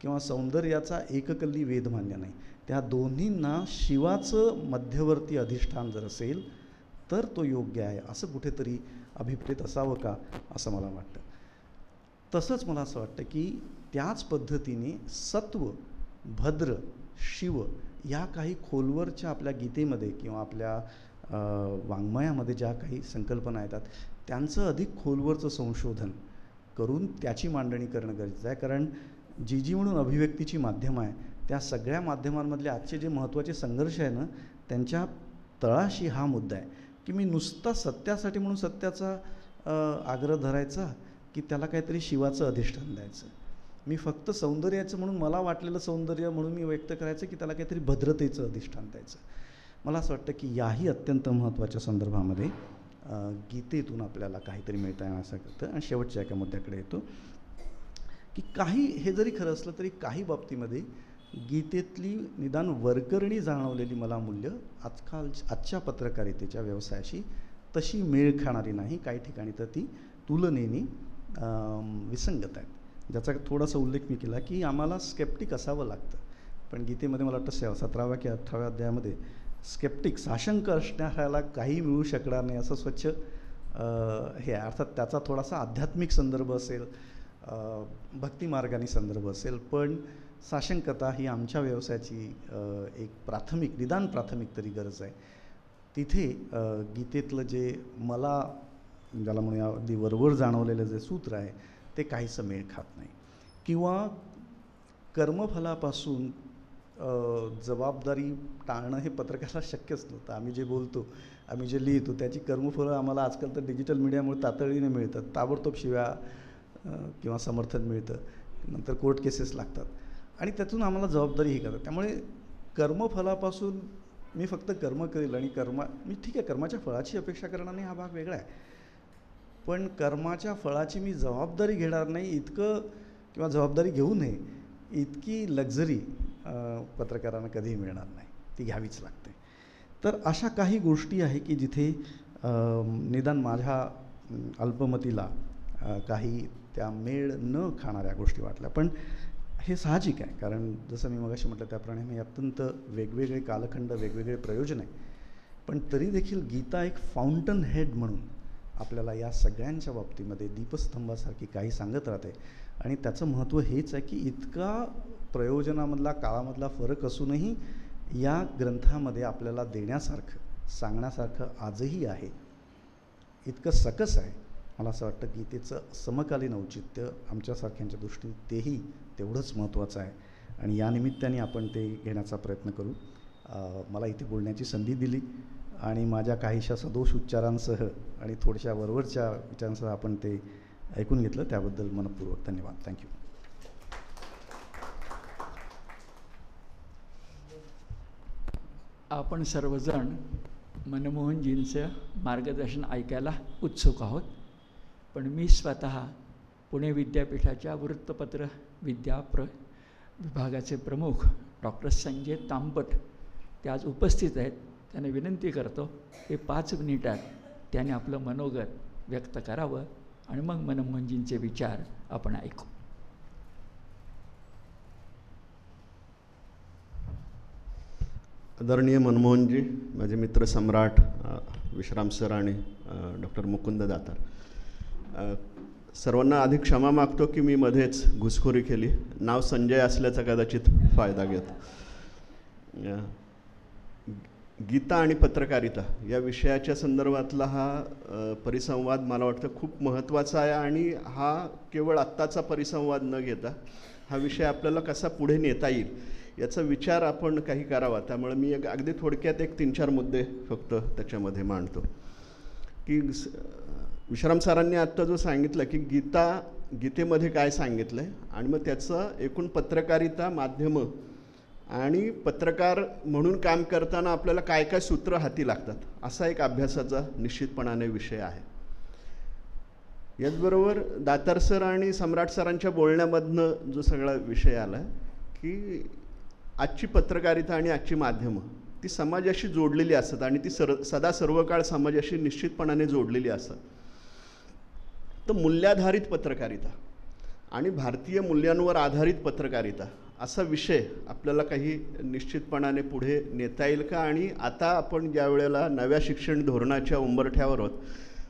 किंवा सौंदर्याचा एककल्ली वेद मान्य नाही. त्या दोन्हींना शिवाचं मध्यवर्ती अधिष्ठान जर असेल तर तो योग्य आहे असं कुठेतरी अभिप्रेत असावं का असं मला वाटतं. तसंच मला असं वाटतं की त्याच पद्धतीने सत्व भद्र शिव या काही खोलवरच्या आपल्या गीतेमध्ये किंवा आपल्या वाङ्मयामध्ये ज्या काही संकल्पना येतात त्यांचं अधिक खोलवरचं संशोधन करून त्याची मांडणी करणं गरजेचं आहे. कारण जी जी म्हणून अभिव्यक्तीची माध्यमं आहे. त्या सगळ्या माध्यमांमधले आजचे जे महत्त्वाचे संघर्ष आहे ना त्यांच्या तळाशी हा मुद्दा आहे. की मी नुसता सत्यासाठी म्हणून सत्याचा आग्रह धरायचा की त्याला काहीतरी शिवाचं अधिष्ठान द्यायचं. मी फक्त सौंदर्याचं म्हणून मला वाटलेलं सौंदर्य म्हणून मी व्यक्त करायचं की त्याला काहीतरी भद्रतेचं अधिष्ठान द्यायचं. मला असं वाटतं की याही अत्यंत महत्त्वाच्या संदर्भामध्ये गीतेतून आपल्याला काहीतरी मिळतं आहे असं करतं आणि शेवटच्या एका मुद्द्याकडे येतो. की काही हे जरी खरं असलं तरी काही बाबतीमध्ये गीतेतली निदान वरकरणी जाणवलेली मला मूल्य आजकाल आजच्या पत्रकारितेच्या व्यवसायाशी तशी मेळ खाणारी नाही. काही ठिकाणी तर ती तुलनेने विसंगत आहेत. ज्याचा थोडासा उल्लेख मी केला की आम्हाला स्केप्टिक असावं लागतं. पण गीतेमध्ये मला वाटतं सतराव्या की अठराव्या अध्यायामध्ये स्केप्टिक साशंक असणाऱ्याला काही मिळू शकणार नाही असं स्वच्छ हे आहे. अर्थात त्याचा थोडासा आध्यात्मिक संदर्भ असेल भक्तिमार्गाने संदर्भ असेल. पण साशंकता ही आमच्या व्यवसायाची एक प्राथमिक निदान प्राथमिक तरी गरज आहे. तिथे गीतेतलं जे मला ज्याला म्हणूया अगदी वरवर जाणवलेलं जे सूत्र आहे ते काहीसं मेळ खात नाही. किंवा कर्मफलापासून जबाबदारी टाळणं हे पत्रकाराला शक्यच नव्हतं. आम्ही जे बोलतो आम्ही जे लिहितो त्याची कर्मफलं आम्हाला आजकाल तर डिजिटल मीडियामुळे तातडीने मिळतात. ताबडतोब शिव्या किंवा समर्थन मिळतं. नंतर कोर्ट केसेस लागतात. आणि त्यातून आम्हाला जबाबदारी ही करतात. त्यामुळे कर्मफलापासून मी फक्त कर्म करेल आणि कर्मा मी ठीक आहे कर्माच्या फळाची अपेक्षा करणार नाही हा भाग वेगळा आहे. पण कर्माच्या फळाची मी जबाबदारी घेणार नाही इतकं किंवा जबाबदारी घेऊ नये इतकी लक्झरी पत्रकारांना कधीही मिळणार नाही. ती घ्यावीच लागते. तर अशा काही गोष्टी आहे की जिथे निदान माझ्या अल्पमतीला काही त्या मेळ न खाणाऱ्या गोष्टी वाटल्या. पण हे साहजिक आहे. कारण जसं मी मगाशी म्हटलं त्याप्रमाणे मी अत्यंत वेगवेगळे कालखंड वेगवेगळे प्रयोजन आहे. पण तरी देखील गीता एक फाउंटन हेड म्हणून आपल्याला या सगळ्यांच्या बाबतीमध्ये दीपस्तंभासारखी काही सांगत राहते. आणि त्याचं महत्त्व हेच आहे की इतका प्रयोजनामधला काळामधला फरक असूनही या ग्रंथामध्ये आपल्याला देण्यासारखं सांगण्यासारखं आजही आहे. इतकं सकस आहे. मला असं वाटतं गीतेचं समकालीन औचित्य आमच्यासारख्यांच्या दृष्टीने तेही तेवढंच महत्त्वाचं आहे. आणि या निमित्ताने आपण ते घेण्याचा प्रयत्न करू. मला इथे बोलण्याची संधी दिली आणि माझ्या काहीशा सदोष उच्चारांसह आणि थोड्याशा वरवरच्या विचारांसह आपण ते ऐकून घेतलं. त्याबद्दल मनपूर्वक धन्यवाद. थँक्यू आपण सर्वजण मनमोहनजींचं मार्गदर्शन ऐकायला उत्सुक आहोत. पण मी स्वतः पुणे विद्यापीठाच्या वृत्तपत्र विद्या प्र विभागाचे प्रमुख डॉक्टर संजय तांबट ते आज उपस्थित आहेत. त्यांना विनंती करतो की पाच मिनिटात त्याने आपलं मनोगत व्यक्त करावं आणि मग मनमंजींचे विचार आपण ऐकू. आदरणीय मनमोहनजी माझे मित्र सम्राट विश्राम सर आणि डॉक्टर मुकुंद दातार. सर्वांना आधी क्षमा मागतो की मी मध्येच घुसखोरी केली. नाव संजय असल्याचा कदाचित फायदा घेतो. गीता आणि पत्रकारिता या विषयाच्या संदर्भातला हा परिसंवाद मला वाटतं खूप महत्त्वाचा आहे आणि हा केवळ आत्ताचा परिसंवाद न घेता हा विषय आपल्याला कसा पुढे नेता येईल याचा विचार आपण काही करावा. त्यामुळे मी एक अगदी थोडक्यात एक तीन चार मुद्दे फक्त त्याच्यामध्ये मांडतो. की विश्राम सरांनी आत्ता जो सांगितलं की गीता गीतेमध्ये काय सांगितलं आहे आणि मग त्याचं एकूण पत्रकारिता माध्यमं आणि पत्रकार म्हणून काम करताना आपल्याला काय काय सूत्र हाती लागतात असा एक अभ्यासाचा निश्चितपणाने विषय आहे. याचबरोबर दातार सर आणि सम्राट सरांच्या बोलण्यामधनं जो सगळा विषय आला की आजची पत्रकारिता आणि आजची माध्यमं ती समाजाशी जोडलेली असतात आणि ती सर सदा सर्व काळ समाजाशी निश्चितपणाने जोडलेली असतात. तर मूल्याधारित पत्रकारिता आणि भारतीय मूल्यांवर आधारित पत्रकारिता असा विषय आपल्याला काही निश्चितपणाने पुढे नेता येईल का? आणि आता आपण ज्या वेळेला नव्या शिक्षण धोरणाच्या उंबरठ्यावर आहोत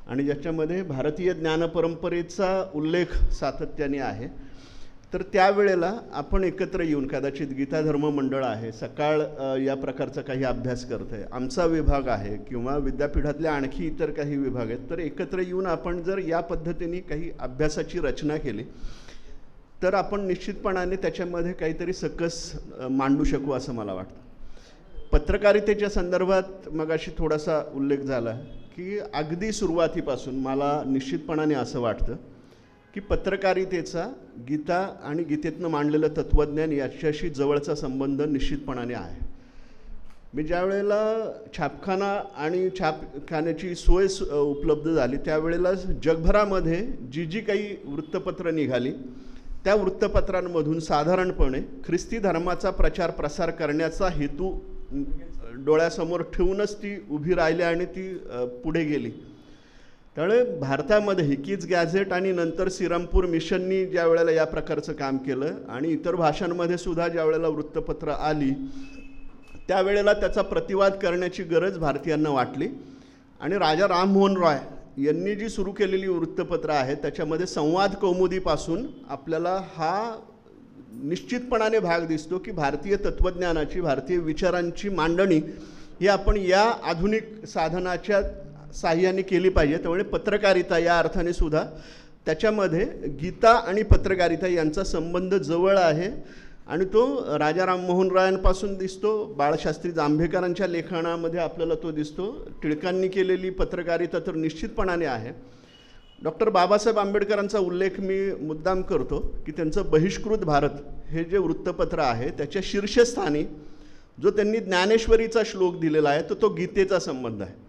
आणि ज्याच्यामध्ये भारतीय ज्ञानपरंपरेचा उल्लेख सातत्याने आहे तर त्यावेळेला आपण एकत्र येऊन कदाचित गीता धर्म मंडळ आहे सकाळ या प्रकारचा काही अभ्यास करत आहे आमचा विभाग आहे किंवा विद्यापीठातल्या आणखी इतर काही विभाग आहेत तर एकत्र येऊन आपण जर या पद्धतीने काही अभ्यासाची रचना केली तर आपण निश्चितपणाने त्याच्यामध्ये काहीतरी सकस मांडू शकू असं मला वाटतं. पत्रकारितेच्या संदर्भात मगाशी थोडासा उल्लेख झाला की अगदी सुरुवातीपासून मला निश्चितपणाने असं वाटतं की पत्रकारितेचा गीता आणि गीतेतनं मांडलेलं तत्त्वज्ञान याच्याशी जवळचा संबंध निश्चितपणाने आहे. मी ज्या वेळेला छापखाना आणि छापखान्याची सोय उपलब्ध झाली त्यावेळेला जगभरामध्ये जी जी काही वृत्तपत्रं निघाली त्या वृत्तपत्रांमधून साधारणपणे ख्रिस्ती धर्माचा प्रचार प्रसार करण्याचा हेतू डोळ्यासमोर ठेवूनच ती उभी राहिली आणि ती पुढे गेली. त्यामुळे भारतामध्ये हिकीज गॅझेट आणि नंतर श्रीरामपूर मिशननी ज्या वेळेला या प्रकारचं काम केलं आणि इतर भाषांमध्ये सुद्धा ज्या वेळेला वृत्तपत्र आली त्यावेळेला त्याचा प्रतिवाद करण्याची गरज भारतीयांना वाटली. आणि राजा राममोहन रॉय यांनी जी सुरू केलेली वृत्तपत्र आहेत त्याच्यामध्ये संवाद कौमुदीपासून आपल्याला हा निश्चितपणाने भाग दिसतो की भारतीय तत्त्वज्ञानाची भारतीय विचारांची मांडणी ही आपण या आधुनिक साधनाच्या साह्याने केली पाहिजे. त्यामुळे पत्रकारिता या अर्थाने सुद्धा त्याच्यामध्ये गीता आणि पत्रकारिता यांचा संबंध जवळ आहे. आणि तो राजा राममोहन रायांपासून दिसतो. बाळशास्त्री जांभेकरांच्या लेखनामध्ये आपल्याला तो दिसतो. टिळकांनी केलेली पत्रकारिता तर निश्चितपणाने आहे. डॉक्टर बाबासाहेब आंबेडकरांचा उल्लेख मी मुद्दाम करतो की त्यांचं बहिष्कृत भारत हे जे वृत्तपत्र आहे त्याच्या शीर्षस्थानी जो त्यांनी ज्ञानेश्वरीचा श्लोक दिलेला आहे तो तो गीतेचा संबंध आहे.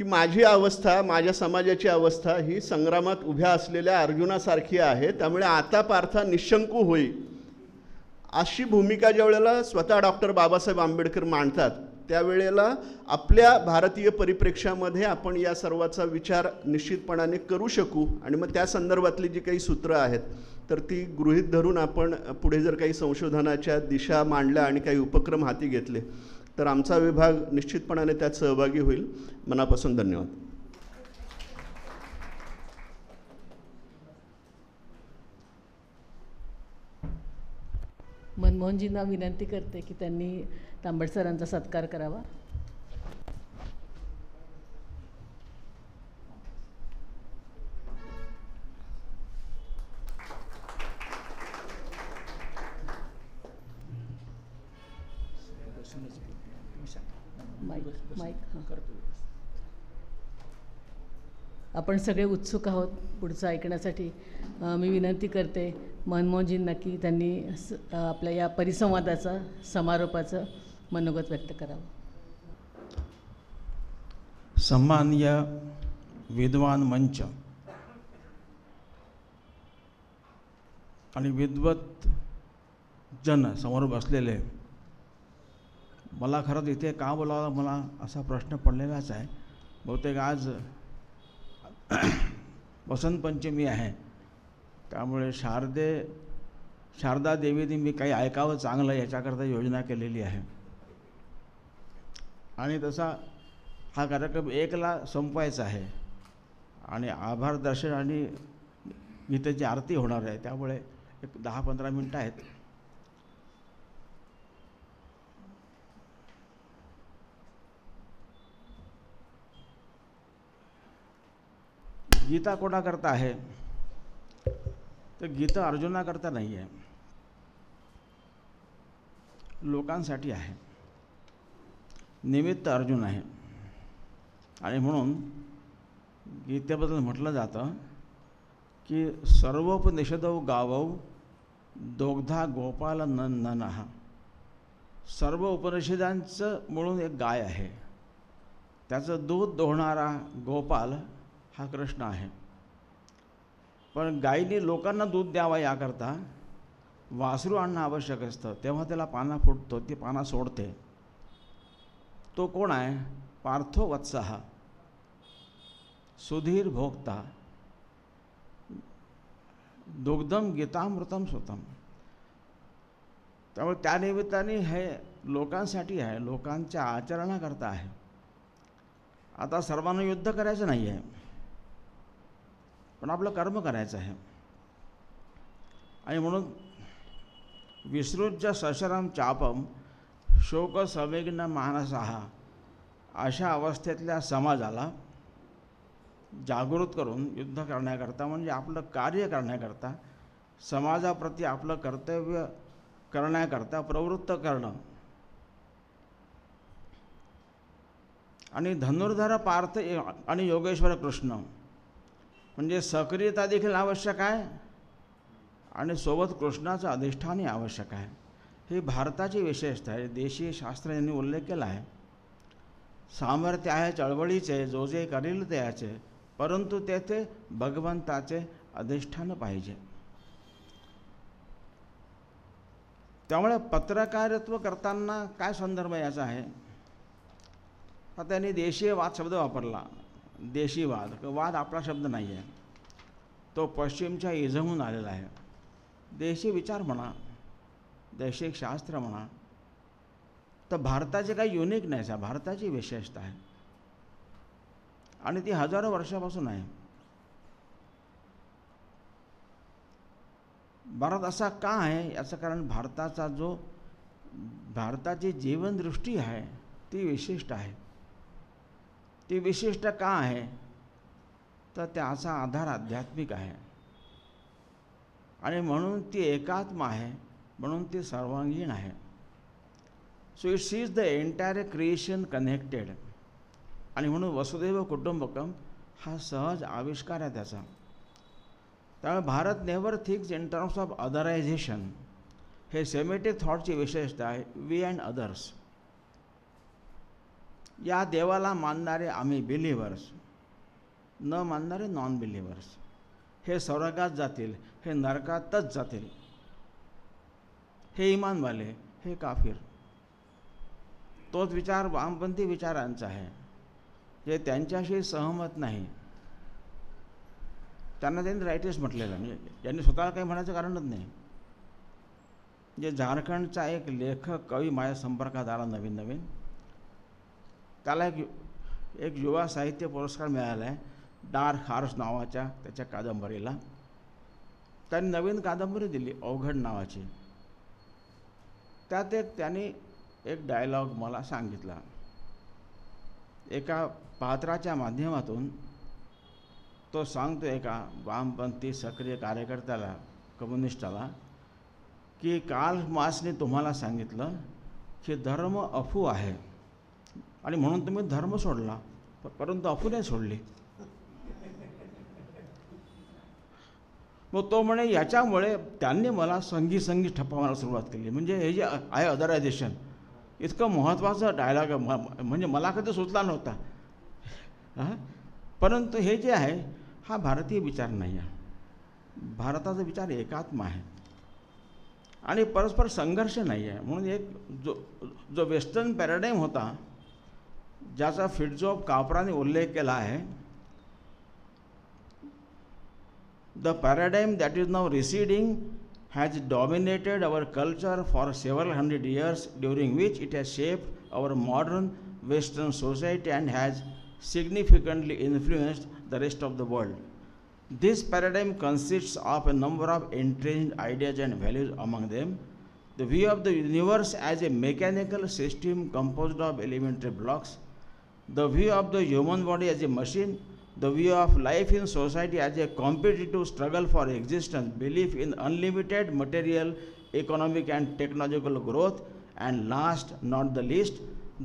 की माझी अवस्था माझ्या समाजाची अवस्था ही संग्रामात उभ्या असलेल्या अर्जुनासारखी आहे. त्यामुळे आता पार्था निशंकू होई. अशी भूमिका ज्या वेळेला स्वतः डॉक्टर बाबासाहेब आंबेडकर मांडतात त्यावेळेला आपल्या भारतीय परिप्रेक्ष्यामध्ये आपण या सर्वाचा विचार निश्चितपणाने करू शकू. आणि मग त्या संदर्भातली जी काही सूत्रं आहेत तर ती गृहीत धरून आपण पुढे जर काही संशोधनाच्या दिशा मांडल्या आणि काही उपक्रम हाती घेतले तर आमचा विभाग निश्चितपणाने त्यात सहभागी होईल. मनापासून धन्यवाद. मनमोहनजींना विनंती करते की त्यांनी तांबडसरांचा सत्कार करावा. माईक माईक हां. आपण सगळे उत्सुक आहोत पुढचं ऐकण्यासाठी. मी विनंती करते मनमोहनजींना की त्यांनी आपल्या या परिसंवादाचा समारोपाचं मनोगत व्यक्त करावं. सन्मान्य विद्वान मंच आणि विद्वत जन समोर बसलेले मला खरंच इथे का बोलावं मला असा प्रश्न पडलेलाच आहे. बहुतेक आज वसंत पंचमी आहे. त्यामुळे शारदे शारदा देवीने मी काही ऐकावं चांगलं याच्याकरता योजना केलेली आहे. आणि तसा हा कार्यक्रम एकला संपवायचा आहे. आणि आभार दर्शन आणि गीतेची आरती होणार आहे. त्यामुळे एक दहा पंधरा मिनटं आहेत. गीता कोणाकरता आहे? तर गीता अर्जुनाकरता नाही आहे. लोकांसाठी आहे. निमित्त अर्जुन आहे. आणि म्हणून गीतेबद्दल म्हटलं जातं की सर्वोपनिषदव गावौ दोग्धा गोपाल न ननहा सर्व उपनिषदांचं म्हणून एक गाय आहे. त्याचं दूध दोहणारा गोपाल हा कृष्ण आहे. पण गायीने लोकांना दूध द्यावा याकरता वासरू आणणं आवश्यक असतं. तेव्हा त्याला पाना फुटतो ती पाना सोडते. तो कोण आहे? पार्थो वत्सहा सुधीर भोगता दुग्धम गीतामृतम स्वतम त्यामुळे त्या निमित्ताने हे लोकांसाठी आहे लोकांच्या आचरणाकरता आहे. आता सर्वांना युद्ध करायचं नाही आहे पण आपलं कर्म करायचं आहे. आणि म्हणून विसृज्य सशरम चापम शोक संवेग्न मानसहा अशा अवस्थेतल्या समाजाला जागृत करून युद्ध करण्याकरता म्हणजे आपलं कार्य करण्याकरता समाजाप्रती आपलं कर्तव्य करण्याकरता प्रवृत्त करणं. आणि धनुर्धर पार्थ आणि योगेश्वर कृष्ण म्हणजे सक्रियता देखील आवश्यक आहे आणि सोबत कृष्णाचं अधिष्ठानही आवश्यक आहे. ही भारताची विशेषता आहे. देशीय शास्त्र यांनी उल्लेख केला आहे. सामर्थ्य आहे चळवळीचे जो जे करील त्याचे परंतु तेथे भगवंताचे अधिष्ठान पाहिजे. त्यामुळे पत्रकारित्व करताना काय संदर्भ याचा आहे? हा त्यांनी देशीय वाद शब्द वापरला. देशीवाद वाद वाद आपला शब्द नाही आहे तो पश्चिमच्या इजमून आलेला आहे. देशी विचार म्हणा देशी शास्त्र म्हणा तर भारताचे काही युनिक नाही आहे भारताची विशेषता आहे. आणि ती हजारो वर्षापासून आहे. भारत असा का आहे? याचं कारण भारताचा जो भारताची जीवनदृष्टी आहे ती विशिष्ट आहे. ती विशिष्ट का आहे? तर त्याचा आधार आध्यात्मिक आहे. आणि म्हणून ती एकात्म आहे म्हणून ती सर्वांगीण आहे. So it sees the entire creation connected आणि म्हणून वसुदैव कुटुंबकम हा सहज आविष्कार आहे त्याचा. त्यामुळे Bharat never thinks in terms of otherisation हे सेमेटिक थॉटची विशेषता आहे वी अँड अदर्स या देवाला मानणारे आम्ही बिलिव्हर्स न मानणारे नॉन बिलिव्हर्स हे स्वर्गात जातील हे नरकातच जातील. हे इमानवाले हे काफिर. तोच विचार वामपंथी विचारांचा आहे. जे त्यांच्याशी सहमत नाही. त्यांना त्यांनी रायटिस्ट म्हटलेलं म्हणजे यांनी स्वतःला काही म्हणायचं कारणच नाही. जे झारखंडचा एक लेखक कवी माझ्या संपर्कात आला नवीन नवीन त्याला एक एक युवा साहित्य पुरस्कार मिळाला आहे. डार्क हार्स नावाच्या त्याच्या कादंबरीला. त्यांनी नवीन कादंबरी दिली अवघड नावाची. त्यात एक त्यांनी एक डायलॉग मला सांगितला. एका पात्राच्या माध्यमातून तो सांगतो एका वामपंथी सक्रिय कार्यकर्त्याला कम्युनिस्टाला की काल मासने तुम्हाला सांगितलं की धर्म अफू आहे. आणि म्हणून तुम्ही धर्म सोडला. परंतु अफू सोडले. मग तो म्हणे याच्यामुळे त्यांनी मला संगी संगी ठप्पा मारायला सुरुवात केली. म्हणजे हे जे आहे अदरायझेशन इतकं महत्त्वाचं डायलॉग म्हणजे मला कधी सुचला नव्हता. परंतु हे जे आहे हा भारतीय विचार नाही आहे. भारताचा विचार एकात्म आहे. आणि परस्पर संघर्ष नाही आहे. म्हणून एक जो जो वेस्टर्न पॅराडाईम होता ज्याचा फिटजॉब कापराने उल्लेख केला आहे the paradigm that is now receding has dominated our culture for several hundred years during which it has shaped our modern western society and has significantly influenced the rest of the world. This paradigm consists of a number of entrenched ideas and values among them the view of the universe as a mechanical system compose of elementary blocks the view of the human body as a machine, the view of life in society as a competitive struggle for existence, belief in unlimited material, economic, and technological growth, and last, not the least,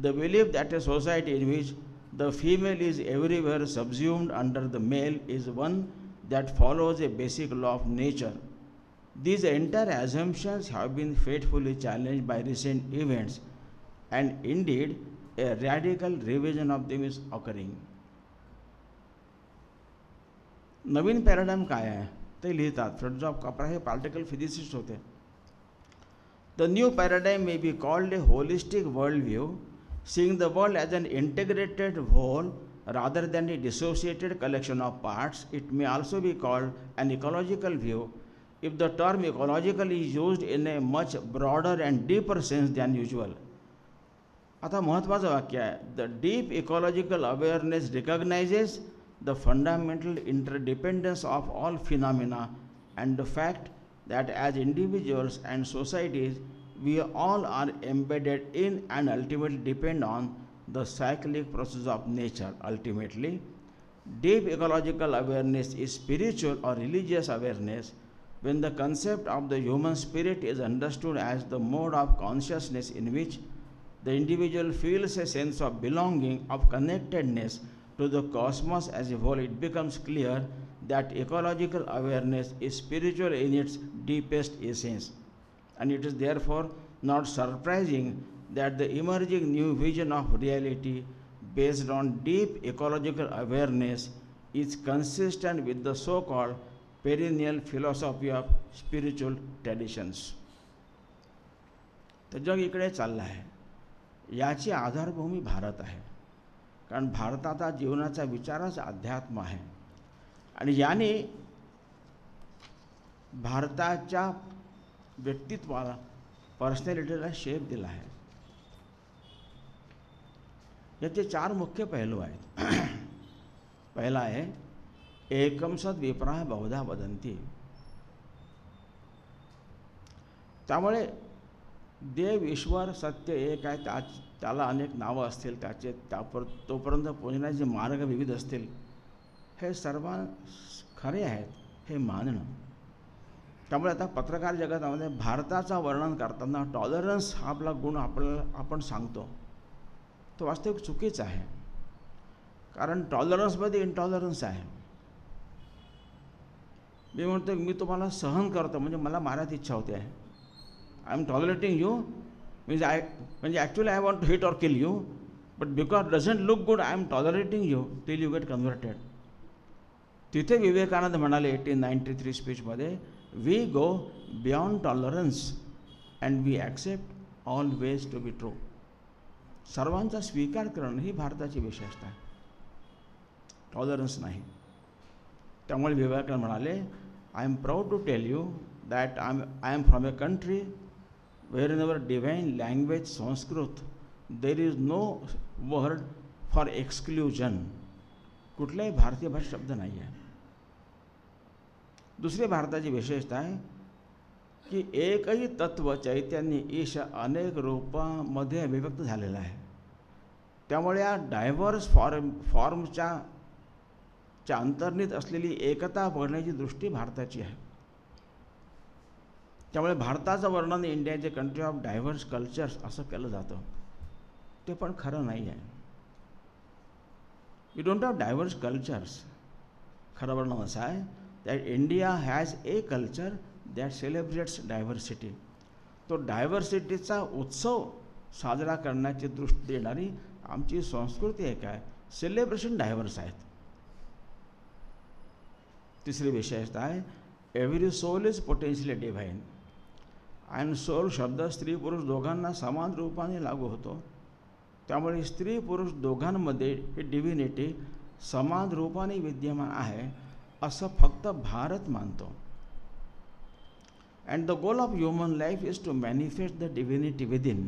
the belief that a society in which the female is everywhere subsumed under the male is one that follows a basic law of nature. These entire assumptions have been faithfully challenged by recent events, and indeed, a radical revision of them is occurring. नवीन paradigm का आहे ते लिहितात friends of Capra हे particle physicist होते the new paradigm may be called a holistic world view seeing the world as an integrated whole rather than a dissociated collection of parts it may also be called an ecological view if the term ecological is use in a much broader and deeper sense than usual आता महत्त्वाचं वाक्य आहे the deep ecological awareness recognises the fundamental interdependence of all phenomena and the fact that as individuals and societies we all are embedded in and ultimately depend on the cyclic process of nature. Ultimately, deep ecological awareness is spiritual or religious awareness when the concept of the human spirit is understood as the mode of consciousness in which the individual feels a sense of belonging, of connectedness to the cosmos as a whole, it becomes clear that ecological awareness is spiritual in its deepest essence and it is therefore not surprising that the emerging new vision of reality based on deep ecological awareness is consistent with the so called perennial philosophy of spiritual traditions. तर जग इकडे चाललं आहे याची आधारभूमी भारत आहे. कारण भारताचा जीवनाचा विचारच अध्यात्म आहे. आणि याने भारताच्या व्यक्तित्वाला पर्सनॅलिटीला शेप दिला आहे. याचे चार मुख्य पैलू आहेत. पहिला आहे एकम सद विप्राय बहुधा वदंती. त्यामुळे देव ईश्वर सत्य एक आहे त्या त्याला अनेक नावं असतील त्याचे त्यापर तोपर्यंत पोहोचण्याचे मार्ग विविध असतील. हे सर्व खरे आहेत हे मानणं. त्यामुळे आता पत्रकार जगतामध्ये भारताचा वर्णन करताना टॉलरन्स हा आपला गुण आपल्याला आपण सांगतो. तो वास्तविक चुकीचा आहे. कारण टॉलरन्समध्ये इनटॉलरन्स आहे. मी म्हणतो मी तुम्हाला सहन करतो म्हणजे मला मारायची इच्छा होते. आहे I am tolerating you means I म्हणजे actually I want to hit or kill you but because doesn't look good I am tolerating you till you get converted तिथे विवेकानंद म्हणाले eighteen ninety three स्पीचमध्ये we go beyond tolerance and we accept all ways to be true सर्वांचा स्वीकार करणं ही भारताची विशेषता आहे. Tolerance नाही. त्यामुळे विवेकानंद म्हणाले I am proud to tell you that I I am from a country where in our divine language Sanskrit there is no word for exclusion कुठल्याही भारतीय भाषा शब्द नाही आहे दुसरी भारताची विशेषता आहे की एकही तत्व चैतन्य ईश अनेक रूपामध्ये अभिव्यक्त झालेलं आहे. त्यामुळे या डायव्हर्स फॉर्म फॉर्मच्या च्या अंतर्नित असलेली एकता बघण्याची दृष्टी भारताची आहे. त्यामुळे भारताचं वर्णन इंडियाचे कंट्री ऑफ डायव्हर्स कल्चर्स असं केलं जातं. ते पण खरं नाही आहे you don't have diverse cultures खरं वर्णन असं आहे that India has a culture that celebrates diversity तो डायव्हर्सिटीचा उत्सव साजरा करण्याची दृष्टी देणारी आमची संस्कृती आहे काय? सेलिब्रेशन डायव्हर्स आहेत. तिसरी विशेषता आहे every soul is potentially divine and soul शब्द स्त्री पुरुष दोघांना समान रूपाने लागू होतो. त्यामुळे स्त्री पुरुष दोघांमध्ये ही डिव्हिनिटी समान रूपाने विद्यमान आहे असं फक्त भारत मानतो. And the goal of human life is to manifest the divinity within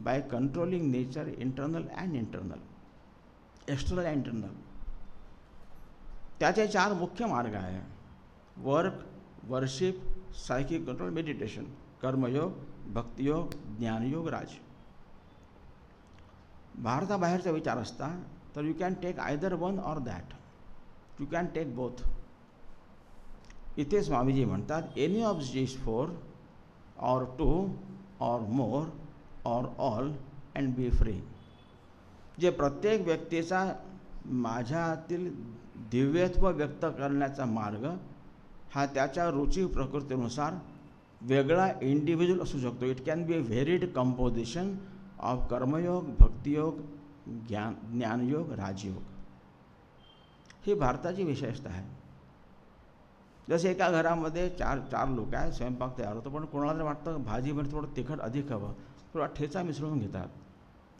by controlling nature internal and internal external and internal त्याचे चार मुख्य मार्ग आहे work worship psychic control meditation karmayoga bhaktiyoga jnanayoga raja. भारताबाहेरचा विचार असता तर you can take either one or that you can take both इथे स्वामीजी म्हणतात any of these four or two or more or all and be free जे प्रत्येक व्यक्तीचा माझ्यातील दिव्यत्व व्यक्त करण्याचा मार्ग हा त्याच्या रुची प्रकृतीनुसार वेगळा इंडिव्हिज्युअल असू शकतो. It can be a varied composition of karmayoga bhaktiyoga jnana ज्ञानयोग राजयोग. ही भारताची विशेषता आहे. जसे एका घरामध्ये चार चार लोक आहेत स्वयंपाक तयार होतो पण कोणाला जर वाटतं भाजीमध्ये थोडं तिखट अधिक हवं. थोडा ठेचा मिसळून घेतात.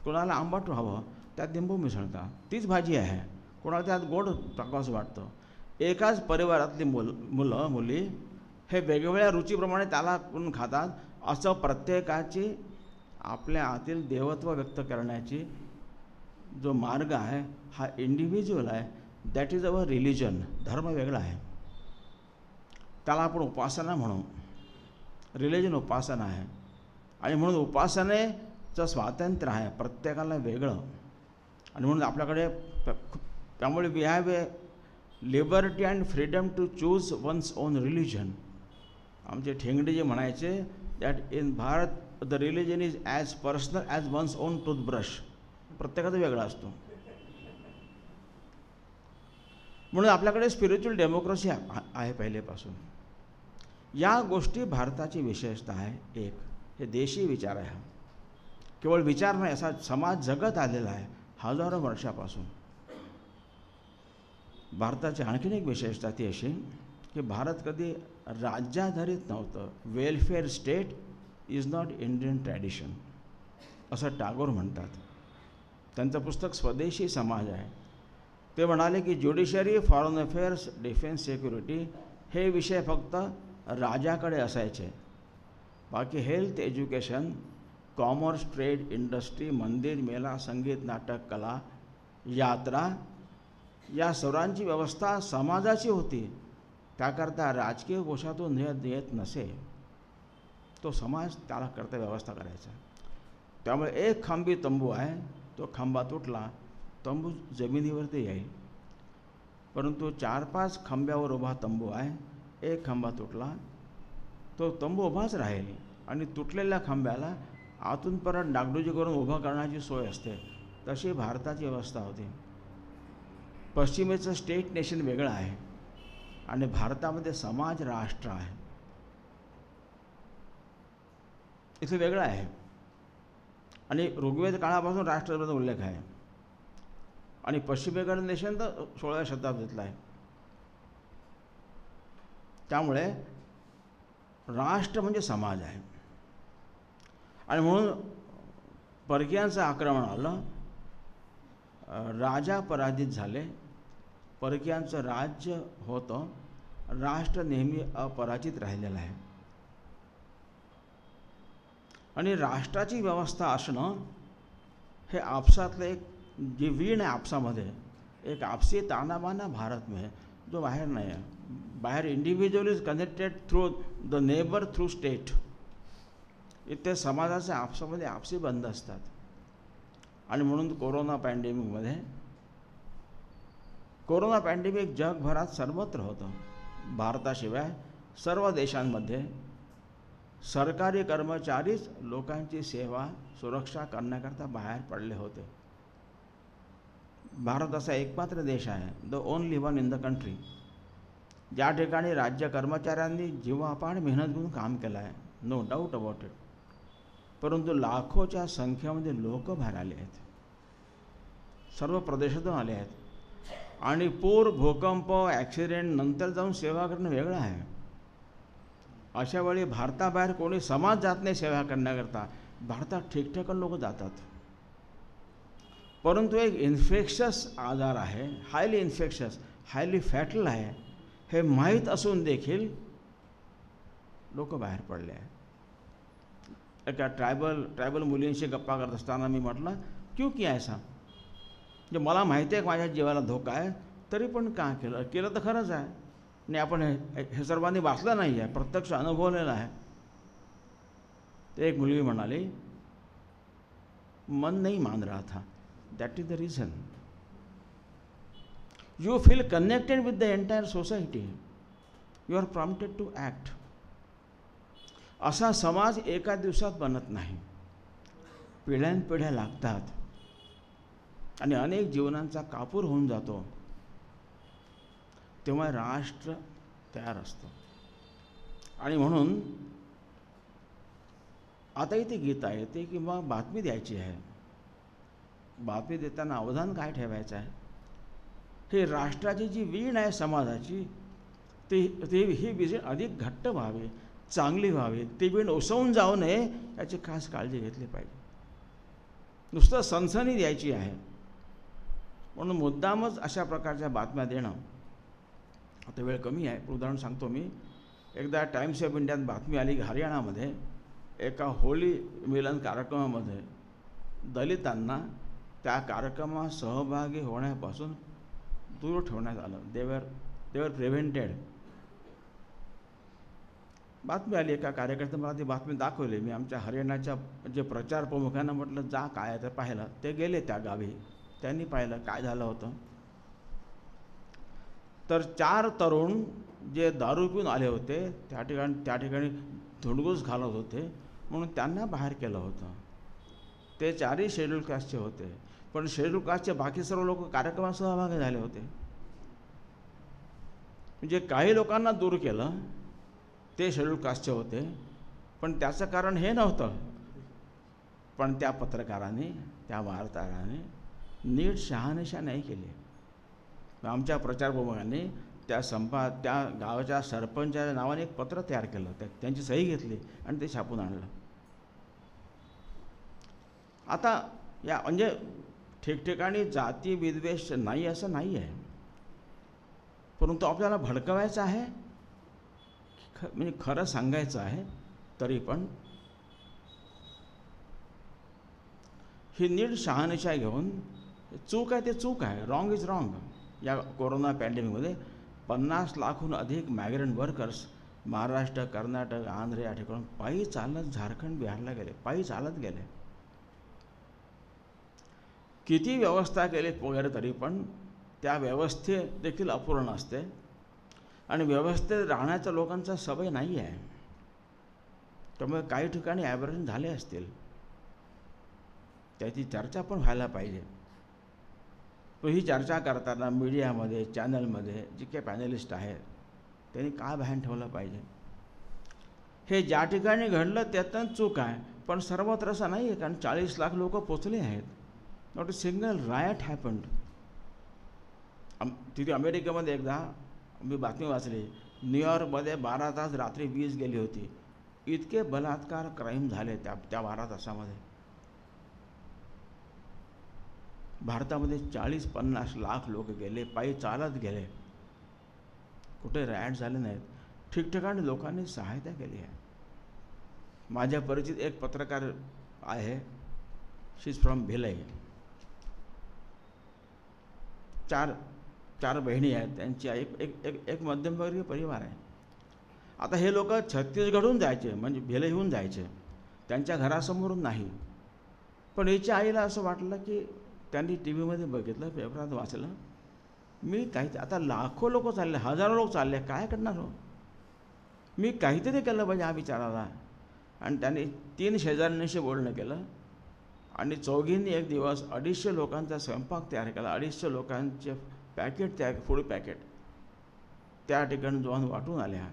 कोणाला आंबट हवं त्यात लिंबू मिसळतात. तीच भाजी आहे. कोणाला त्यात गोड टाकावंसं वाटतं. एकाच परिवारातली मुल मुलं मुली हे वेगवेगळ्या रुचीप्रमाणे त्याला करून खातात. असं प्रत्येकाची आपल्या आतील देवत्व व्यक्त करण्याची जो मार्ग आहे हा इंडिव्हिज्युअल आहे. दॅट इज अवर रिलिजन धर्म वेगळा आहे. त्याला आपण उपासना म्हणू. रिलिजन उपासना आहे. आणि म्हणून उपासनेचं स्वातंत्र्य आहे. प्रत्येकाला वेगळं. आणि म्हणून आपल्याकडे त्यामुळे we have a liberty and freedom to choose one's own religion आमचे ठेंगडे जे म्हणायचे that in Bharat the religion is as personal as one's own toothbrush प्रत्येकाचा वेगळा असतो. म्हणून आपल्याकडे स्पिरिच्युअल डेमोक्रेसी आहे पहिलेपासून. या गोष्टी भारताची विशेषता आहे. एक हे देशी विचार आहे हा. केवळ विचार नाही असा समाज जगत आलेला आहे हजारो वर्षापासून. भारताची आणखीन एक विशेषता ती अशी की भारत कधी राज्याधारित नव्हतं. Welfare state is not Indian tradition असं टागोर म्हणतात. त्यांचं पुस्तक स्वदेशी समाज आहे. ते म्हणाले की judiciary foreign affairs defence security हे विषय फक्त राजाकडे असायचे. बाकी health education commerce trade industry मंदिर मेला संगीत नाटक कला यात्रा या सर्वांची व्यवस्था समाजाची होती. त्याकरता राजकीय कोशातून येत येत नसे. तो समाज त्याला करता व्यवस्था करायचा. त्यामुळे एक खांबी तंबू आहे तो खांबा तुटला तंबू जमिनीवरती येईल परंतु चार पाच खांब्यावर उभा तंबू आहे एक खांबा तुटला. तो तंबू उभाच राहील आणि तुटलेल्या खांब्याला आतून परत डागडुजी करून उभं करण्याची सोय असते. तशी भारताची व्यवस्था होती. पश्चिमेचं स्टेट नेशन वेगळं आहे. आणि भारतामध्ये समाज राष्ट्र आहे. इथं वेगळं आहे. आणि ऋग्वेद काळापासून राष्ट्राचा उल्लेख आहे. आणि पश्चिमेकडे नेशन तर सोळाव्या शताब्दीतला आहे. त्यामुळे राष्ट्र म्हणजे समाज आहे. आणि म्हणून परकीयांचं आक्रमण आलं राजा पराजित झाले. परकीयांचं राज्य होतं. राष्ट्र नेहमी अपराजित राहिलेलं आहे. आणि राष्ट्राची व्यवस्था असणं हे आपसातलं एक जे वीण आहे आपसामध्ये एक आपसी तानाबाना भारत में जो बाहेर नाही आहे. बाहेर individual is connected through the neighbour through state इथे समाजाचे आपसामध्ये आपसी बंद असतात. आणि म्हणून कोरोना पॅन्डेमिकमध्ये कोरोना पॅन्डेमिक जगभरात सर्वत्र होतं. भारताशिवाय सर्व देशांमध्ये सरकारी कर्मचारीच लोकांची सेवा सुरक्षा करण्याकरता बाहेर पडले होते. भारत असा एकमात्र देश आहे. The only one in the country ज्या ठिकाणी राज्य कर्मचाऱ्यांनी जीवापाड मेहनत घेऊन काम केलं आहे नो डाऊट अबाउट इट परंतु लाखोच्या संख्येमध्ये लोक बाहेर आले आहेत. सर्व प्रदेशातून आले आहेत. आणि पूर भूकंप ॲक्सिडेंट नंतर जाऊन सेवा करणं वेगळं आहे. अशा वेळी भारताबाहेर कोणी समाज जात नाही सेवा करण्याकरता. भारतात ठिकठिकाण लोक जातात. परंतु एक इन्फेक्शस आजार आहे हायली इन्फेक्शस हायली फॅटल आहे. हे माहीत असून देखील लोक बाहेर पडले आहेत. एका ट्रायबल ट्रायबल मुलींशी गप्पा करत असताना मी म्हटलं क्यू की ऐसा? म्हणजे मला माहिती आहे माझ्या जीवाला धोका आहे तरी पण का केलं? केलं तर खरंच आहे. आणि आपण हे हे सर्वांनी वाचलं नाही आहे प्रत्यक्ष अनुभवलेलं आहे. ते एक मुलगी म्हणाली मन नाही मान रहा था that is the reason you feel connected with the entire society you are prompted to act असा समाज एका दिवसात बनत नाही. पिढ्यानपिढ्या लागतात. आणि अनेक जीवनांचा कापूर होऊन जातो. तेव्हा राष्ट्र तयार असतं. आणि म्हणून आता इथे गीता येते किंवा बातमी द्यायची आहे. बातमी देताना अवधान काय ठेवायचं आहे? हे राष्ट्राची जी वीण आहे समाजाची ती ती ही विजय अधिक घट्ट व्हावी. चांगली व्हावी. ती बीण उसवून जाऊ नये याची खास काळजी घेतली पाहिजे. नुसतं सनसनी द्यायची आहे. म्हणून मुद्दामच अशा प्रकारच्या बातम्या देणं आता वेळ कमी आहे. उदाहरण सांगतो मी. एकदा टाइम्स ऑफ इंडियात बातमी आली हरियाणामध्ये एका होळी मिलन कार्यक्रमामध्ये दलितांना त्या कार्यक्रमात सहभागी होण्यापासून दूर ठेवण्यात आलं. देवर देवर प्रिव्हेंटेड बातमी आली एका कार्यकर्त्याने मला ती बातमी दाखवली. मी आमच्या हरियाणाच्या जे प्रचार प्रमुखांना म्हटलं जा काय तर पाहिलं. ते गेले त्या गावी. त्यांनी पाहिलं काय झालं होतं. तर चार तरुण जे दारू पिऊन आले होते त्या ठिकाणी त्या ठिकाणी धुडगूस घालत होते म्हणून त्यांना बाहेर केलं होतं. ते चारही शेड्यूल कास्टचे होते. पण शेड्यूल कास्टचे बाकी सर्व लोक कार्यक्रमात सहभागी झाले होते. म्हणजे काही लोकांना दूर केलं ते शेड्यूल कास्टचे होते पण त्याचं कारण हे नव्हतं. पण त्या पत्रकाराने त्या वार्ताहराने नीट शहानिशा नाही केली. आमच्या प्रचार त्या संपा त्या गावाच्या सरपंचाच्या नावाने एक पत्र तयार केलं. त्या त्यांची सही घेतली आणि ते छापून आणलं. आता या म्हणजे ठिकठिकाणी जाती विद्वेष नाही असं नाही आहे परंतु आपल्याला भडकवायचं आहे. ख म्हणजे खरं सांगायचं आहे तरी पण ही नीट शहानिशा घेऊन चूक आहे ते चूक आहे रॉंग इज रॉंग या कोरोना पॅन्डेमिकमध्ये पन्नास लाखहून अधिक मायग्रंट वर्कर्स महाराष्ट्र कर्नाटक आंध्र या ठिकाणून पायी चालत झारखंड बिहारला गेले पायी चालत गेले. किती व्यवस्था केली वगैरे तरी पण त्या व्यवस्थे देखील अपूर्ण असते आणि व्यवस्थेत राहण्याचा लोकांचा सवय नाही आहे. त्यामुळे काही ठिकाणी ॲव्हरेज झाले असतील. त्याची चर्चा पण व्हायला पाहिजे. तो ही चर्चा करताना मीडियामध्ये चॅनलमध्ये जे काही पॅनलिस्ट आहेत त्यांनी काय भान ठेवलं पाहिजे? हे ज्या ठिकाणी घडलं त्यातनं चूक आहे पण सर्वत्र असं नाही आहे कारण चाळीस लाख लोक पोचले आहेत. Not a single riot happened um तिथे अमेरिकेमध्ये एकदा मी बातमी वाचली. न्यूयॉर्कमध्ये बारा तास रात्री वीज गेली होती. इतके बलात्कार क्राईम झाले त्या त्या बारा तासामध्ये. भारतामध्ये चाळीस पन्नास लाख लोक गेले पायी चालत गेले. कुठे रॅड झाले नाहीत. ठिकठिकाणी लोकांनी सहायता केली आहे. माझ्या परिचित एक पत्रकार आहे. शी इज फ्रॉम भिलई चार चार बहिणी आहेत त्यांची आई एक एक एक मध्यमवर्गीय परिवार आहे. आता हे लोक छत्तीसगडहून जायचे म्हणजे भिलईहून जायचे. त्यांच्या घरासमोरून नाही. पण हिच्या आईला असं वाटलं की त्यांनी टी व्हीमध्ये बघितलं पेपरात वाचलं. मी काही आता लाखो लोक चालले हजारो लोक चालले काय करणार हो? मी काहीतरी केलं पाहिजे हा विचाराला. आणि त्यांनी तीन शेजाऱ्यांशी बोलणं केलं. आणि चौघींनी एक दिवस अडीचशे लोकांचा स्वयंपाक तयार केला अडीचशे लोकांचे पॅकेट त्या फूड पॅकेट. त्या ठिकाणी जाऊन वाटून आल्या.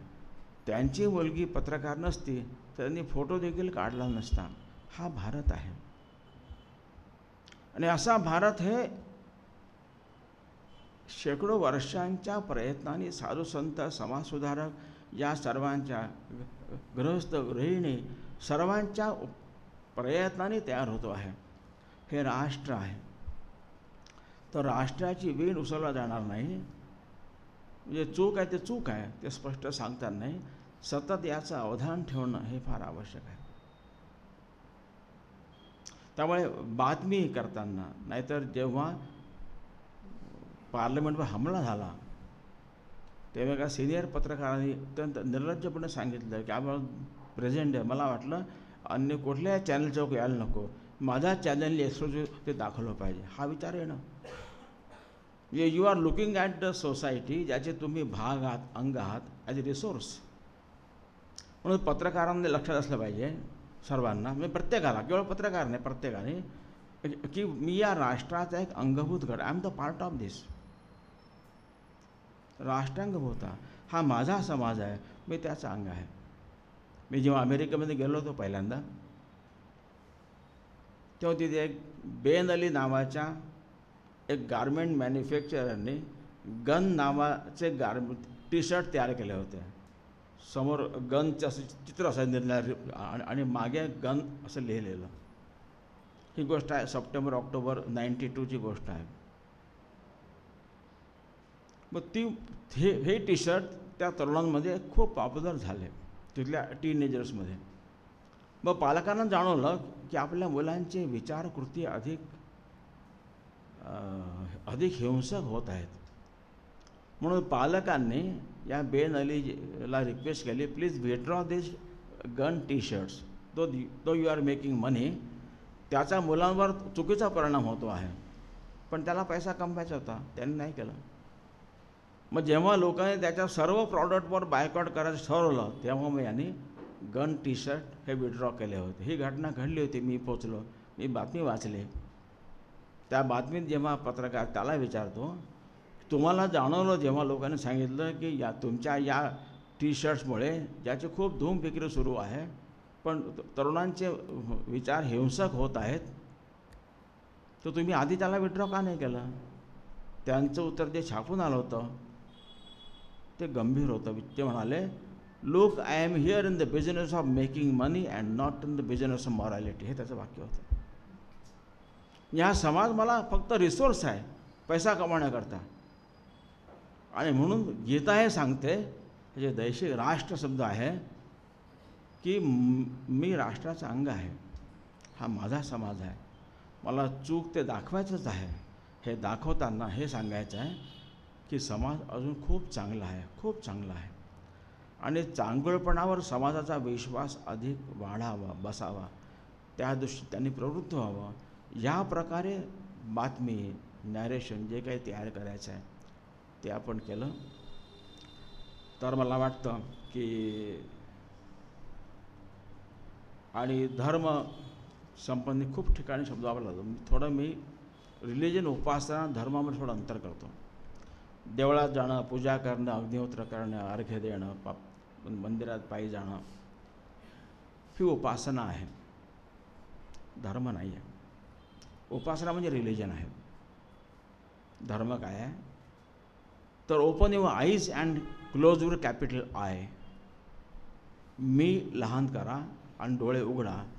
त्यांची मुलगी पत्रकार नसती तर त्यांनी फोटो देखील काढला नसता. हा भारत आहे. आणि असा भारत हे शेकडो वर्षांच्या प्रयत्नांनी साधुसंत समाजसुधारक या सर्वांच्या गृहस्थ गृहिणी सर्वांच्या प्रयत्नांनी तयार होतो आहे. हे राष्ट्र आहे. तर राष्ट्राची वेण उसळला जाणार नाही. म्हणजे चूक आहे ते चूक आहे ते स्पष्ट सांगतात नाही. सतत याचं अवधान ठेवणं हे फार आवश्यक आहे. त्यामुळे बातमी करताना नाहीतर जेव्हा पार्लमेंटवर हमला झाला तेव्हा एका सिनियर पत्रकारांनी अत्यंत निर्लज्जपणे सांगितलं की आम्हाला प्रेझेंट आहे. मला वाटलं अन्य कुठल्याही चॅनलच्या यायला नको. माझा चॅनल एक्सक्लुझिव्ह ते दाखवलं पाहिजे. हा विचार येणं म्हणजे you are looking at the society ज्याचे तुम्ही भाग आहात अंग आहात ॲज अ रिसोर्स म्हणून पत्रकारांनी लक्षात असलं पाहिजे सर्वांना. म्हणजे प्रत्येकाला केवळ पत्रकार नाही प्रत्येकाने. म्हणजे की मी या राष्ट्राचा एक अंगभूत गट I am the part of this राष्ट्रांगभूता हा माझा समाज आहे मी त्याचा अंग आहे. मी जेव्हा अमेरिकेमध्ये गेलो होतो पहिल्यांदा तेव्हा तिथे एक बेन अली नावाच्या एक गारमेंट मॅन्युफॅक्चररने गन नावाचे गारमेंट टी शर्ट तयार केले होते समोर गनचं असं चित्र असं निर्णय आणि मागे गन असं लिहिलेलं. ही गोष्ट आहे सप्टेंबर ऑक्टोबर नाईन्टी टूची गोष्ट आहे. मग ती हे हे टी शर्ट त्या तरुणांमध्ये खूप पॉप्युलर झाले तिथल्या टीनेजर्समध्ये मग पालकांना जाणवलं की आपल्या मुलांचे विचारकृती अधिक अधिक हिंसक होत आहेत. म्हणून पालकांनी या बेन अलीला रिक्वेस्ट केली please withdraw this gun T shirts though though you are making money त्याचा मुलांवर चुकीचा परिणाम होतो आहे. पण त्याला पैसा कमवायचा होता त्यांनी नाही केलं. मग जेव्हा लोकांनी त्याच्या सर्व प्रॉडक्टवर बायकॉट करायचं ठरवलं तेव्हा मग यांनी गन टी शर्ट हे विड्रॉ केले होते. ही घटना घडली होती मी पोचलो. मी बातमी वाचली. त्या बातमीत जेव्हा पत्रकार त्याला विचारतो तुम्हाला जाणवलं जेव्हा लोकांनी सांगितलं की या तुमच्या या टी शर्ट्समुळे ज्याची खूप धूम विक्री सुरू आहे पण तरुणांचे विचार हिंसक होत आहेत तर तुम्ही आधी त्याला विड्रॉ का नाही केलं? त्यांचं उत्तर जे छापून आलं होतं ते गंभीर होतं. ते म्हणाले look I am here in the business of making money and not in the business of morality हे त्याचं वाक्य होतं. हा समाज मला फक्त रिसोर्स आहे. पैसा कमावण्याकरता. आणि म्हणून गीता हे सांगते जे दैशिक राष्ट्र शब्द आहे की मी राष्ट्राचा अंग आहे. हा माझा समाज आहे. मला चूक ते दाखवायचंच आहे. हे दाखवताना हे सांगायचं आहे की समाज अजून खूप चांगला आहे खूप चांगला आहे. आणि चांगळपणावर समाजाचा विश्वास अधिक वाढावा बसावा. त्या दृष्टी त्यांनी प्रवृत्त व्हावं. या प्रकारे बातमी नॅरेशन जे काही तयार करायचं आहे ते आपण केलं. तर मला वाटतं की आणि धर्म संबंधी खूप ठिकाणी शब्द वापरला जातो. थोडं मी रिलिजन उपासना धर्मामध्ये थोडं अंतर करतो. देवळात जाणं पूजा करणं अग्निहोत्र करणं अर्घ्य देणं पाप मंदिरात पायी जाणं ही उपासना आहे. धर्म नाही आहे. उपासना म्हणजे रिलिजन आहे. धर्म काय आहे? तर open your eyes and close your capital I मी लहान करा आणि डोळे उघडा.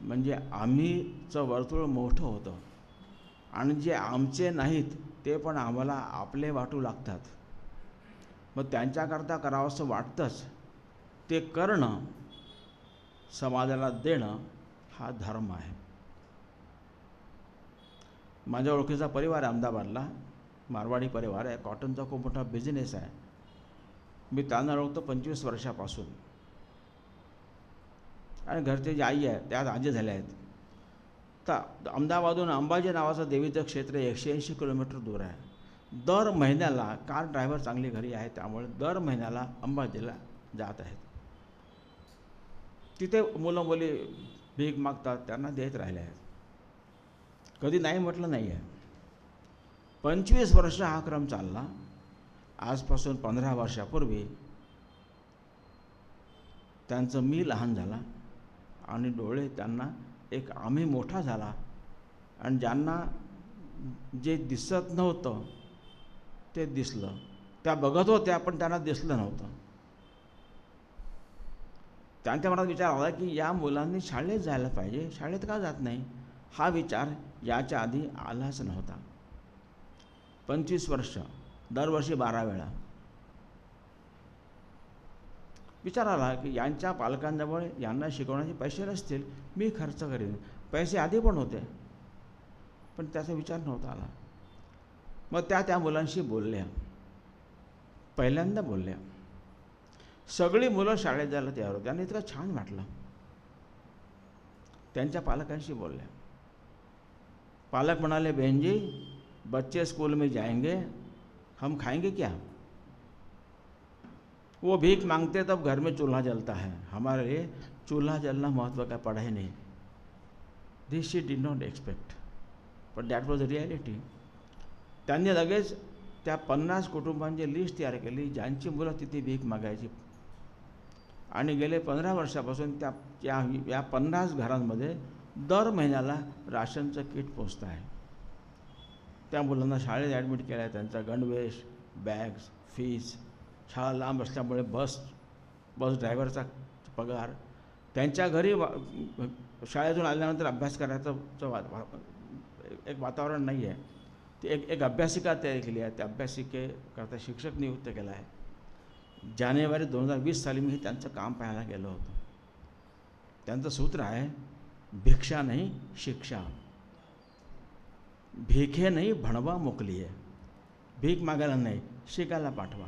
म्हणजे आम्हीचं वर्तुळ मोठं होतं. आणि जे आमचे नाहीत ते पण आम्हाला आपले वाटू लागतात. मग त्यांच्याकरता करावंसं वाटतंच. ते करणं समाजाला देणं हा धर्म आहे. माझ्या ओळखीचा परिवार आहे अहमदाबादला. मारवाडी परिवार आहे. कॉटनचा खूप मोठा बिझनेस आहे. मी त्यांना ओळखतो पंचवीस वर्षापासून. आणि घरचे जे आई आहे त्यात आजी झाल्या आहेत. आता अहमदाबादहून अंबाजी नावाचं देवीचं क्षेत्र एकशे ऐंशी किलोमीटर दूर आहे. दर महिन्याला कार ड्रायव्हर चांगली घरी आहे त्यामुळे दर महिन्याला अंबाजीला जात आहेत. तिथे मुलं मुली भीक मागतात त्यांना देत राहिले आहेत. कधी नाही म्हटलं नाही आहे पंचवीस वर्ष हा क्रम चालला. आजपासून पंधरा वर्षापूर्वी त्यांचं मी लहान झाला आणि डोळे त्यांना एक आम्ही मोठा झाला. आणि ज्यांना जे दिसत नव्हतं ते दिसलं. त्या बघत होत्या पण त्यांना दिसलं नव्हतं. त्यांच्या मनात विचार आला की या मुलांनी शाळेत जायला पाहिजे. शाळेत का जात नाही? हा विचार याच्या आधी आलाच नव्हता. पंचवीस वर्ष दरवर्षी बारा वेळा. विचार आला की यांच्या पालकांजवळ यांना शिकवण्याचे पैसे नसतील मी खर्च करेन. पैसे आधी पण होते पण त्याचा विचार नव्हता आला. मग त्या त्या मुलांशी बोलल्या. पहिल्यांदा बोलल्या. सगळी मुलं शाळेत जायला तयार होती आणि इतकं छान वाटलं. त्यांच्या पालकांशी बोलल्या. पालक म्हणाले बहनजी बच्चे स्कूल में जाएंगे. हम खाएंगे क्या? वो भीख मांगते तब घर में चूल्हा जलता है। हमारे लिए चूल्हा जलना महत्त्व का पड़ा ही नहीं। This she did not expect पण दॅट वॉज रिॲलिटी त्यांनी लगेच त्या पन्नास कुटुंबांची लिस्ट तयार केली ज्यांची मुलं तिथे भीक मागायची. आणि गेले पंधरा वर्षापासून त्या त्या या पन्नास घरांमध्ये दर महिन्याला राशनचं किट पोचतं आहे. त्या मुलांना शाळेत ॲडमिट केलं आहे त्यांचा गणवेश बॅग्स फीज शाळा लांब असल्यामुळे बस बस ड्रायव्हरचा पगार. त्यांच्या घरी वा शाळेतून आल्यानंतर अभ्यास करायचं वा वा- एक वातावरण नाही आहे ती एक एक अभ्यासिका तयार केली आहे. त्या अभ्यासिकेकरता शिक्षक नियुक्त केला आहे. जानेवारी दोन हजार वीस साली मी त्यांचं काम पाहायला गेलो होतो. त्यांचं सूत्र आहे भिक्षा नाही शिक्षा. भिखे नाही भणवा मोकली आहे भीक मागायला नाही शिकायला पाठवा.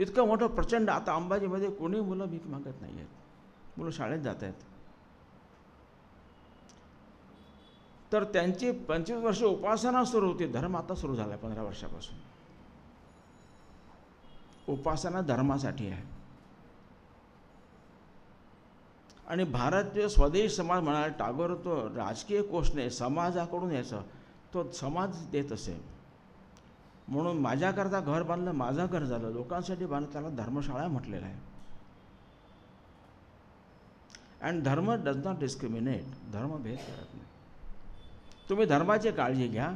इतकं मोठं प्रचंड. आता अंबाजीमध्ये कोणी मुलं भीक मागत नाही आहेत मुलं शाळेत जात आहेत तर त्यांची पंचवीस वर्ष उपासना सुरू होती. धर्म आता सुरू झाला आहे पंधरा वर्षापासून. उपासना धर्मासाठी आहे. आणि भारतीय स्वदेश समाज म्हणाला टागोर तो राजकीय कोष नाही समाजाकडून यायचं. तो समाज देत असेल म्हणून माझ्याकरता घर बांधलं माझं घर झालं. लोकांसाठी बांधलं त्याला धर्मशाळा म्हटलेलं आहे. अँड धर्म डज नॉट डिस्क्रिमिनेट धर्म भेद करत नाही. तुम्ही धर्माची काळजी घ्या.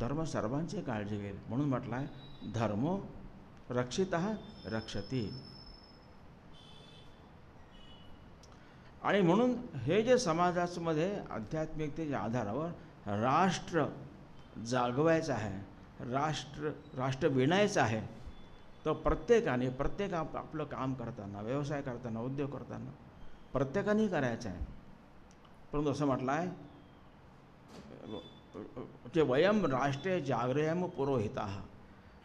धर्म सर्वांची काळजी घेईल. म्हणून म्हटलं आहे धर्म रक्षित रक्षती. आणि म्हणून हे जे समाजामध्ये आध्यात्मिकतेच्या आधारावर राष्ट्र जागवायचं आहे राष्ट्र राष्ट्र विणायचं आहे तर प्रत्येकाने प्रत्येक आप आपलं काम करताना व्यवसाय करताना उद्योग करताना प्रत्येकाने करायचं आहे. परंतु असं म्हटलं आहे जे वयम राष्ट्रीय जागृहम पुरोहिता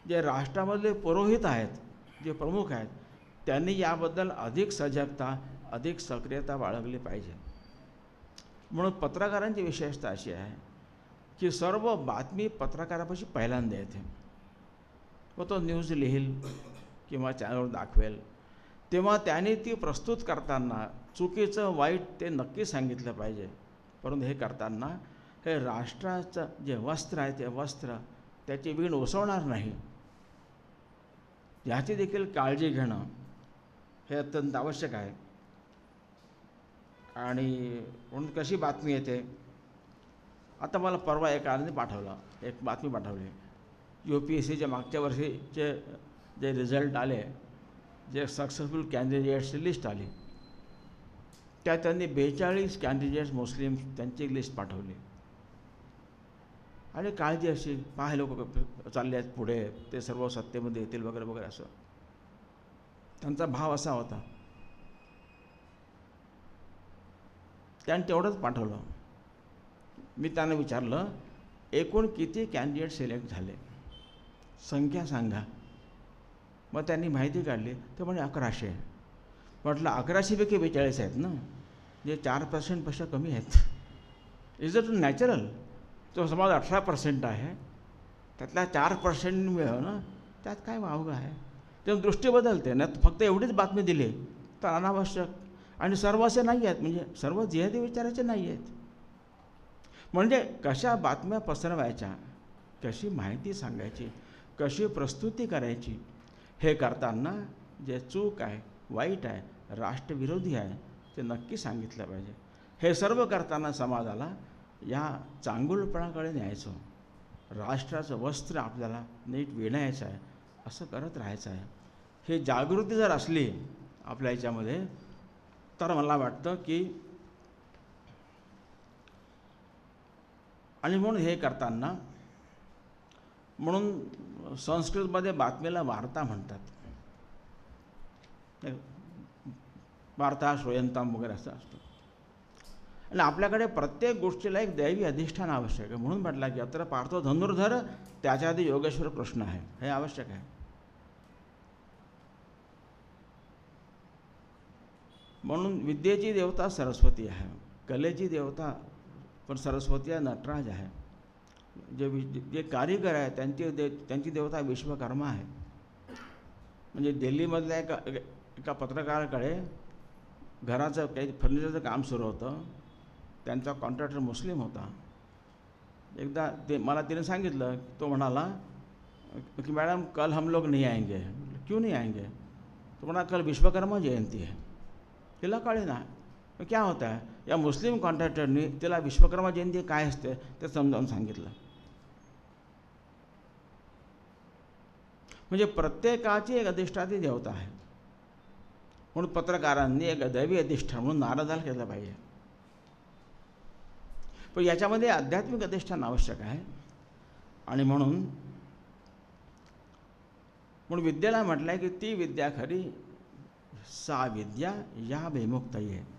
जे राष्ट्रामधले पुरोहित आहेत जे प्रमुख आहेत त्यांनी याबद्दल अधिक सजगता अधिक सक्रियता बाळगली पाहिजे. म्हणून पत्रकारांची विशेषता अशी आहे की सर्व बातमी पत्रकारापाशी पहिल्यांदा येते. व तो न्यूज लिहील किंवा चॅनलवर दाखवेल. तेव्हा त्याने ती प्रस्तुत करताना चुकीचं वाईट ते नक्की सांगितलं पाहिजे. परंतु हे करताना हे राष्ट्राचं जे वस्त्र आहे ते वस्त्र त्याची वीण उसवणार नाही. याची देखील काळजी घेणं हे अत्यंत आवश्यक आहे. आणि म्हणून कशी बातमी येते? आता मला परवा एका आनंदी पाठवला एक बातमी पाठवली. यू पी एस सीच्या मागच्या वर्षीचे जे रिझल्ट आले जे सक्सेसफुल कॅन्डिडेट्सची लिस्ट आली त्या त्यांनी बेचाळीस कॅन्डिडेट्स मुस्लिम त्यांची लिस्ट पाठवली. आणि काळजी अशी पाहे लोक चालले आहेत पुढे ते सर्व सत्तेमध्ये येतील वगैरे वगैरे असं. त्यांचा भाव असा होता. त्याने तेवढंच पाठवलं. मी त्यांना विचारलं एकूण किती कॅन्डिडेट सिलेक्ट झाले? संख्या सांगा. मग त्यांनी माहिती काढली ते म्हणजे अकराशे. म्हटलं अकराशेपैकी बेचाळीस आहेत ना? जे चार पर्सेंटपेक्षा कमी आहेत. इज इट नॅचरल तो समाज अठरा पर्सेंट आहे त्यातल्या चार पर्सेंट मिळवणं त्यात काय वावगं आहे? तेव्हा दृष्टी बदलते ना फक्त एवढीच बातमी दिली तर अनावश्यक. आणि सर्व असे नाही आहेत म्हणजे सर्व जिहादी विचाराचे नाही आहेत. म्हणजे कशा बातम्या पसरवायच्या कशी माहिती सांगायची कशी प्रस्तुती करायची हे करताना जे चूक आहे वाईट आहे राष्ट्रविरोधी आहे ते नक्की सांगितलं पाहिजे. हे सर्व करताना समाजाला या चांगुलपणाकडे न्यायचं राष्ट्राचं वस्त्र आपल्याला नीट विणायचं आहे असं करत राहायचं आहे. हे जागृती जर असली आपल्या याच्यामध्ये तर मला वाटतं की आणि म्हणून हे करताना म्हणून संस्कृतमध्ये बातमीला वार्ता म्हणतात. वार्ता श्रोयंताम वगैरे असं असतं. आणि आपल्याकडे प्रत्येक गोष्टीला एक दैवी अधिष्ठान आवश्यक आहे. म्हणून म्हटलं की अत्र पार्थ धनुर्धर त्याच्या आधी योगेश्वर कृष्ण आहे. हे आवश्यक आहे. म्हणून विद्येची देवता सरस्वती आहे. कलेची देवता पण सरस्वती आहे नटराज आहे. जे वि जे कारीगर आहे त्यांची दे त्यांची देवता विश्वकर्मा आहे. म्हणजे दिल्लीमधल्या एका एका पत्रकाराकडे घराचं काही फर्निचरचं काम सुरू होतं. त्यांचा कॉन्ट्रॅक्टर मुस्लिम होता. एकदा ते मला तिने सांगितलं तो म्हणाला कि मॅडम कल हम लोग नहीं आएंगे. क्यों नहीं आएंगे? तो म्हणा कल विश्वकर्मा जयंती है. तिला कळे ना क्या होता है? या मुस्लिम कॉन्ट्रॅक्टरनी तिला विश्वकर्मा जयंती काय असते ते समजावून सांगितलं. म्हणजे प्रत्येकाची एक अधिष्ठाती देवता आहे. म्हणून पत्रकारांनी एक दैवी अधिष्ठान म्हणून नाराजाला केलं पाहिजे. पण याच्यामध्ये आध्यात्मिक अधिष्ठान आवश्यक आहे. आणि म्हणून म्हणून विद्येला म्हटलं आहे की ती विद्या खरी सा विद्या या विमुक्त आहे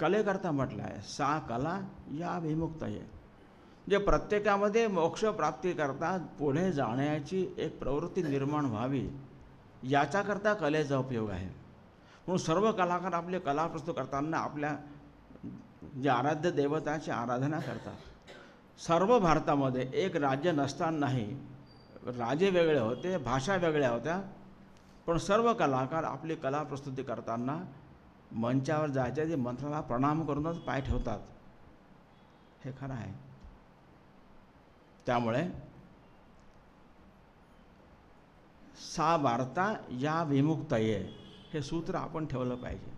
कलेकरता म्हटलं आहे सा कला या विमुक्त आहे म्हणजे प्रत्येकामध्ये मोक्षप्राप्तीकरता पुढे जाण्याची एक प्रवृत्ती निर्माण व्हावी याच्याकरता कलेचा उपयोग आहे. म्हणून सर्व कलाकार आपले कला प्रस्तुत करताना आपल्या जे आराध्य देवताची आराधना करतात. सर्व भारतामध्ये एक राज्य नसतानाही राजे वेगळे होते भाषा वेगळ्या होत्या पण सर्व कलाकार आपली कला प्रस्तुती करताना मंचावर जायचे जे मंत्राला प्रणाम करूनच पाय ठेवतात. हे खरं आहे. त्यामुळे सा वार्ता या विमुक्तये हे सूत्र आपण ठेवलं पाहिजे.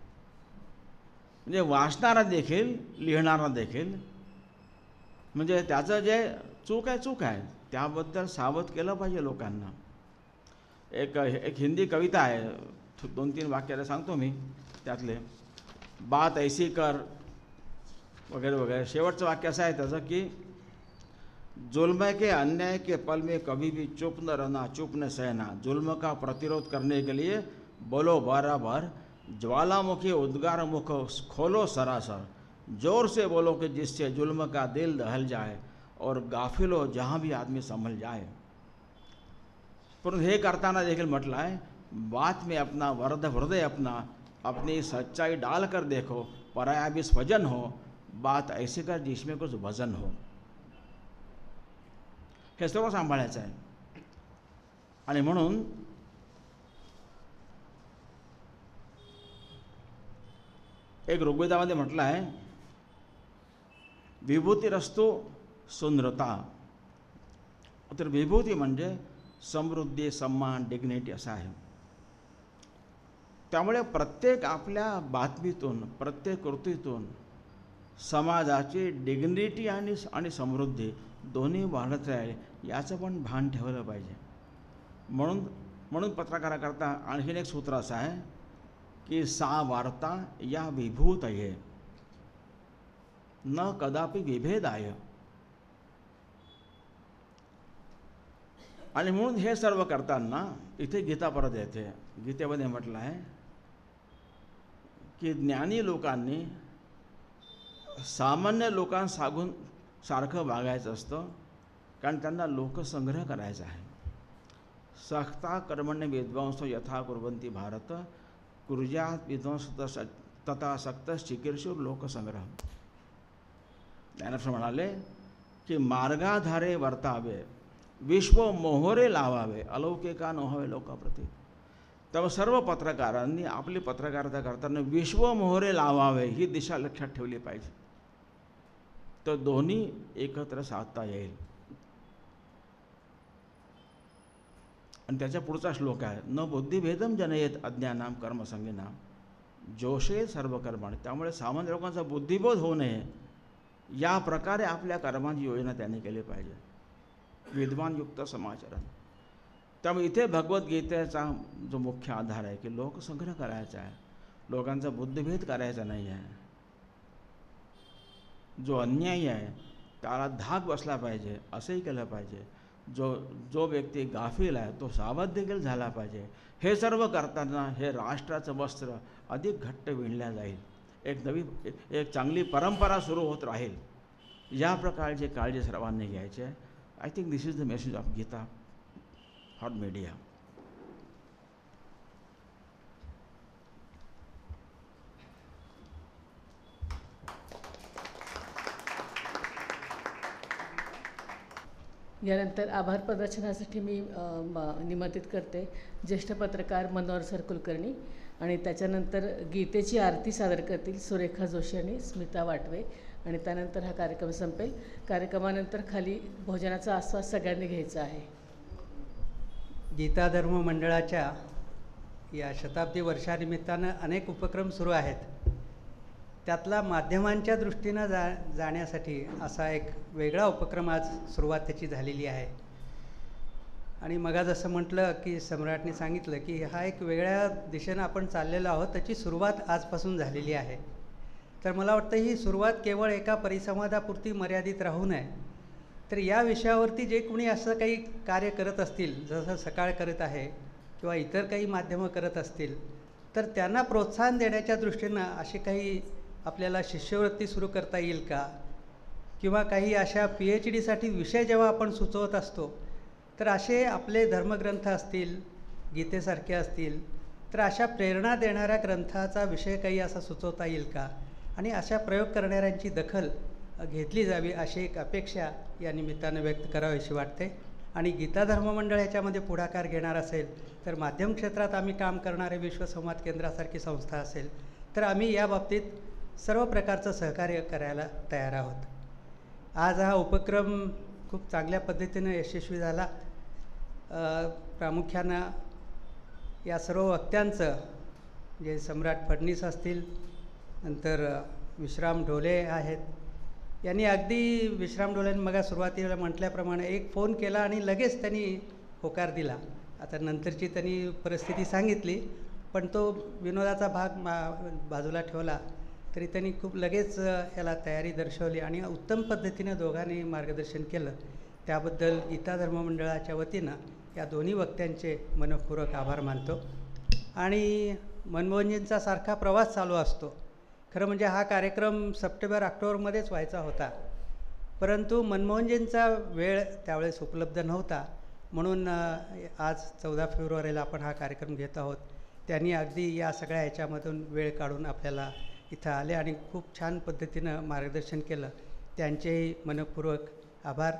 म्हणजे वाचणारा देखील लिहिणारा देखील म्हणजे त्याचं जे चूक आहे चूक आहे. त्याबद्दल सावध केलं पाहिजे लोकांना. एक एक हिंदी कविता आहे. दोन तीन वाक्याला सांगतो मी. त्यातले. बात ऐसी कर, वगैरे वगैरे. शेवटचं वाक्य असं आहे की जुल्म के अन्याय के पल में कभी भी चुप न रहना, चुप न सहना. जुल्म का प्रतिरोध करने के लिए बोलो बराबर, ज्वालामुखी उद्गार मुख खोलो सरासर. ज़ोर से बोलो कि जिससे जुल्म का दिल दहल जाए और गाफिलो जहाँ भी आदमी संभल जाए. परंतु हे करताना देखील म्हटलं बात में अपना, वरद, हृदय अपना अपनी सच्चाई डाल कर देखो पराया भी स्वजन हो बात ऐसे कर जिसमें कुछ वजन हो। हे सर्व सांभाळायचं आहे. आणि म्हणून एक ऋग्वेदामध्ये म्हटलं आहे विभूतीरस्तो सुंदरता. तर विभूती म्हणजे समृद्धी सन्मान डिग्निटी असं आहे. त्यामुळे प्रत्येक आपल्या बातमीतून प्रत्येक कृतीतून समाजाची डिग्निटी आणि आणि समृद्धी दोन्ही वाढत राहील याचं पण भान ठेवलं पाहिजे. म्हणून म्हणून पत्रकाराकरता आणखीन एक सूत्र असं आहे की सा वार्ता या विभूत आहे न कदापि विभेदाय. आणि म्हणून हे सर्व करताना इथे गीता परत येते. गीतेमध्ये म्हटलं आहे की ज्ञानी लोकांनी सामान्य लोकांसागून सारखं वागायचं असतं कारण त्यांना लोकसंग्रह करायचा आहे. सक्ता कर्मण्य विद्वांस यथा कुर्वंती भारत कुर्जा विध्वंस तथा सक्त शिकीर्षूर लोकसंग्रह. ज्ञानेश्वर म्हणाले की मार्गाधारे वर्तावे विश्व मोहरे लावावे अलौकिका नव्हावे लोकाप्रती. तेव्हा सर्व पत्रकारांनी आपली पत्रकारिता करताना विश्व मोहरे लावावे ही दिशा लक्षात ठेवली पाहिजे. तर दोन्ही एकत्र साधता येईल. आणि त्याच्या पुढचा श्लोक आहे न बुद्धिभेदम जनयेत अज्ञानाम कर्मसंगीनाम जोशे सर्व कर्माने त्यामुळे सामान्य लोकांचा बुद्धिबोध होऊ नये. या प्रकारे आपल्या कर्मांची योजना त्यांनी केली पाहिजे. विद्वानयुक्त समाचरण. त्यामुळे इथे भगवद्गीतेचा जो मुख्य आधार आहे की लोकसंग्रह करायचा आहे. लोकांचा बुद्धिभेद करायचा नाही आहे. जो अन्यायी आहे त्याला धाक बसला पाहिजे असंही केलं पाहिजे. जो जो व्यक्ती गाफील आहे तो सावध देखील झाला पाहिजे. हे सर्व करताना हे राष्ट्राचं वस्त्र अधिक घट्ट विणल्या जाईल. एक नवी एक चांगली परंपरा सुरू होत राहील. या प्रकारची काळजी सर्वांनी घ्यायची आहे. I think this is the message of Gita hot media यानंतर आभार प्रदर्शनासाठी मी निमंत्रित करते ज्येष्ठ पत्रकार मनोहर सर कुलकर्णी आणि त्याच्यानंतर गीतेची आरती सादर करतील सुरेखा जोशी आणि स्मिता वाटवे आणि त्यानंतर हा कार्यक्रम संपेल. कार्यक्रमानंतर खाली भोजनाचा आस्वाद सगळ्यांनी घ्यायचा आहे. गीता धर्म मंडळाच्या या शताब्दी वर्षानिमित्तानं अनेक उपक्रम सुरू आहेत. त्यातला माध्यमांच्या दृष्टीनं जा जाण्यासाठी असा एक वेगळा उपक्रम आज सुरुवात त्याची झालेली आहे. आणि मगा जसं म्हटलं की सम्राटने सांगितलं की हा एक वेगळ्या दिशेनं आपण चाललेलो आहोत त्याची सुरुवात आजपासून झालेली आहे. तर मला वाटतं ही सुरुवात केवळ एका परिसंवादापुरती मर्यादित राहू नये तर या विषयावरती जे कोणी असं काही कार्य करत असतील जसं सकाळ करत आहे किंवा इतर काही माध्यमं करत असतील तर त्यांना प्रोत्साहन देण्याच्या दृष्टीनं अशी काही आपल्याला शिष्यवृत्ती सुरू करता येईल का? किंवा काही अशा पी एच डीसाठी विषय जेव्हा आपण सुचवत असतो तर असे आपले धर्मग्रंथ असतील गीतेसारखे असतील तर अशा प्रेरणा देणाऱ्या ग्रंथाचा विषय काही असा सुचवता येईल का? आणि अशा प्रयोग करणाऱ्यांची दखल घेतली जावी अशी एक अपेक्षा या निमित्तानं व्यक्त करावीशी वाटते. आणि गीता धर्म मंडळ याच्यामध्ये पुढाकार घेणार असेल तर माध्यम क्षेत्रात आम्ही काम करणारे विश्वसंवाद केंद्रासारखी संस्था असेल तर आम्ही या बाबतीत सर्व प्रकारचं सहकार्य करायला तयार आहोत. आज हा उपक्रम खूप चांगल्या पद्धतीनं यशस्वी झाला. प्रामुख्यानं या सर्व वक्त्यांचं जे सम्राट फडणीस असतील नंतर विश्राम ढोले आहेत यांनी अगदी विश्राम ढोलेंनी मग सुरुवातीला म्हटल्याप्रमाणे एक फोन केला आणि लगेच त्यांनी होकार दिला. आता नंतरची त्यांनी परिस्थिती सांगितली पण तो विनोदाचा भाग मा बाजूला ठेवला तरी त्यांनी खूप लगेच याला तयारी दर्शवली आणि उत्तम पद्धतीनं दोघांनी मार्गदर्शन केलं. त्याबद्दल गीता धर्ममंडळाच्या वतीनं या दोन्ही वक्त्यांचे मनपूर्वक आभार मानतो. आणि मनमोहनजींचा सारखा प्रवास चालू असतो. खरं म्हणजे हा कार्यक्रम सप्टेंबर ऑक्टोबरमध्येच व्हायचा होता. परंतु मनमोहनजींचा वेळ त्यावेळेस उपलब्ध नव्हता. म्हणून आज चौदा फेब्रुवारीला आपण हा कार्यक्रम घेत आहोत. त्यांनी अगदी या सगळ्या ह्याच्यामधून वेळ काढून आपल्याला इथं आले आणि खूप छान पद्धतीनं मार्गदर्शन केलं. त्यांचेही मनपूर्वक आभार.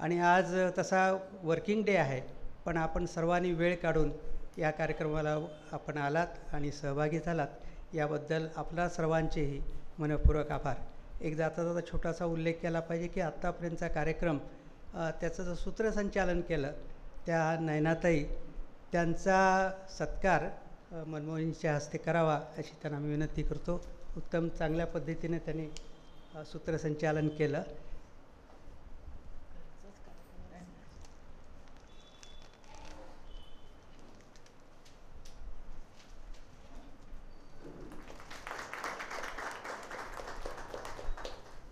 आणि आज तसा वर्किंग डे आहे पण आपण सर्वांनी वेळ काढून या कार्यक्रमाला आपण आलात आणि सहभागी झालात. याबद्दल आपला सर्वांचेही मनपूर्वक आभार. एक जाता जाता छोटासा उल्लेख केला पाहिजे की आत्तापर्यंतचा कार्यक्रम त्याचं जर सूत्रसंचालन केलं त्या नयनाताई त्यांचा सत्कार मनमोहनच्या हस्ते करावा अशी त्यांना मी विनंती करतो. उत्तम चांगल्या पद्धतीने त्यांनी सूत्रसंचालन केलं.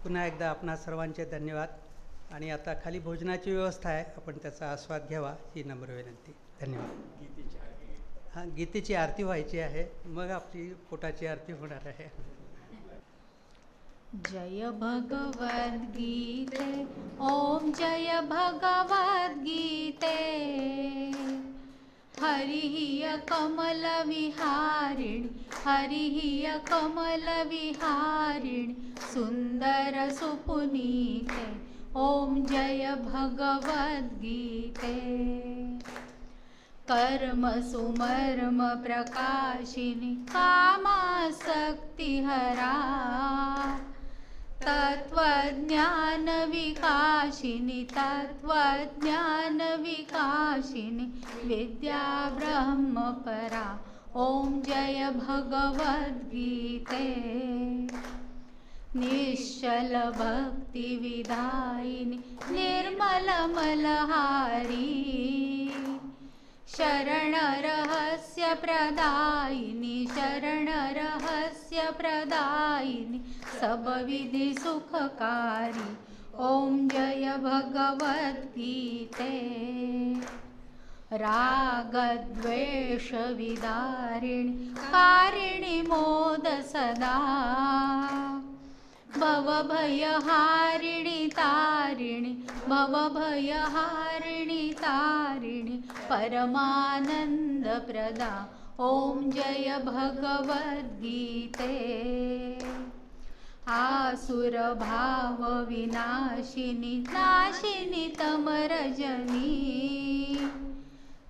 पुन्हा एकदा आपणा सर्वांचे धन्यवाद. आणि आता खाली भोजनाची व्यवस्था आहे. आपण त्याचा आस्वाद घ्यावा ही नम्र विनंती. धन्यवाद. हां गीतेची आरती व्हायची आहे. मग आपली पोटाची आरती होणार आहे. जय भगवद्गीते ॐ जय भगवद्गीते हरिः कमलविहारिणि हरिः कमलविहारिणि सुन्दरसुपुनीते ॐ जय भगवद्गीते। कर्मसुमर्मप्रकाशिनि कामासक्तिहरा। तत्त्वज्ञानविकाशिनि तत्त्वज्ञानविकाशिनि विद्या ब्रह्मपरा ॐ जय भगवद्गीते। निश्चल निश्चलभक्तिविदायिनि निर्मलमलहारी शरणरहस्यप्रदायिनि शरणरहस्यप्रदायिनि सबविधिसुखकारी ॐ जय भगवद्गीते रागद्वेषविदारिणि कारिणि मोद सदा। भवभयहारिणि तारिणि भवभयहारिणि तारिणि परमानन्दप्रदा ॐ जय भगवद्गीते। आसुर भाव विनाशिनी नाशिनी तमरजनी।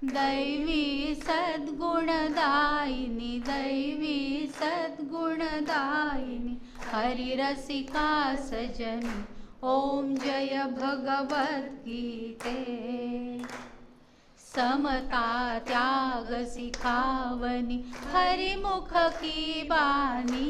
दैवी सद्गुणदायिनी दैवी सद्गुणदायिनी हरिरसिका सजनी ॐ जय भगवद्गीते। समता त्याग सिखावनी हरिमुख की बानी।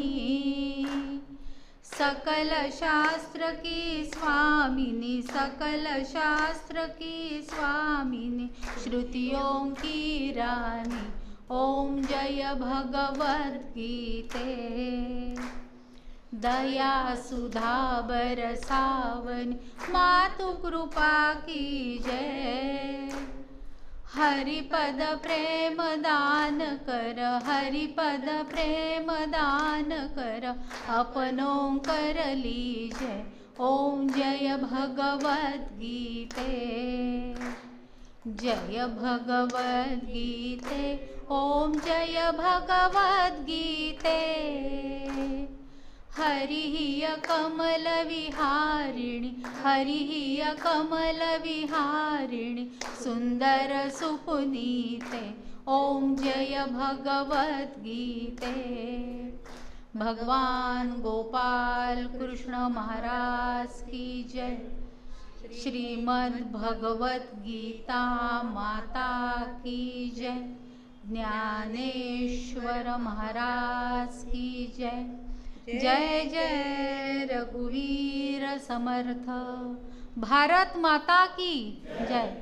सकल शास्त्र की स्वामिनी सकल शास्त्र की स्वामिनी श्रुतियों की रानी ओम जय भगवत गीते। दया सुधा बरसावन मातु कृपा की जय। हरिपद प्रेम दान कर हरिपद प्रेम दान कर अपनो कर लीजे ओम जय भगवद्गीते जय भगवद्गीते ओम जय भगवद्गीते हरिः कमलविहारिणि कमल कमलविहारिणि सुन्दर सुपुनीते ॐ जय भगवद्गीते भगवान गोपाल कृष्ण महाराज की जय। श्रीमद् भगवत गीता माता की जय। ज्ञानेश्वर महाराज की जय। जय जय रघुवीर समर्थ। भारत माता की जय।